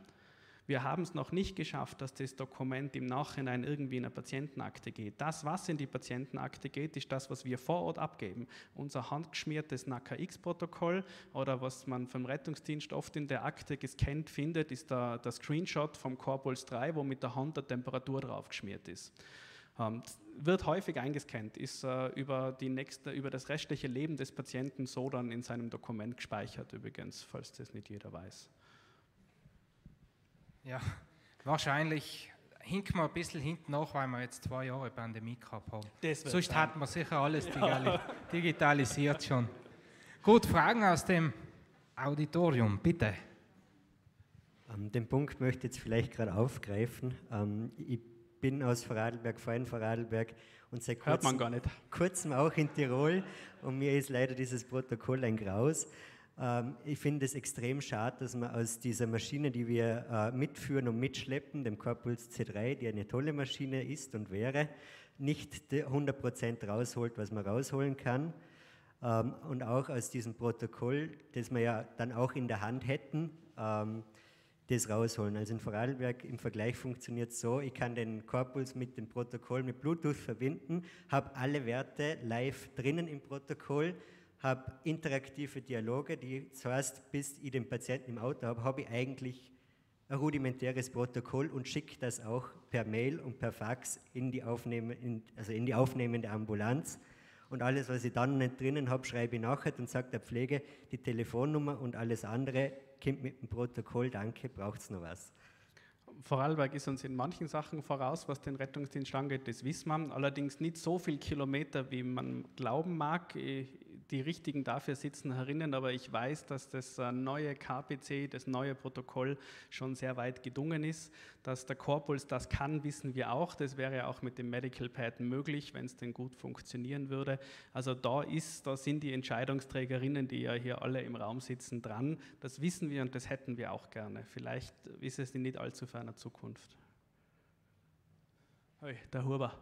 Wir haben es noch nicht geschafft, dass das Dokument im Nachhinein irgendwie in eine Patientenakte geht. Das, was in die Patientenakte geht, ist das, was wir vor Ort abgeben. Unser handgeschmiertes NACA-X-Protokoll oder was man vom Rettungsdienst oft in der Akte gescannt findet, ist der, der Screenshot vom Corpuls 3, wo mit der Hand der Temperatur drauf geschmiert ist. Ähm, wird häufig eingescannt, ist äh, über, die nächste, über das restliche Leben des Patienten so dann in seinem Dokument gespeichert, übrigens, falls das nicht jeder weiß. Ja, wahrscheinlich hinken wir ein bisschen hinten nach, weil wir jetzt zwei Jahre Pandemie gehabt haben. Sonst sein. hat man sicher alles ja. digitalisiert schon. Gut, Fragen aus dem Auditorium, bitte. Den Punkt möchte ich jetzt vielleicht gerade aufgreifen. Ähm, ich bin aus Vorarlberg, vorhin Vorarlberg und seit kurzem, kurzem auch in Tirol und mir ist leider dieses Protokoll ein Graus. Ähm, ich finde es extrem schade, dass man aus dieser Maschine, die wir äh, mitführen und mitschleppen, dem Corpuls C3, die eine tolle Maschine ist und wäre, nicht 100% rausholt, was man rausholen kann. Ähm, und auch aus diesem Protokoll, das wir ja dann auch in der Hand hätten, ähm, das rausholen. Also in Vorarlberg im Vergleich funktioniert es so, ich kann den Corpuls mit dem Protokoll mit Bluetooth verbinden, habe alle Werte live drinnen im Protokoll, habe interaktive Dialoge, die heißt, bis ich den Patienten im Auto habe, habe ich eigentlich ein rudimentäres Protokoll und schicke das auch per Mail und per Fax in die, Aufnehme, in, also in die aufnehmende Ambulanz. Und alles, was ich dann nicht drinnen habe, schreibe ich nachher und sage der Pflege die Telefonnummer und alles andere kommt mit dem Protokoll. Danke, braucht es noch was. Vorarlberg ist uns in manchen Sachen voraus, was den Rettungsdienst angeht, das wissen wir. Allerdings nicht so viele Kilometer, wie man glauben mag. Die Richtigen dafür sitzen herinnen, aber ich weiß, dass das äh, neue KPC, das neue Protokoll schon sehr weit gedungen ist. Dass der Corpuls das kann, wissen wir auch. Das wäre auch mit dem Medical Pad möglich, wenn es denn gut funktionieren würde. Also da ist, da sind die Entscheidungsträgerinnen, die ja hier alle im Raum sitzen, dran. Das wissen wir und das hätten wir auch gerne. Vielleicht ist es in nicht allzu ferner Zukunft. Hey, der Huber.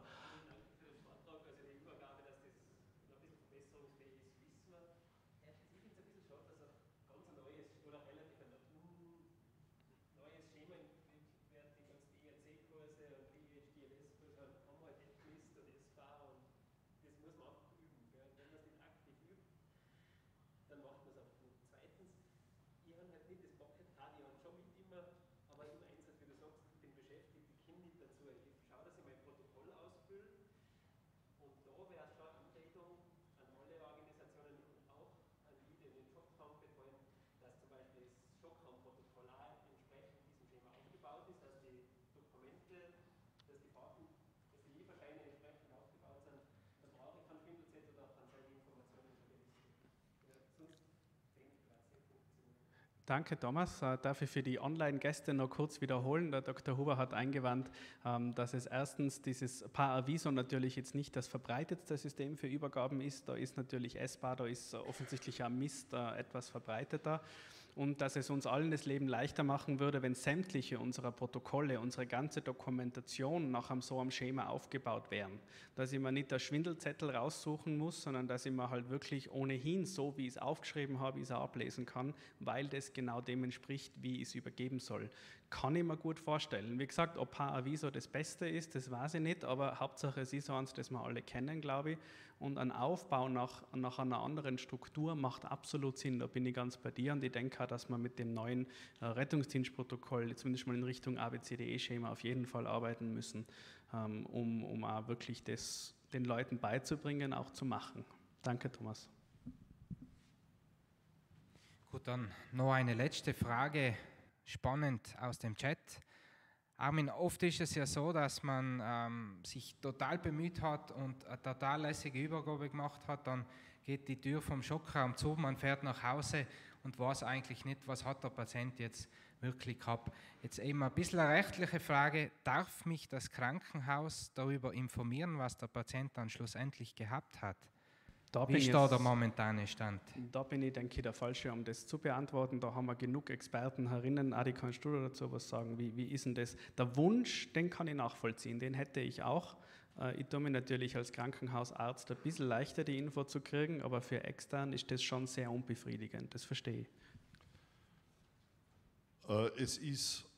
Danke, Thomas. Äh, darf ich für die Online-Gäste noch kurz wiederholen? Der Dr. Huber hat eingewandt, ähm, dass es erstens dieses Paar-Aviso natürlich jetzt nicht das verbreitetste System für Übergaben ist. Da ist natürlich essbar, da ist offensichtlich am Mist äh, etwas verbreiteter und dass es uns allen das Leben leichter machen würde, wenn sämtliche unserer Protokolle, unsere ganze Dokumentation nach einem so einem Schema aufgebaut wären. Dass ich mir nicht der Schwindelzettel raussuchen muss, sondern dass ich mir halt wirklich ohnehin so, wie ich es aufgeschrieben habe, ich es ablesen kann, weil das genau dem entspricht, wie ich es übergeben soll. Kann ich mir gut vorstellen. Wie gesagt, ob Aviso das Beste ist, das weiß ich nicht, aber Hauptsache es ist eins, das wir alle kennen, glaube ich. Und ein Aufbau nach, nach einer anderen Struktur macht absolut Sinn. Da bin ich ganz bei dir und ich denke auch, dass wir mit dem neuen äh, Rettungsdienstprotokoll zumindest mal in Richtung ABCDE-Schema auf jeden Fall arbeiten müssen, ähm, um, um auch wirklich das den Leuten beizubringen, auch zu machen. Danke, Thomas. Gut, dann noch eine letzte Frage spannend aus dem Chat. Armin, oft ist es ja so, dass man ähm, sich total bemüht hat und eine total lässige Übergabe gemacht hat, dann geht die Tür vom Schockraum zu, man fährt nach Hause und weiß eigentlich nicht, was hat der Patient jetzt wirklich gehabt. Jetzt eben ein bisschen eine rechtliche Frage. Darf mich das Krankenhaus darüber informieren, was der Patient dann schlussendlich gehabt hat? Da Wie ist da der momentane Stand? Da bin ich, denke ich, der Falsche, um das zu beantworten. Da haben wir genug Experten herinnen. Adi, kannst du dazu was sagen? Wie, wie ist denn das? Der Wunsch, den kann ich nachvollziehen, den hätte ich auch. Äh, ich tue mir natürlich als Krankenhausarzt ein bisschen leichter, die Info zu kriegen, aber für extern ist das schon sehr unbefriedigend. Das verstehe ich. Äh, es ist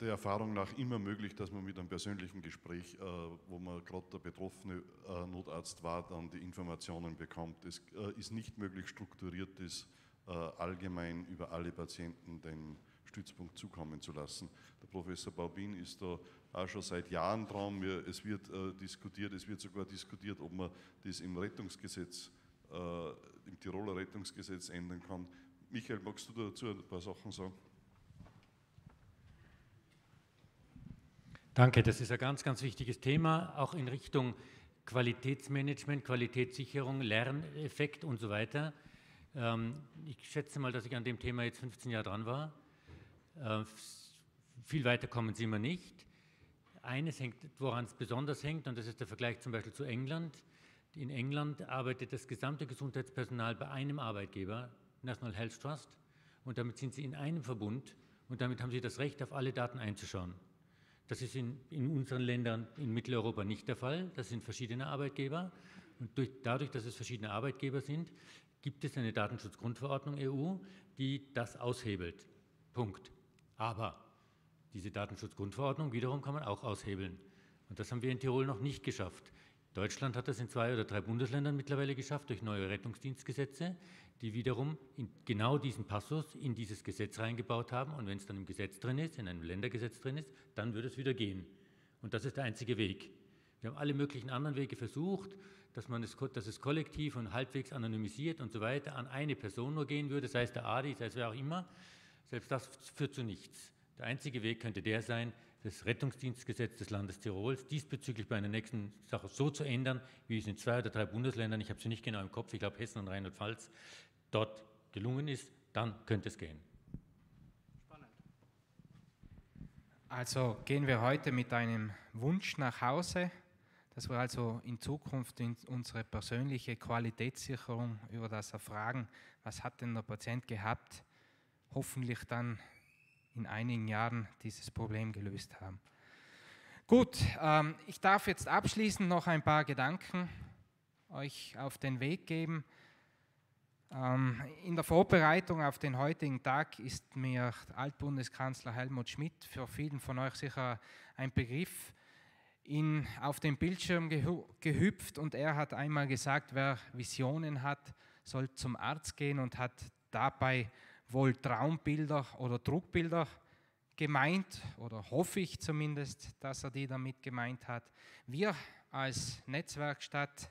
der Erfahrung nach immer möglich, dass man mit einem persönlichen Gespräch, äh, wo man gerade der betroffene äh, Notarzt war, dann die Informationen bekommt. Es ist nicht möglich, strukturiert das allgemein über alle Patienten den Stützpunkt zukommen zu lassen. Der Professor Baubin ist da auch schon seit Jahren dran. Es wird diskutiert, es wird sogar diskutiert, ob man das im Rettungsgesetz, im Tiroler Rettungsgesetz ändern kann. Michael, magst du dazu ein paar Sachen sagen? Danke, das ist ein ganz, ganz wichtiges Thema, auch in Richtung Qualitätsmanagement, Qualitätssicherung, Lerneffekt und so weiter. Ähm, ich schätze mal, dass ich an dem Thema jetzt 15 Jahre dran war. Äh, viel weiter kommen Sie immer nicht. Eines hängt, woran es besonders hängt, und das ist der Vergleich zum Beispiel zu England. In England arbeitet das gesamte Gesundheitspersonal bei einem Arbeitgeber, National Health Trust, und damit sind sie in einem Verbund und damit haben sie das Recht, auf alle Daten einzuschauen. Das ist in, in, unseren Ländern in Mitteleuropa nicht der Fall. Das sind verschiedene Arbeitgeber. Und durch, dadurch, dass es verschiedene Arbeitgeber sind, gibt es eine Datenschutzgrundverordnung EU, die das aushebelt. Punkt. Aber diese Datenschutzgrundverordnung wiederum kann man auch aushebeln. Und das haben wir in Tirol noch nicht geschafft. Deutschland hat das in zwei oder drei Bundesländern mittlerweile geschafft durch neue Rettungsdienstgesetze die wiederum genau diesen Passus in dieses Gesetz reingebaut haben. Und wenn es dann im Gesetz drin ist, in einem Ländergesetz drin ist, dann würde es wieder gehen. Und das ist der einzige Weg. Wir haben alle möglichen anderen Wege versucht, dass, man es, dass es kollektiv und halbwegs anonymisiert und so weiter an eine Person nur gehen würde, sei es der ADI, sei es wer auch immer. Selbst das führt zu nichts. Der einzige Weg könnte der sein, das Rettungsdienstgesetz des Landes Tirols diesbezüglich bei einer nächsten Sache so zu ändern, wie es in zwei oder drei Bundesländern, ich habe sie nicht genau im Kopf, ich glaube Hessen und Rheinland-Pfalz, dort gelungen ist, dann könnte es gehen. Spannend. Also gehen wir heute mit einem Wunsch nach Hause, dass wir also in Zukunft in unsere persönliche Qualitätssicherung über das erfragen, was hat denn der Patient gehabt, hoffentlich dann in einigen Jahren dieses Problem gelöst haben. Gut, ähm, ich darf jetzt abschließend noch ein paar Gedanken euch auf den Weg geben. Ähm, in der Vorbereitung auf den heutigen Tag ist mir Altbundeskanzler Helmut Schmidt für vielen von euch sicher ein Begriff in, auf dem Bildschirm gehüpft und er hat einmal gesagt, wer Visionen hat, soll zum Arzt gehen und hat dabei wohl Traumbilder oder Druckbilder gemeint oder hoffe ich zumindest, dass er die damit gemeint hat. Wir als Netzwerkstatt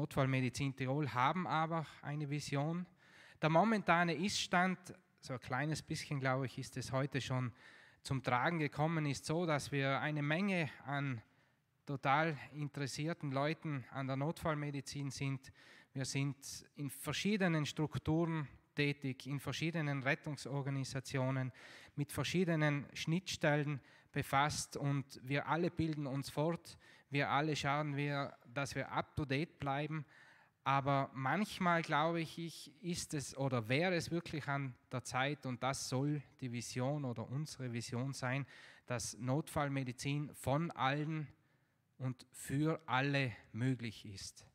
Notfallmedizin Tirol haben aber eine Vision. Der momentane Iststand, so ein kleines bisschen glaube ich, ist es heute schon zum Tragen gekommen, ist so, dass wir eine Menge an total interessierten Leuten an der Notfallmedizin sind. Wir sind in verschiedenen Strukturen tätig, in verschiedenen Rettungsorganisationen, mit verschiedenen Schnittstellen befasst und wir alle bilden uns fort wir alle schauen, wir, dass wir up-to-date bleiben. Aber manchmal, glaube ich, ist es oder wäre es wirklich an der Zeit, und das soll die Vision oder unsere Vision sein, dass Notfallmedizin von allen und für alle möglich ist.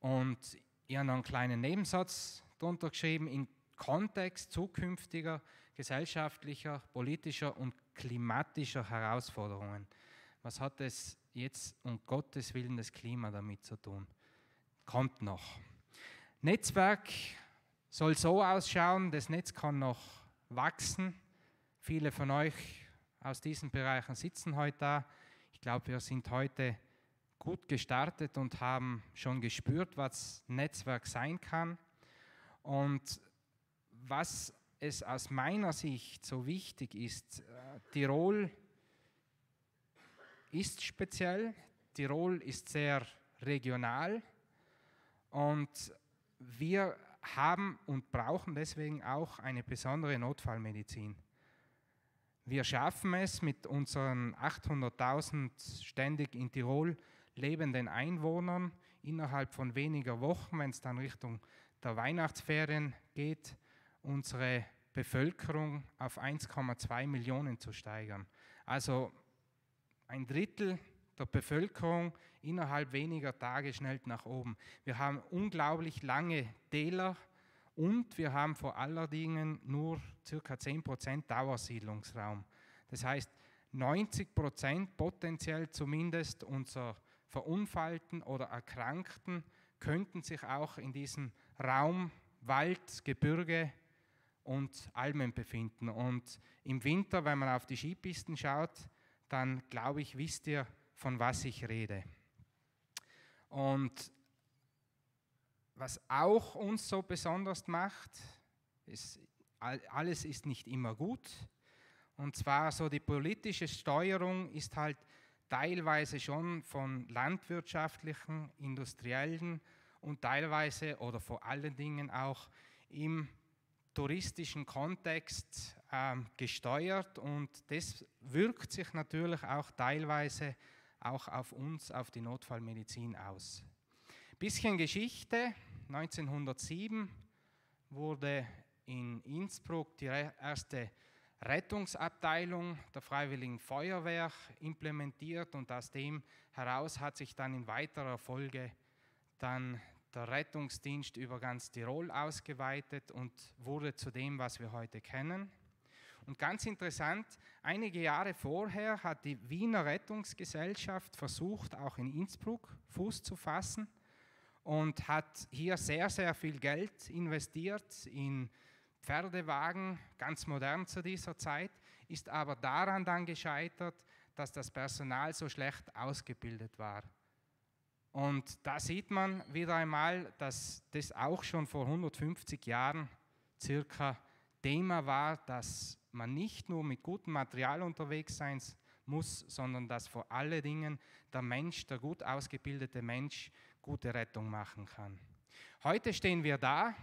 Und ich habe noch einen kleinen Nebensatz drunter geschrieben, im Kontext zukünftiger gesellschaftlicher, politischer und klimatischer Herausforderungen. Was hat es jetzt um Gottes Willen das Klima damit zu tun? Kommt noch. Netzwerk soll so ausschauen, das Netz kann noch wachsen. Viele von euch aus diesen Bereichen sitzen heute da. Ich glaube, wir sind heute gut gestartet und haben schon gespürt, was Netzwerk sein kann. Und was es aus meiner Sicht so wichtig ist, äh, Tirol ist speziell, Tirol ist sehr regional und wir haben und brauchen deswegen auch eine besondere Notfallmedizin. Wir schaffen es mit unseren 800.000 ständig in Tirol lebenden Einwohnern innerhalb von weniger Wochen, wenn es dann Richtung der Weihnachtsferien geht, unsere Bevölkerung auf 1,2 Millionen zu steigern. Also ein Drittel der Bevölkerung innerhalb weniger Tage schnellt nach oben. Wir haben unglaublich lange Täler und wir haben vor allen Dingen nur ca. 10% Dauersiedlungsraum. Das heißt, 90% potenziell zumindest unserer Verunfallten oder Erkrankten könnten sich auch in diesem Raum Wald, Gebirge und Almen befinden. Und im Winter, wenn man auf die Skipisten schaut, dann glaube ich, wisst ihr, von was ich rede. Und was auch uns so besonders macht, ist, alles ist nicht immer gut. Und zwar so die politische Steuerung ist halt teilweise schon von landwirtschaftlichen, industriellen und teilweise oder vor allen Dingen auch im touristischen Kontext äh, gesteuert und das wirkt sich natürlich auch teilweise auch auf uns, auf die Notfallmedizin aus. Bisschen Geschichte. 1907 wurde in Innsbruck die erste Rettungsabteilung der Freiwilligen Feuerwehr implementiert und aus dem heraus hat sich dann in weiterer Folge dann der Rettungsdienst über ganz Tirol ausgeweitet und wurde zu dem, was wir heute kennen. Und ganz interessant, einige Jahre vorher hat die Wiener Rettungsgesellschaft versucht, auch in Innsbruck Fuß zu fassen und hat hier sehr, sehr viel Geld investiert in Pferdewagen, ganz modern zu dieser Zeit, ist aber daran dann gescheitert, dass das Personal so schlecht ausgebildet war. Und da sieht man wieder einmal, dass das auch schon vor 150 Jahren circa Thema war, dass man nicht nur mit gutem Material unterwegs sein muss, sondern dass vor allen Dingen der Mensch, der gut ausgebildete Mensch, gute Rettung machen kann. Heute stehen wir da,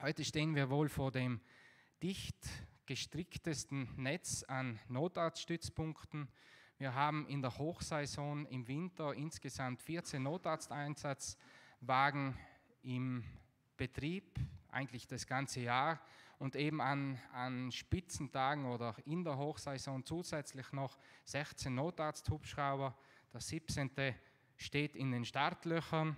heute stehen wir wohl vor dem dicht gestricktesten Netz an Notarztstützpunkten. Wir haben in der Hochsaison im Winter insgesamt 14 Notarzteinsatzwagen im Betrieb, eigentlich das ganze Jahr und eben an, an Spitzentagen oder in der Hochsaison zusätzlich noch 16 Notarzthubschrauber. Der 17. steht in den Startlöchern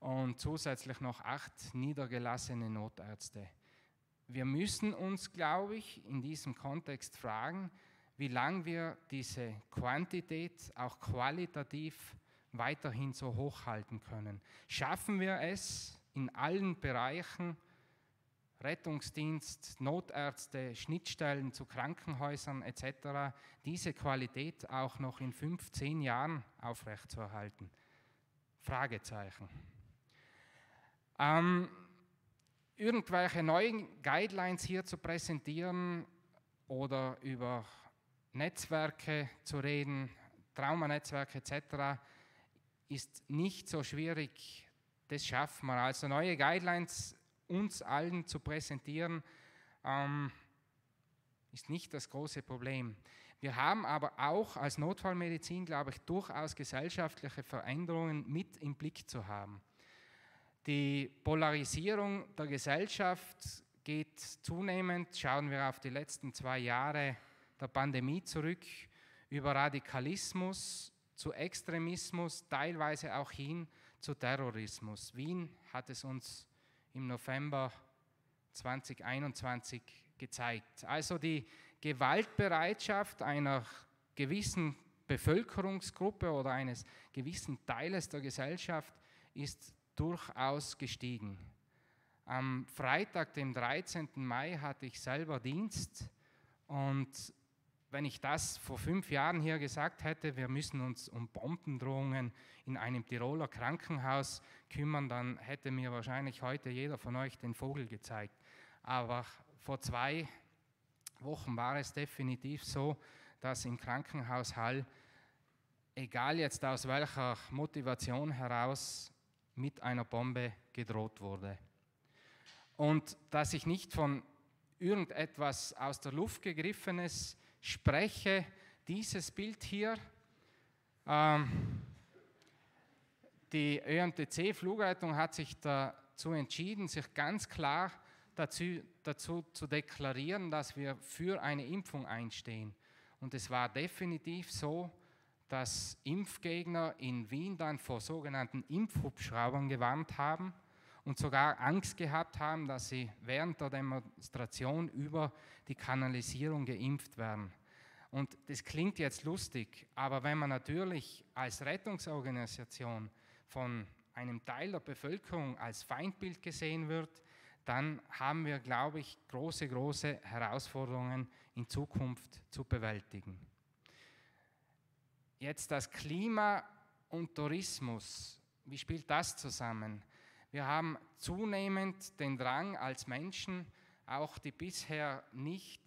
und zusätzlich noch acht niedergelassene Notärzte. Wir müssen uns, glaube ich, in diesem Kontext fragen, wie lange wir diese Quantität auch qualitativ weiterhin so hochhalten können. Schaffen wir es in allen Bereichen, Rettungsdienst, Notärzte, Schnittstellen zu Krankenhäusern etc., diese Qualität auch noch in fünf, zehn Jahren aufrechtzuerhalten? Fragezeichen. Ähm, irgendwelche neuen Guidelines hier zu präsentieren oder über Netzwerke zu reden, Traumanetzwerke etc., ist nicht so schwierig. Das schaffen wir. Also neue Guidelines uns allen zu präsentieren, ähm, ist nicht das große Problem. Wir haben aber auch als Notfallmedizin, glaube ich, durchaus gesellschaftliche Veränderungen mit im Blick zu haben. Die Polarisierung der Gesellschaft geht zunehmend, schauen wir auf die letzten zwei Jahre der Pandemie zurück, über Radikalismus zu Extremismus, teilweise auch hin zu Terrorismus. Wien hat es uns im November 2021 gezeigt. Also die Gewaltbereitschaft einer gewissen Bevölkerungsgruppe oder eines gewissen Teiles der Gesellschaft ist durchaus gestiegen. Am Freitag, dem 13. Mai, hatte ich selber Dienst und wenn ich das vor fünf Jahren hier gesagt hätte, wir müssen uns um Bombendrohungen in einem Tiroler Krankenhaus kümmern, dann hätte mir wahrscheinlich heute jeder von euch den Vogel gezeigt. Aber vor zwei Wochen war es definitiv so, dass im Krankenhaus Hall, egal jetzt aus welcher Motivation heraus, mit einer Bombe gedroht wurde. Und dass ich nicht von irgendetwas aus der Luft gegriffenes spreche dieses Bild hier. Ähm, die ÖMTC-Flugleitung hat sich dazu entschieden, sich ganz klar dazu, dazu zu deklarieren, dass wir für eine Impfung einstehen. Und es war definitiv so, dass Impfgegner in Wien dann vor sogenannten Impfhubschraubern gewarnt haben und sogar Angst gehabt haben, dass sie während der Demonstration über die Kanalisierung geimpft werden. Und das klingt jetzt lustig, aber wenn man natürlich als Rettungsorganisation von einem Teil der Bevölkerung als Feindbild gesehen wird, dann haben wir, glaube ich, große, große Herausforderungen in Zukunft zu bewältigen. Jetzt das Klima und Tourismus, wie spielt das zusammen? Wir haben zunehmend den Drang als Menschen, auch die bisher nicht,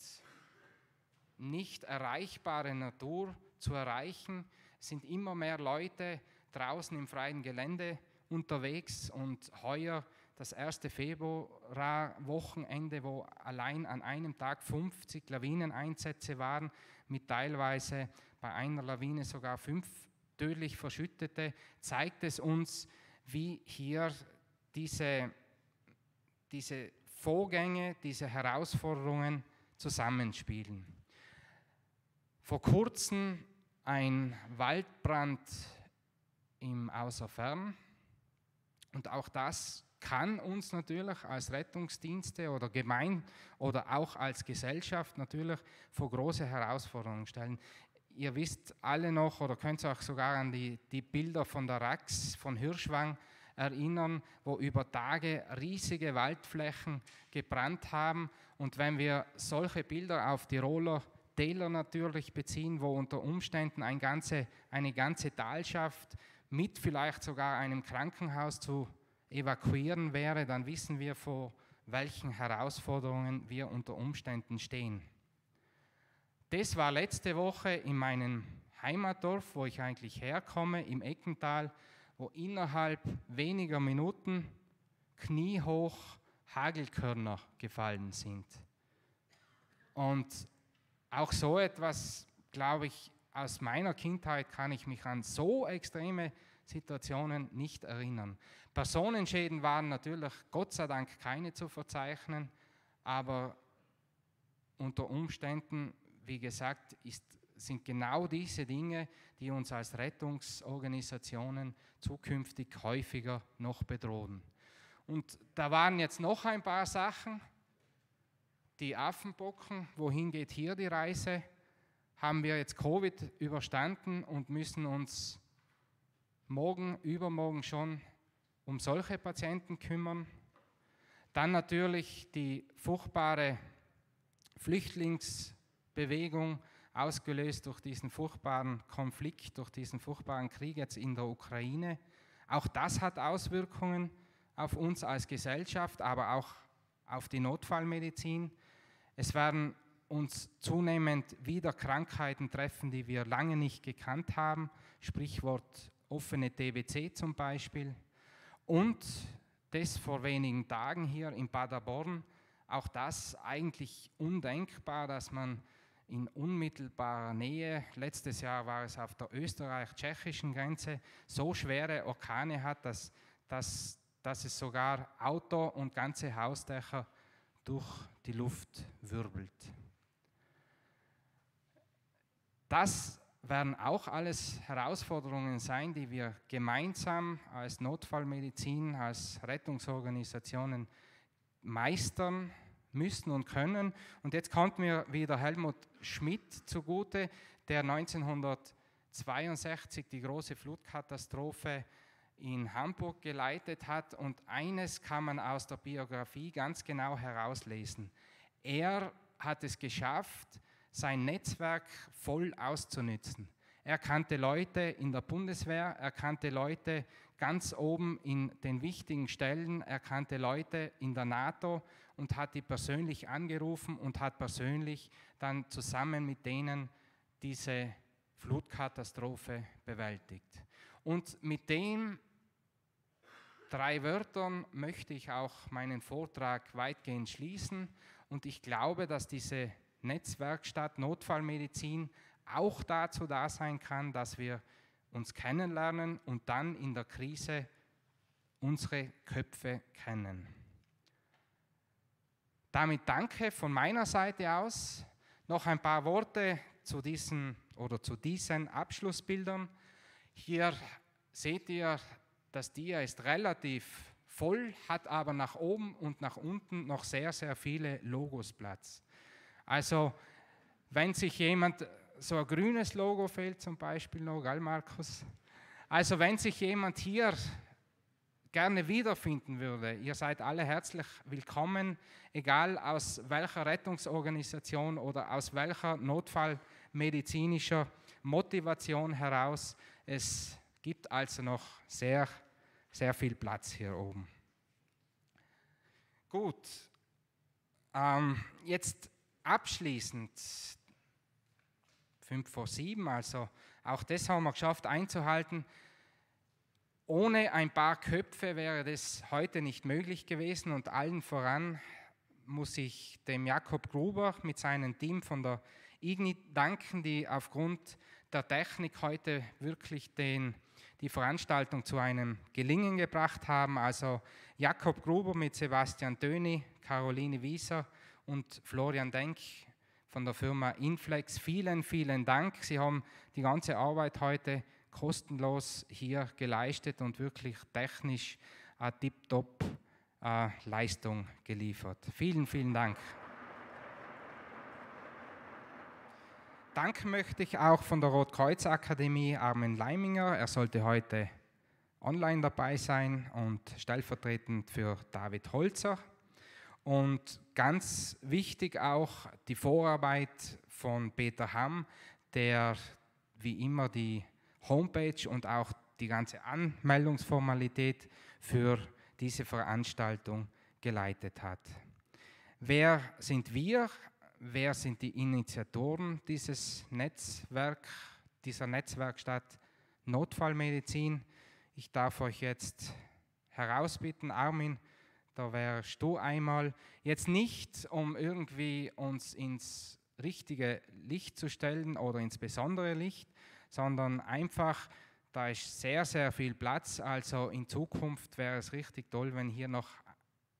nicht erreichbare Natur zu erreichen. Es sind immer mehr Leute draußen im freien Gelände unterwegs und heuer das erste Februarwochenende, wo allein an einem Tag 50 Lawineneinsätze waren, mit teilweise bei einer Lawine sogar fünf tödlich Verschüttete, zeigt es uns, wie hier diese, diese Vorgänge, diese Herausforderungen zusammenspielen. Vor kurzem ein Waldbrand im Außerfern und auch das kann uns natürlich als Rettungsdienste oder Gemein oder auch als Gesellschaft natürlich vor große Herausforderungen stellen. Ihr wisst alle noch oder könnt euch sogar an die, die Bilder von der Rax, von Hirschwang erinnern, wo über Tage riesige Waldflächen gebrannt haben. Und wenn wir solche Bilder auf Tiroler Täler natürlich beziehen, wo unter Umständen ein ganze, eine ganze Talschaft mit vielleicht sogar einem Krankenhaus zu evakuieren wäre, dann wissen wir, vor welchen Herausforderungen wir unter Umständen stehen. Das war letzte Woche in meinem Heimatdorf, wo ich eigentlich herkomme, im Eckental, wo innerhalb weniger Minuten kniehoch Hagelkörner gefallen sind. Und auch so etwas, glaube ich, aus meiner Kindheit kann ich mich an so extreme Situationen nicht erinnern. Personenschäden waren natürlich Gott sei Dank keine zu verzeichnen, aber unter Umständen, wie gesagt, ist, sind genau diese Dinge, die uns als Rettungsorganisationen zukünftig häufiger noch bedrohen. Und da waren jetzt noch ein paar Sachen. Die Affenbocken, wohin geht hier die Reise? Haben wir jetzt Covid überstanden und müssen uns morgen, übermorgen schon um solche Patienten kümmern. Dann natürlich die furchtbare Flüchtlingsbewegung, ausgelöst durch diesen furchtbaren Konflikt, durch diesen furchtbaren Krieg jetzt in der Ukraine. Auch das hat Auswirkungen auf uns als Gesellschaft, aber auch auf die Notfallmedizin. Es werden uns zunehmend wieder Krankheiten treffen, die wir lange nicht gekannt haben. Sprichwort offene TBC zum Beispiel. Und das vor wenigen Tagen hier in Paderborn, auch das eigentlich undenkbar, dass man in unmittelbarer Nähe, letztes Jahr war es auf der österreich-tschechischen Grenze, so schwere Orkane hat, dass, dass, dass es sogar Auto und ganze Hausdächer durch die Luft wirbelt. Das werden auch alles Herausforderungen sein, die wir gemeinsam als Notfallmedizin, als Rettungsorganisationen meistern müssen und können. Und jetzt kommt mir wieder Helmut Schmidt zugute, der 1962 die große Flutkatastrophe in Hamburg geleitet hat. Und eines kann man aus der Biografie ganz genau herauslesen. Er hat es geschafft, sein Netzwerk voll auszunützen. Er kannte Leute in der Bundeswehr, er kannte Leute ganz oben in den wichtigen Stellen, er kannte Leute in der NATO und hat die persönlich angerufen und hat persönlich dann zusammen mit denen diese Flutkatastrophe bewältigt. Und mit den drei Wörtern möchte ich auch meinen Vortrag weitgehend schließen und ich glaube, dass diese Netzwerkstatt Notfallmedizin auch dazu da sein kann, dass wir uns kennenlernen und dann in der Krise unsere Köpfe kennen. Damit danke von meiner Seite aus. Noch ein paar Worte zu diesen oder zu diesen Abschlussbildern. Hier seht ihr, das Dia ist relativ voll, hat aber nach oben und nach unten noch sehr, sehr viele Logos Platz. Also wenn sich jemand, so ein grünes Logo fehlt zum Beispiel noch, Markus? Also wenn sich jemand hier gerne wiederfinden würde, ihr seid alle herzlich willkommen, egal aus welcher Rettungsorganisation oder aus welcher notfallmedizinischer Motivation heraus. Es gibt also noch sehr, sehr viel Platz hier oben. Gut, ähm, jetzt abschließend, fünf vor sieben, also auch das haben wir geschafft einzuhalten. Ohne ein paar Köpfe wäre das heute nicht möglich gewesen und allen voran muss ich dem Jakob Gruber mit seinem Team von der IGNI danken, die aufgrund der Technik heute wirklich den, die Veranstaltung zu einem Gelingen gebracht haben. Also Jakob Gruber mit Sebastian Döni, Caroline Wieser und Florian Denk von der Firma Inflex. Vielen, vielen Dank. Sie haben die ganze Arbeit heute kostenlos hier geleistet und wirklich technisch eine tiptop äh, Leistung geliefert. Vielen, vielen Dank. Danken möchte ich auch von der Rotkreuz-Akademie Armin Leiminger. Er sollte heute online dabei sein und stellvertretend für David Holzer. Und ganz wichtig auch die Vorarbeit von Peter Hamm, der wie immer die Homepage und auch die ganze Anmeldungsformalität für diese Veranstaltung geleitet hat. Wer sind wir? Wer sind die Initiatoren dieses Netzwerk, dieser Netzwerkstatt Notfallmedizin? Ich darf euch jetzt herausbitten, Armin, da wärst du einmal jetzt nicht, um irgendwie uns ins richtige Licht zu stellen oder ins besondere Licht, sondern einfach, da ist sehr, sehr viel Platz. Also in Zukunft wäre es richtig toll, wenn hier noch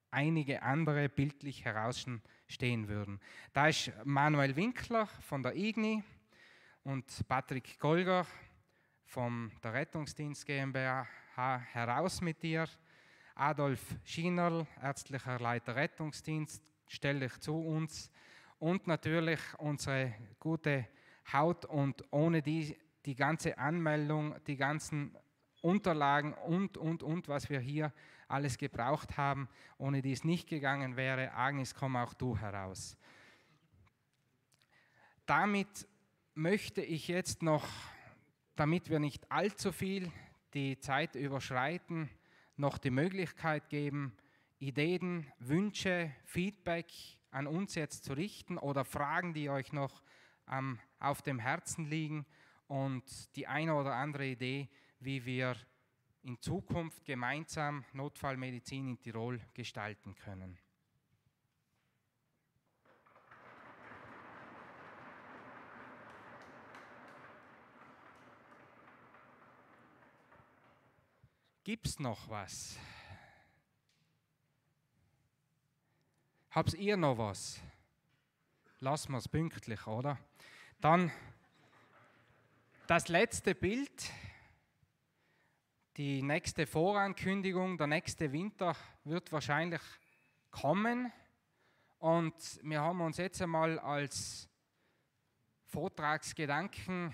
einige andere bildlich herausstehen würden. Da ist Manuel Winkler von der IGNI und Patrick Golger von der Rettungsdienst GmbH heraus mit dir. Adolf Schienerl, ärztlicher Leiter Rettungsdienst, stelle ich zu uns. Und natürlich unsere gute Haut und ohne die die ganze Anmeldung, die ganzen Unterlagen und, und, und, was wir hier alles gebraucht haben, ohne die es nicht gegangen wäre. Agnes, komm auch du heraus. Damit möchte ich jetzt noch, damit wir nicht allzu viel die Zeit überschreiten, noch die Möglichkeit geben, Ideen, Wünsche, Feedback an uns jetzt zu richten oder Fragen, die euch noch ähm, auf dem Herzen liegen und die eine oder andere Idee, wie wir in Zukunft gemeinsam Notfallmedizin in Tirol gestalten können. Gibt es noch was? Habt ihr noch was? Lassen wir es pünktlich, oder? Dann das letzte Bild, die nächste Vorankündigung, der nächste Winter wird wahrscheinlich kommen. Und wir haben uns jetzt einmal als Vortragsgedanken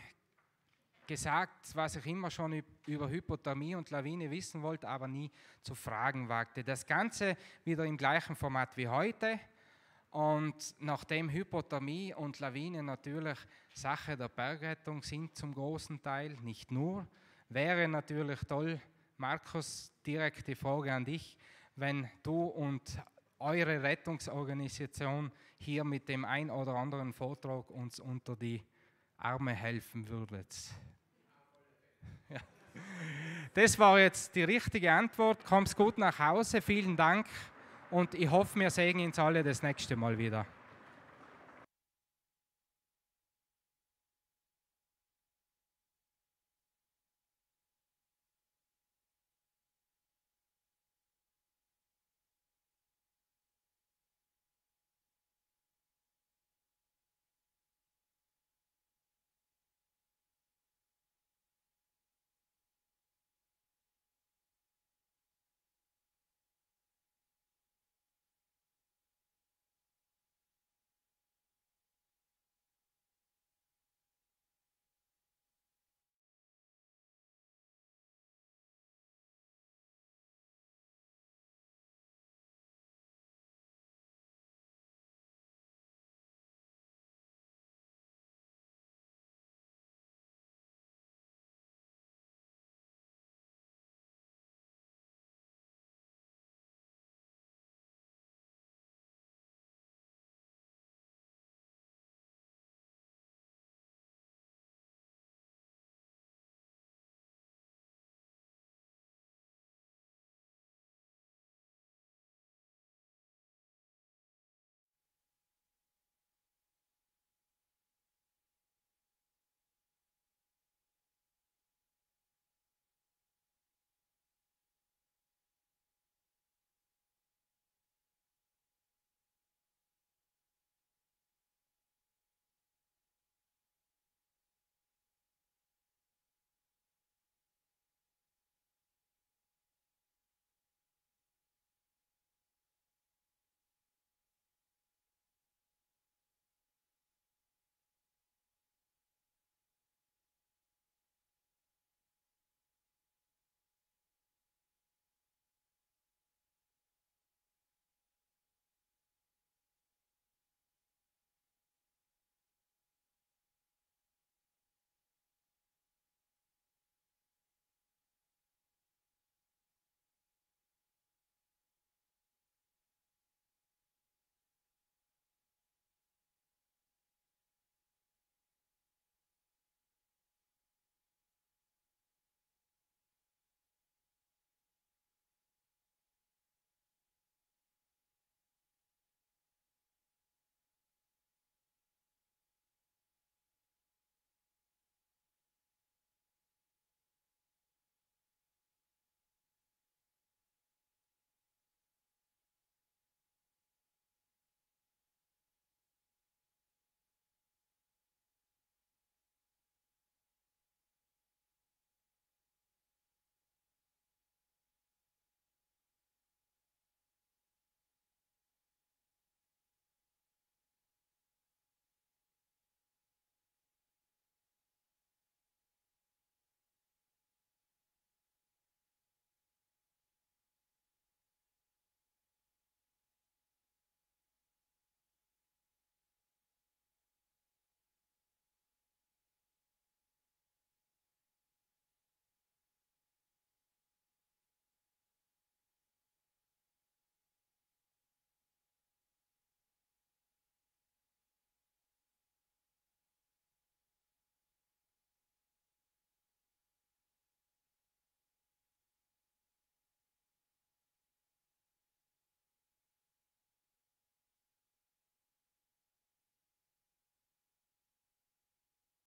gesagt, was ich immer schon über Hypothermie und Lawine wissen wollte, aber nie zu fragen wagte. Das Ganze wieder im gleichen Format wie heute. Und nachdem Hypothermie und Lawine natürlich Sache der Bergrettung sind zum großen Teil, nicht nur, wäre natürlich toll, Markus, direkt die Frage an dich, wenn du und eure Rettungsorganisation hier mit dem ein oder anderen Vortrag uns unter die Arme helfen würdet. Ja. Das war jetzt die richtige Antwort. Kommst gut nach Hause. Vielen Dank und ich hoffe, wir sehen uns alle das nächste Mal wieder.